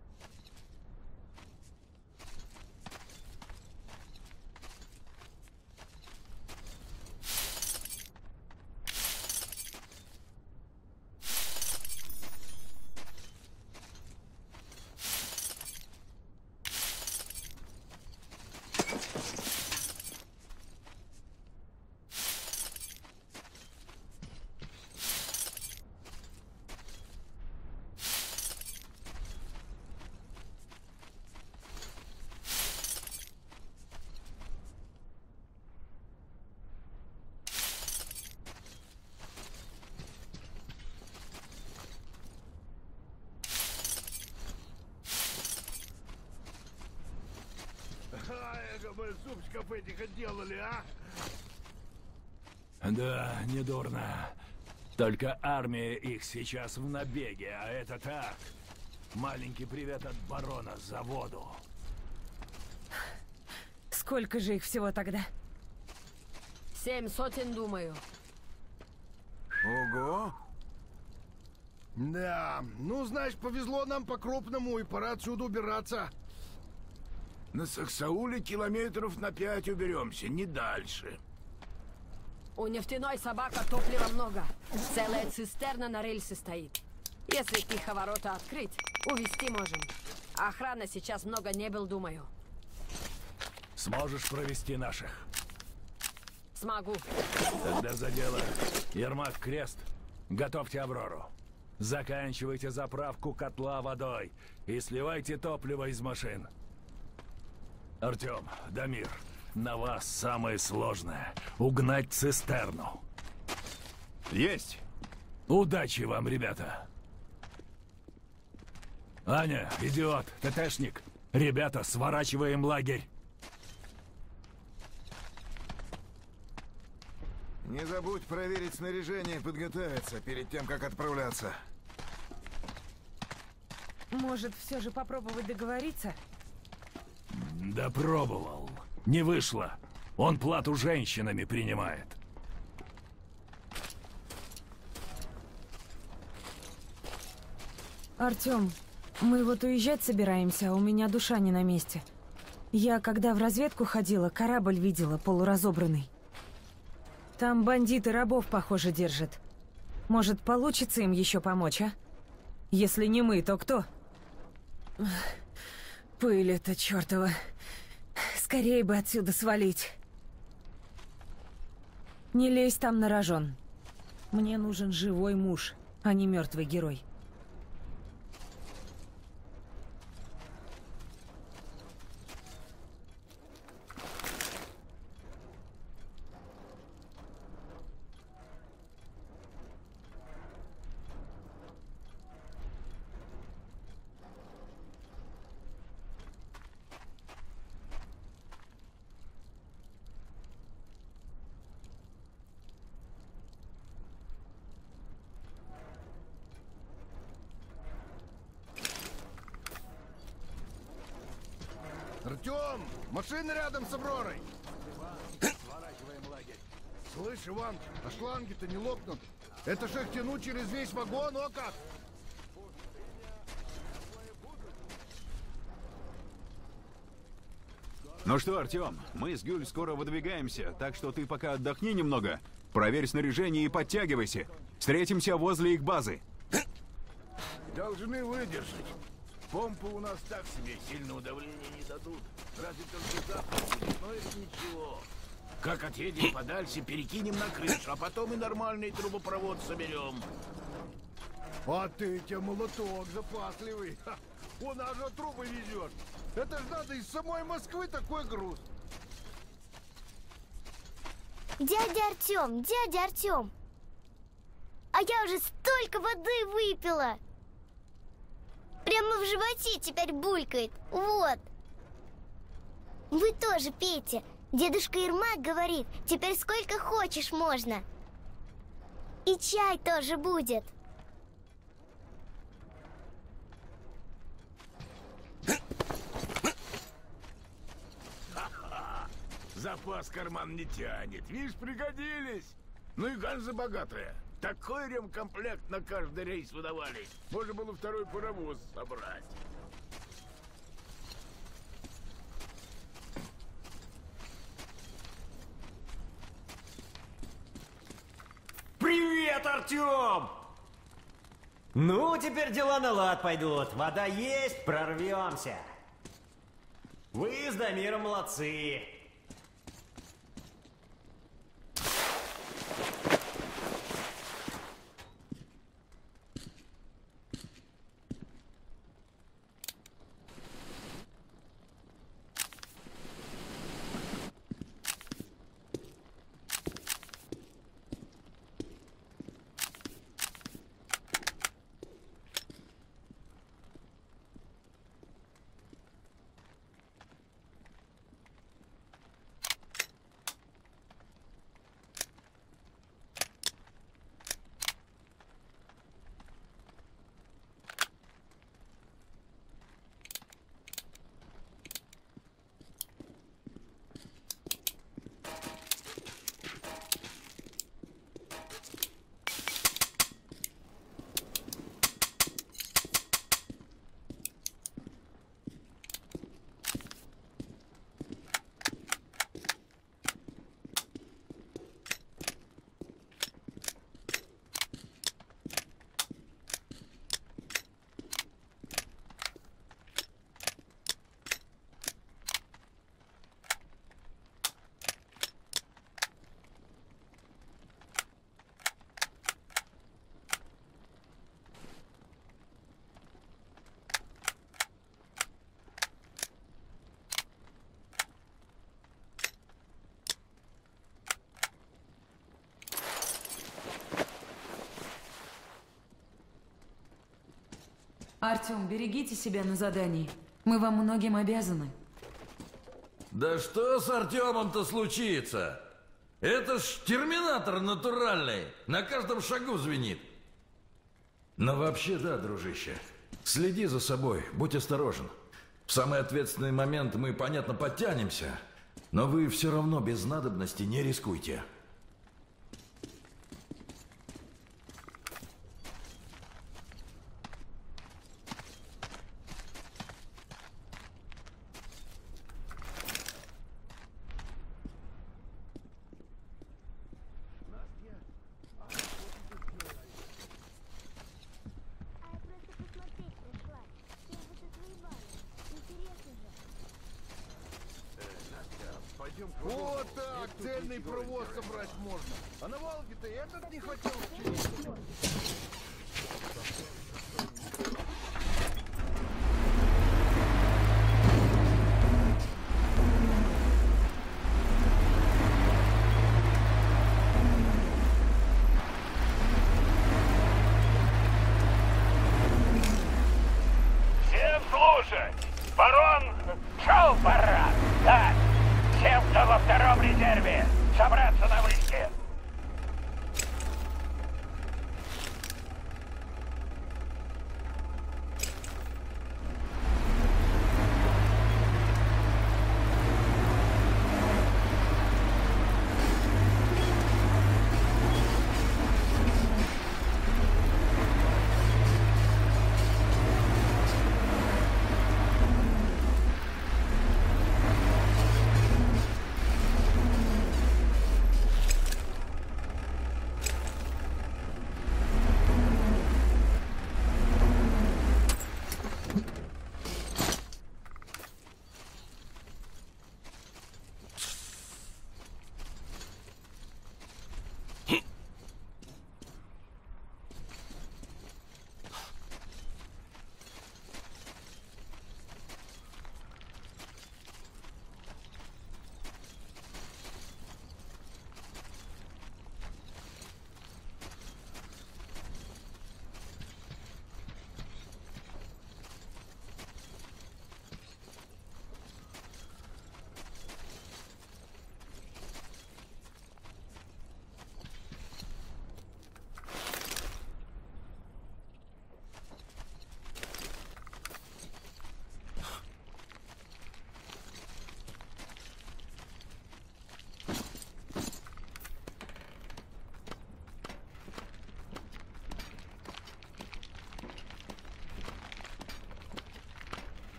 S16: мы супчиков этих отделали, а?
S26: Да, недурно. Только армия их сейчас в набеге, а это так. Маленький привет от барона заводу.
S12: Сколько же их всего тогда?
S5: Семь сотен, думаю.
S2: Ого!
S16: Да, ну, знаешь, повезло нам по-крупному, и пора отсюда убираться.
S2: На Саксауле километров на пять уберемся, не дальше.
S5: У нефтяной собака топлива много. Целая цистерна на рельсе стоит. Если тихо открыть, увезти можем. Охрана сейчас много не был, думаю.
S26: Сможешь провести наших?
S5: Смогу.
S26: Тогда за дело. Ермак Крест, готовьте Аврору. Заканчивайте заправку котла водой и сливайте топливо из машин. Артем, Дамир, на вас самое сложное — угнать цистерну.
S9: Есть!
S26: Удачи вам, ребята! Аня, идиот, ТТшник, ребята, сворачиваем лагерь.
S14: Не забудь проверить снаряжение и подготовиться перед тем, как отправляться.
S12: Может, все же попробовать договориться?
S26: Да пробовал. Не вышло. Он плату женщинами принимает.
S12: Артём, мы вот уезжать собираемся, а у меня душа не на месте. Я, когда в разведку ходила, корабль видела, полуразобранный. Там бандиты рабов, похоже, держат. Может, получится им еще помочь, а? Если не мы, то кто? Пыль это чертова. Скорее бы отсюда свалить. Не лезь там на рожон. Мне нужен живой муж, а не мертвый герой.
S16: Артем, машина рядом с Авророй.
S26: Сворачиваем лагерь.
S16: Слышь, Иван, а шланги-то не лопнут. Это ж их через весь вагон, о как!
S9: Ну что, Артем, мы с Гюль скоро выдвигаемся, так что ты пока отдохни немного. Проверь снаряжение и подтягивайся. Встретимся возле их базы.
S16: Должны выдержать. Помпы у нас так себе сильного давления не дадут. Разве только запах будет, но это ничего. Как отъедем подальше, перекинем на крышу, а потом и нормальный трубопровод соберем. А ты, тебя молоток запасливый. Ха, он аж трубы везет. Это ж надо из самой Москвы такой груз.
S27: Дядя Артем, дядя Артем! А я уже столько воды выпила! Прямо в животе теперь булькает. Вот. Вы тоже пейте. Дедушка Ермак говорит, теперь сколько хочешь можно. И чай тоже будет.
S2: Запас карман не тянет. Видишь, пригодились. Ну и Ганза богатая. Такой ремкомплект на каждый рейс выдавали. Можно было второй паровоз собрать.
S28: Привет, Артем! Ну, теперь дела на лад пойдут. Вода есть, прорвемся. Вы с Дамиром молодцы.
S13: Артем, берегите себя на задании. Мы вам многим обязаны.
S29: Да что с Артемом-то случится? Это ж терминатор натуральный. На каждом шагу звенит.
S10: Но вообще да, дружище. Следи за собой, будь осторожен. В самый ответственный момент мы, понятно, подтянемся, но вы все равно без надобности не рискуйте.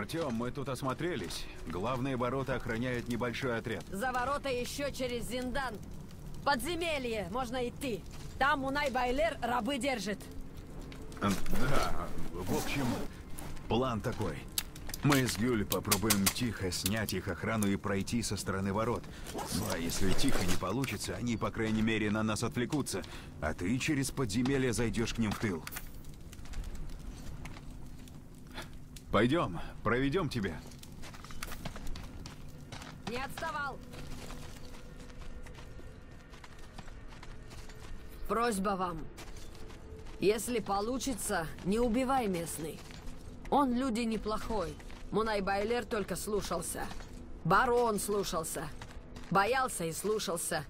S9: Артем, мы тут осмотрелись. Главные ворота охраняет небольшой отряд.
S5: За ворота еще через Зиндан. Подземелье, можно идти. Там Мунай Байлер рабы держит.
S9: Да, в общем, план такой. Мы с Гюль попробуем тихо снять их охрану и пройти со стороны ворот. Ну а если тихо не получится, они, по крайней мере, на нас отвлекутся. А ты через подземелье зайдешь к ним в тыл. Пойдем, проведем тебя.
S5: Не отставал. Просьба вам. Если получится, не убивай местный. Он люди неплохой. Мунай Байлер только слушался. Барон слушался. Боялся и слушался.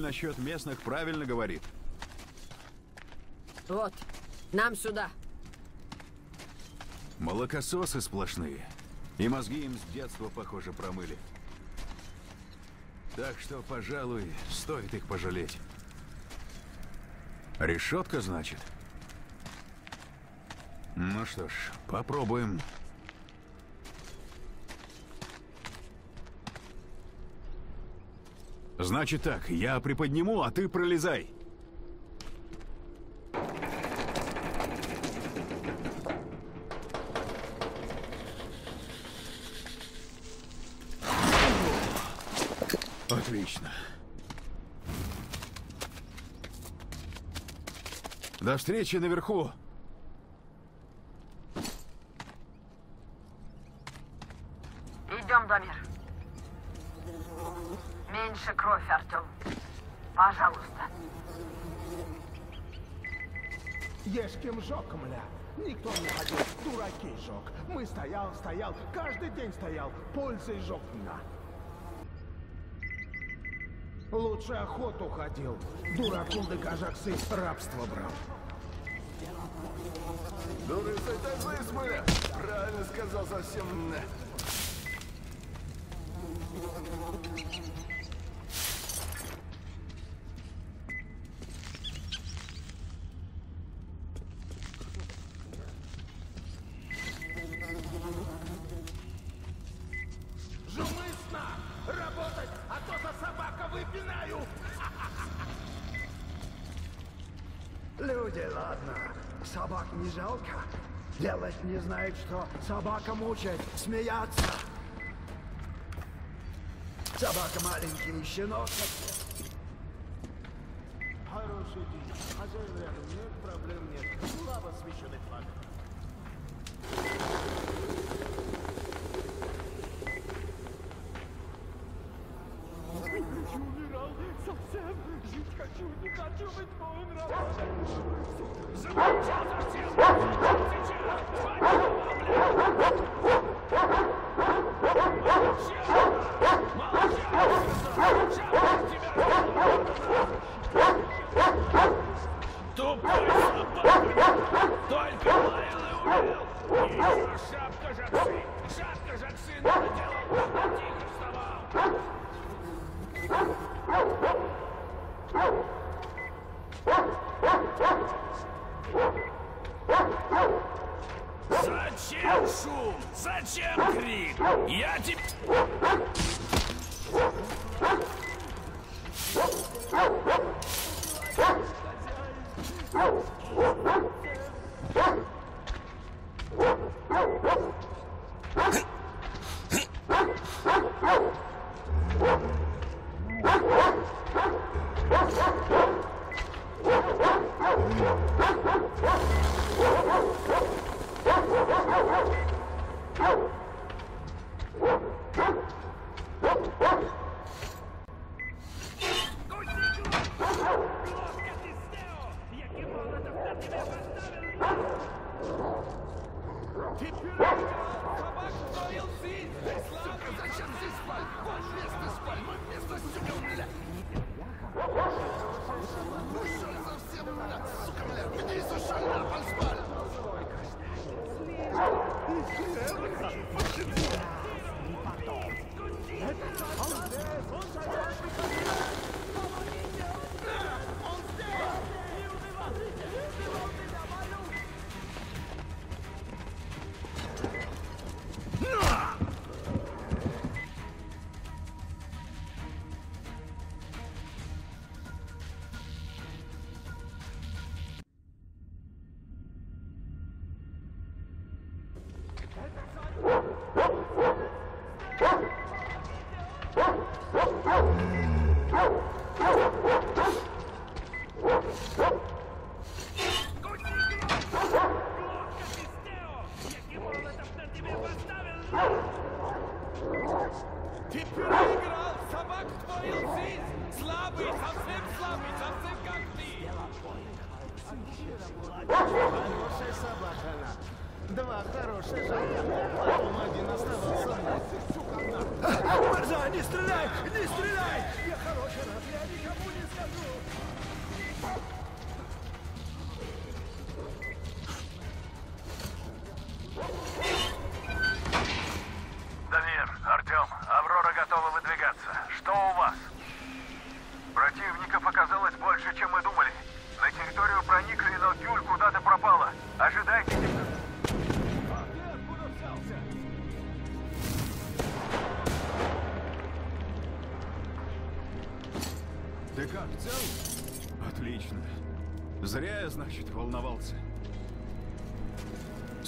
S9: Гюль насчет местных правильно говорит.
S5: Вот, нам сюда.
S9: Молокососы сплошные. И мозги им с детства, похоже, промыли. Так что, пожалуй, стоит их пожалеть. Решетка, значит? Ну что ж, попробуем. Значит так, я приподниму, а ты пролезай. Отлично. До встречи наверху.
S5: Идем, Дамир. Меньше кровь, Артем. Пожалуйста.
S11: Ешким жёг, мля. Никто не ходил, дураки жёг. Мы стоял, стоял, каждый день стоял, пользой жёг на. Лучше охоту ходил. Дуракун да кажаксы рабство брал.
S2: Дуры сатанизмы! Правильно сказал совсем.
S11: Жумысно! Работать, а то за собака выпинаю!
S23: Люди, ладно. Собак не жалко. Делать не знает, что собака мучает, смеяться. Собака маленький, щенок.
S11: Хороший день. Хозяин рядом, нет проблем нет. Слава священный флаг.
S24: Хочу умирал совсем. Жить хочу, не хочу быть твоим рабом. Замолчал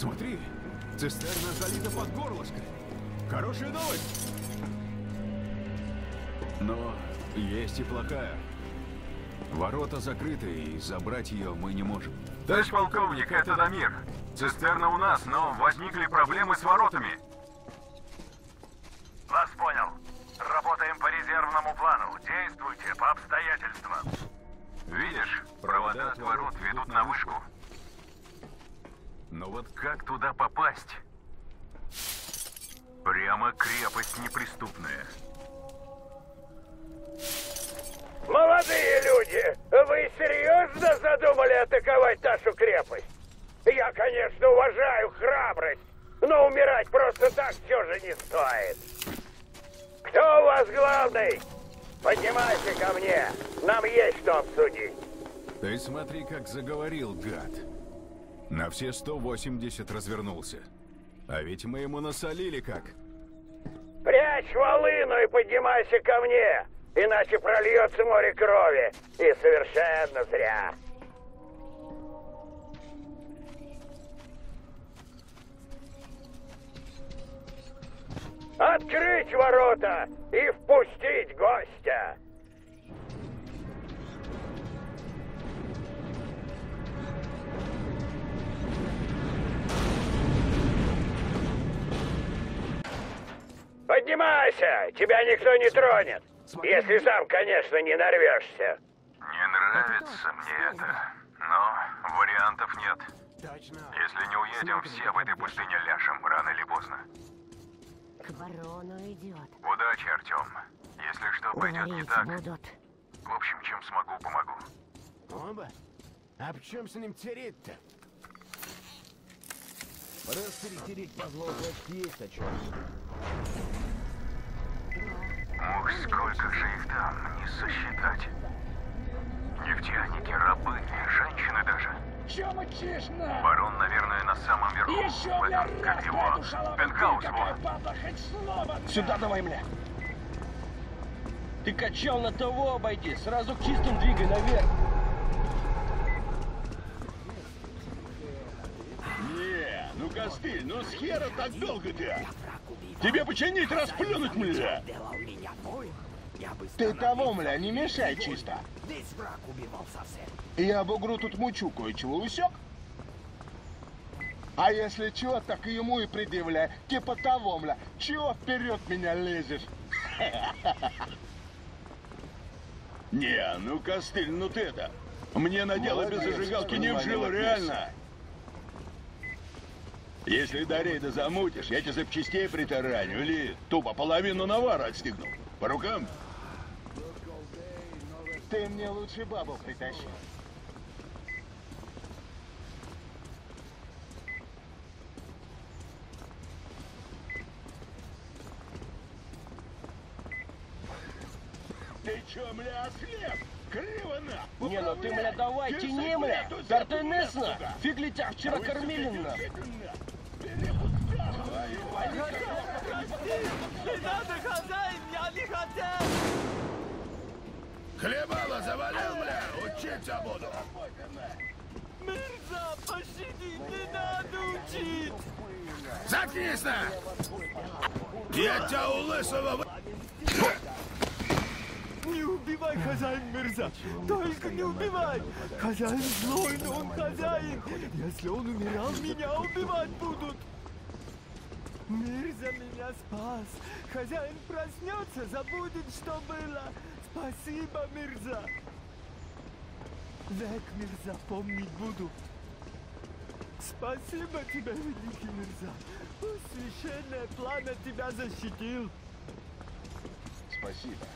S30: Смотри, цистерна залита под горлышко. Хорошая новость. Но есть и плохая. Ворота закрыты, и забрать ее мы не можем.
S9: Товарищ полковник, это Дамир. Цистерна у нас, но возникли проблемы с воротами. Но
S10: умирать просто так все же не стоит. Кто у вас главный? Поднимайся ко мне, нам есть что обсудить.
S30: Ты смотри, как заговорил, гад. На все 180 развернулся. А ведь мы ему насолили как.
S10: Прячь волыну и поднимайся ко мне, иначе прольется море крови, и совершенно зря. Открыть ворота и впустить гостя! Поднимайся! Тебя никто не тронет. Если сам, конечно, не нарвешься.
S9: Не нравится мне это, но вариантов нет. Если не уедем, все в этой пустыне ляжем рано или поздно.
S7: К барону идет.
S9: Удачи, Артем. Если что пойдет не так,
S7: будут.
S9: в общем, чем смогу, помогу.
S31: Оба? А в чем с ним тереть-то? Раз перетереть позлов есть о чем.
S9: Ух, сколько же их там, не сосчитать. Нефтяники, рабы и женщины даже.
S32: Чё мычишь на?
S9: Барон, наверное, на самом верху.
S32: Еще,
S9: в
S32: бля,
S9: этом, как
S32: раз
S9: его, пентхаус,
S32: бля.
S17: Сюда давай, бля. Ты качал на того обойди, сразу к чистым двигай наверх.
S2: Не, ну костыль, ну с хера так долго-то? Тебе починить, расплюнуть, мля! Ты того, мля, не мешай чисто.
S10: Весь враг убивал совсем.
S2: Я бугру тут мучу кое-чего усек. А если чё, так и ему и предъявляй. Типа того, мля, чего вперед меня лезешь? Не, ну костыль, ну ты это. Мне на дело без зажигалки не вжило, реально. Если до рейда замутишь, я тебе запчастей притараню или тупо половину навара отстегну. По рукам?
S33: Ты мне лучше бабу притащи.
S17: Ты чё, мля, ослеп? Криво на!
S34: Не, ну ты, мля, давай, тяни, мля! Тартенесна! Фиг ли тебя вчера кормили, на!
S10: Не надо, хозяин, я не хотел!
S2: Хлебало завалил, бля, учиться буду.
S10: Мирза, пощади, не надо учить!
S2: Заткнись на! Я тебя у лысого...
S10: Не убивай, хозяин Мирза! Только не убивай! Хозяин злой, но он хозяин! Если он умирал, меня убивать будут! Мирза меня спас! Хозяин проснется, забудет, что было! Спасибо, Мирза! Век, Мирза, помнить буду! Спасибо тебе, великий Мирза! Пусть священное пламя тебя защитил!
S17: Спасибо.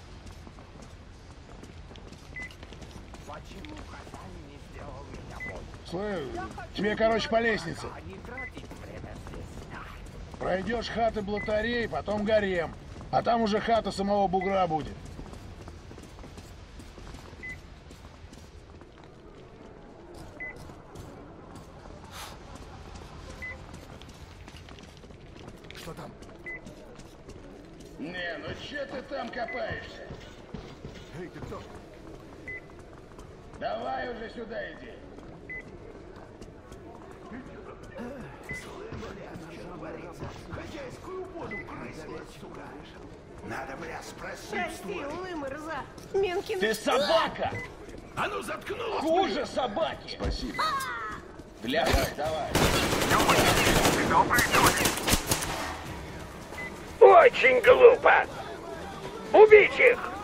S10: Почему хозяин не сделал меня больше?
S17: Слышь, тебе, короче, по лестнице.
S10: А.
S17: Пройдешь хаты блатарей, потом гарем. А там уже хата самого бугра будет.
S16: Что там?
S17: Не, ну че ты там копаешься?
S16: Эй, ты кто?
S17: Давай уже сюда иди.
S35: Хозяйскую воду крысила, сука. Надо, бля, спросить,
S8: Прости, Улымырза. Менкин...
S34: Ты собака!
S2: А ну заткнулась!
S34: Хуже собаки!
S17: Спасибо. Давай, давай.
S10: Очень глупо! Убить их!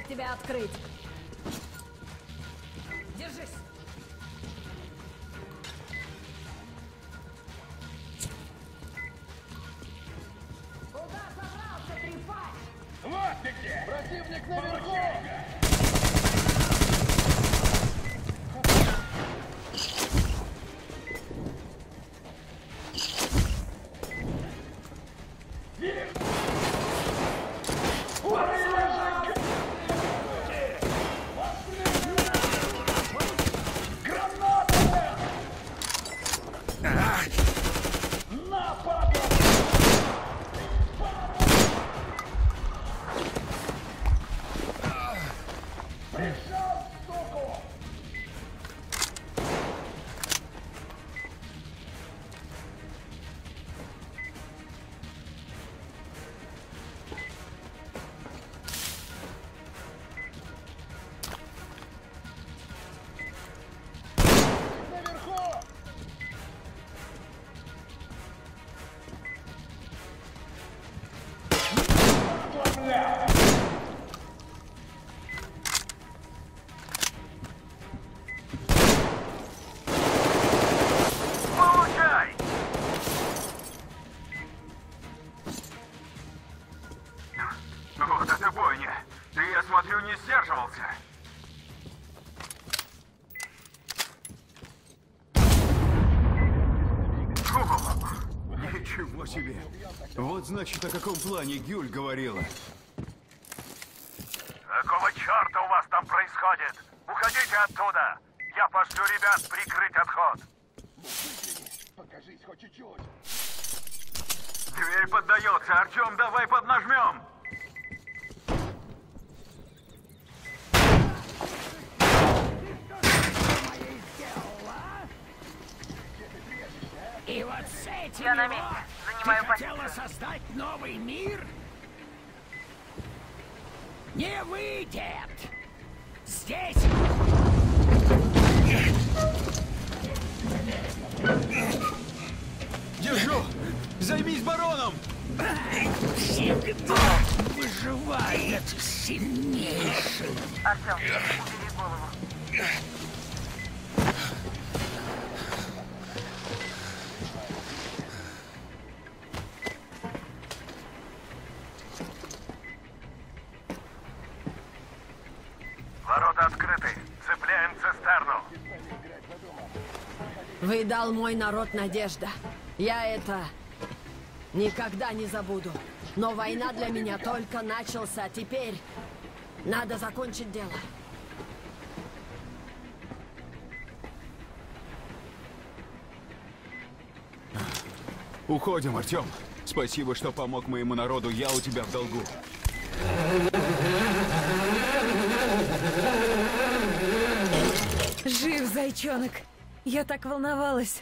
S5: Дверь тебе открыть.
S9: Значит, о каком плане Гюль говорила.
S7: Какого черта у вас там происходит? Уходите оттуда! Я пошлю ребят прикрыть отход.
S11: Покажись хоть чуть-чуть.
S7: Дверь поддается. Артем, давай поднажмем.
S10: И вот с этим
S8: Я на
S10: его
S8: месте.
S10: ты
S8: Занимаю
S10: хотела
S8: позицию.
S10: создать новый мир? Не выйдет! Здесь...
S9: Держу! Займись бароном!
S10: Всегда выживает сильнейший.
S8: Артем,
S5: дал мой народ надежда. Я это никогда не забуду. Но война для меня только начался. Теперь надо закончить дело.
S9: Уходим, Артем. Спасибо, что помог моему народу. Я у тебя в долгу.
S13: Жив, зайчонок. Я так волновалась.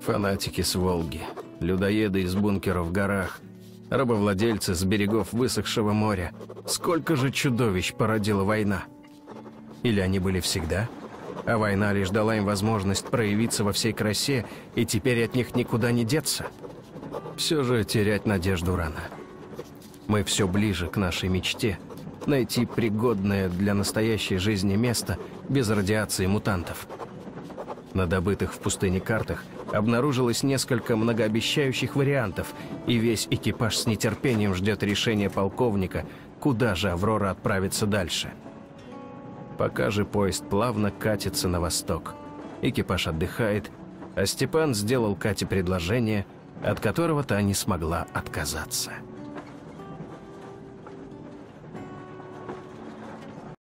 S36: Фанатики с Волги, людоеды из бункеров в горах, рабовладельцы с берегов высохшего моря. Сколько же чудовищ породила война? Или они были всегда? А война лишь дала им возможность проявиться во всей красе, и теперь от них никуда не деться? Все же терять надежду рано. Мы все ближе к нашей мечте – найти пригодное для настоящей жизни место без радиации мутантов. На добытых в пустыне картах обнаружилось несколько многообещающих вариантов, и весь экипаж с нетерпением ждет решения полковника, куда же Аврора отправится дальше. Пока же поезд плавно катится на восток. Экипаж отдыхает, а Степан сделал Кате предложение, от которого та не смогла отказаться.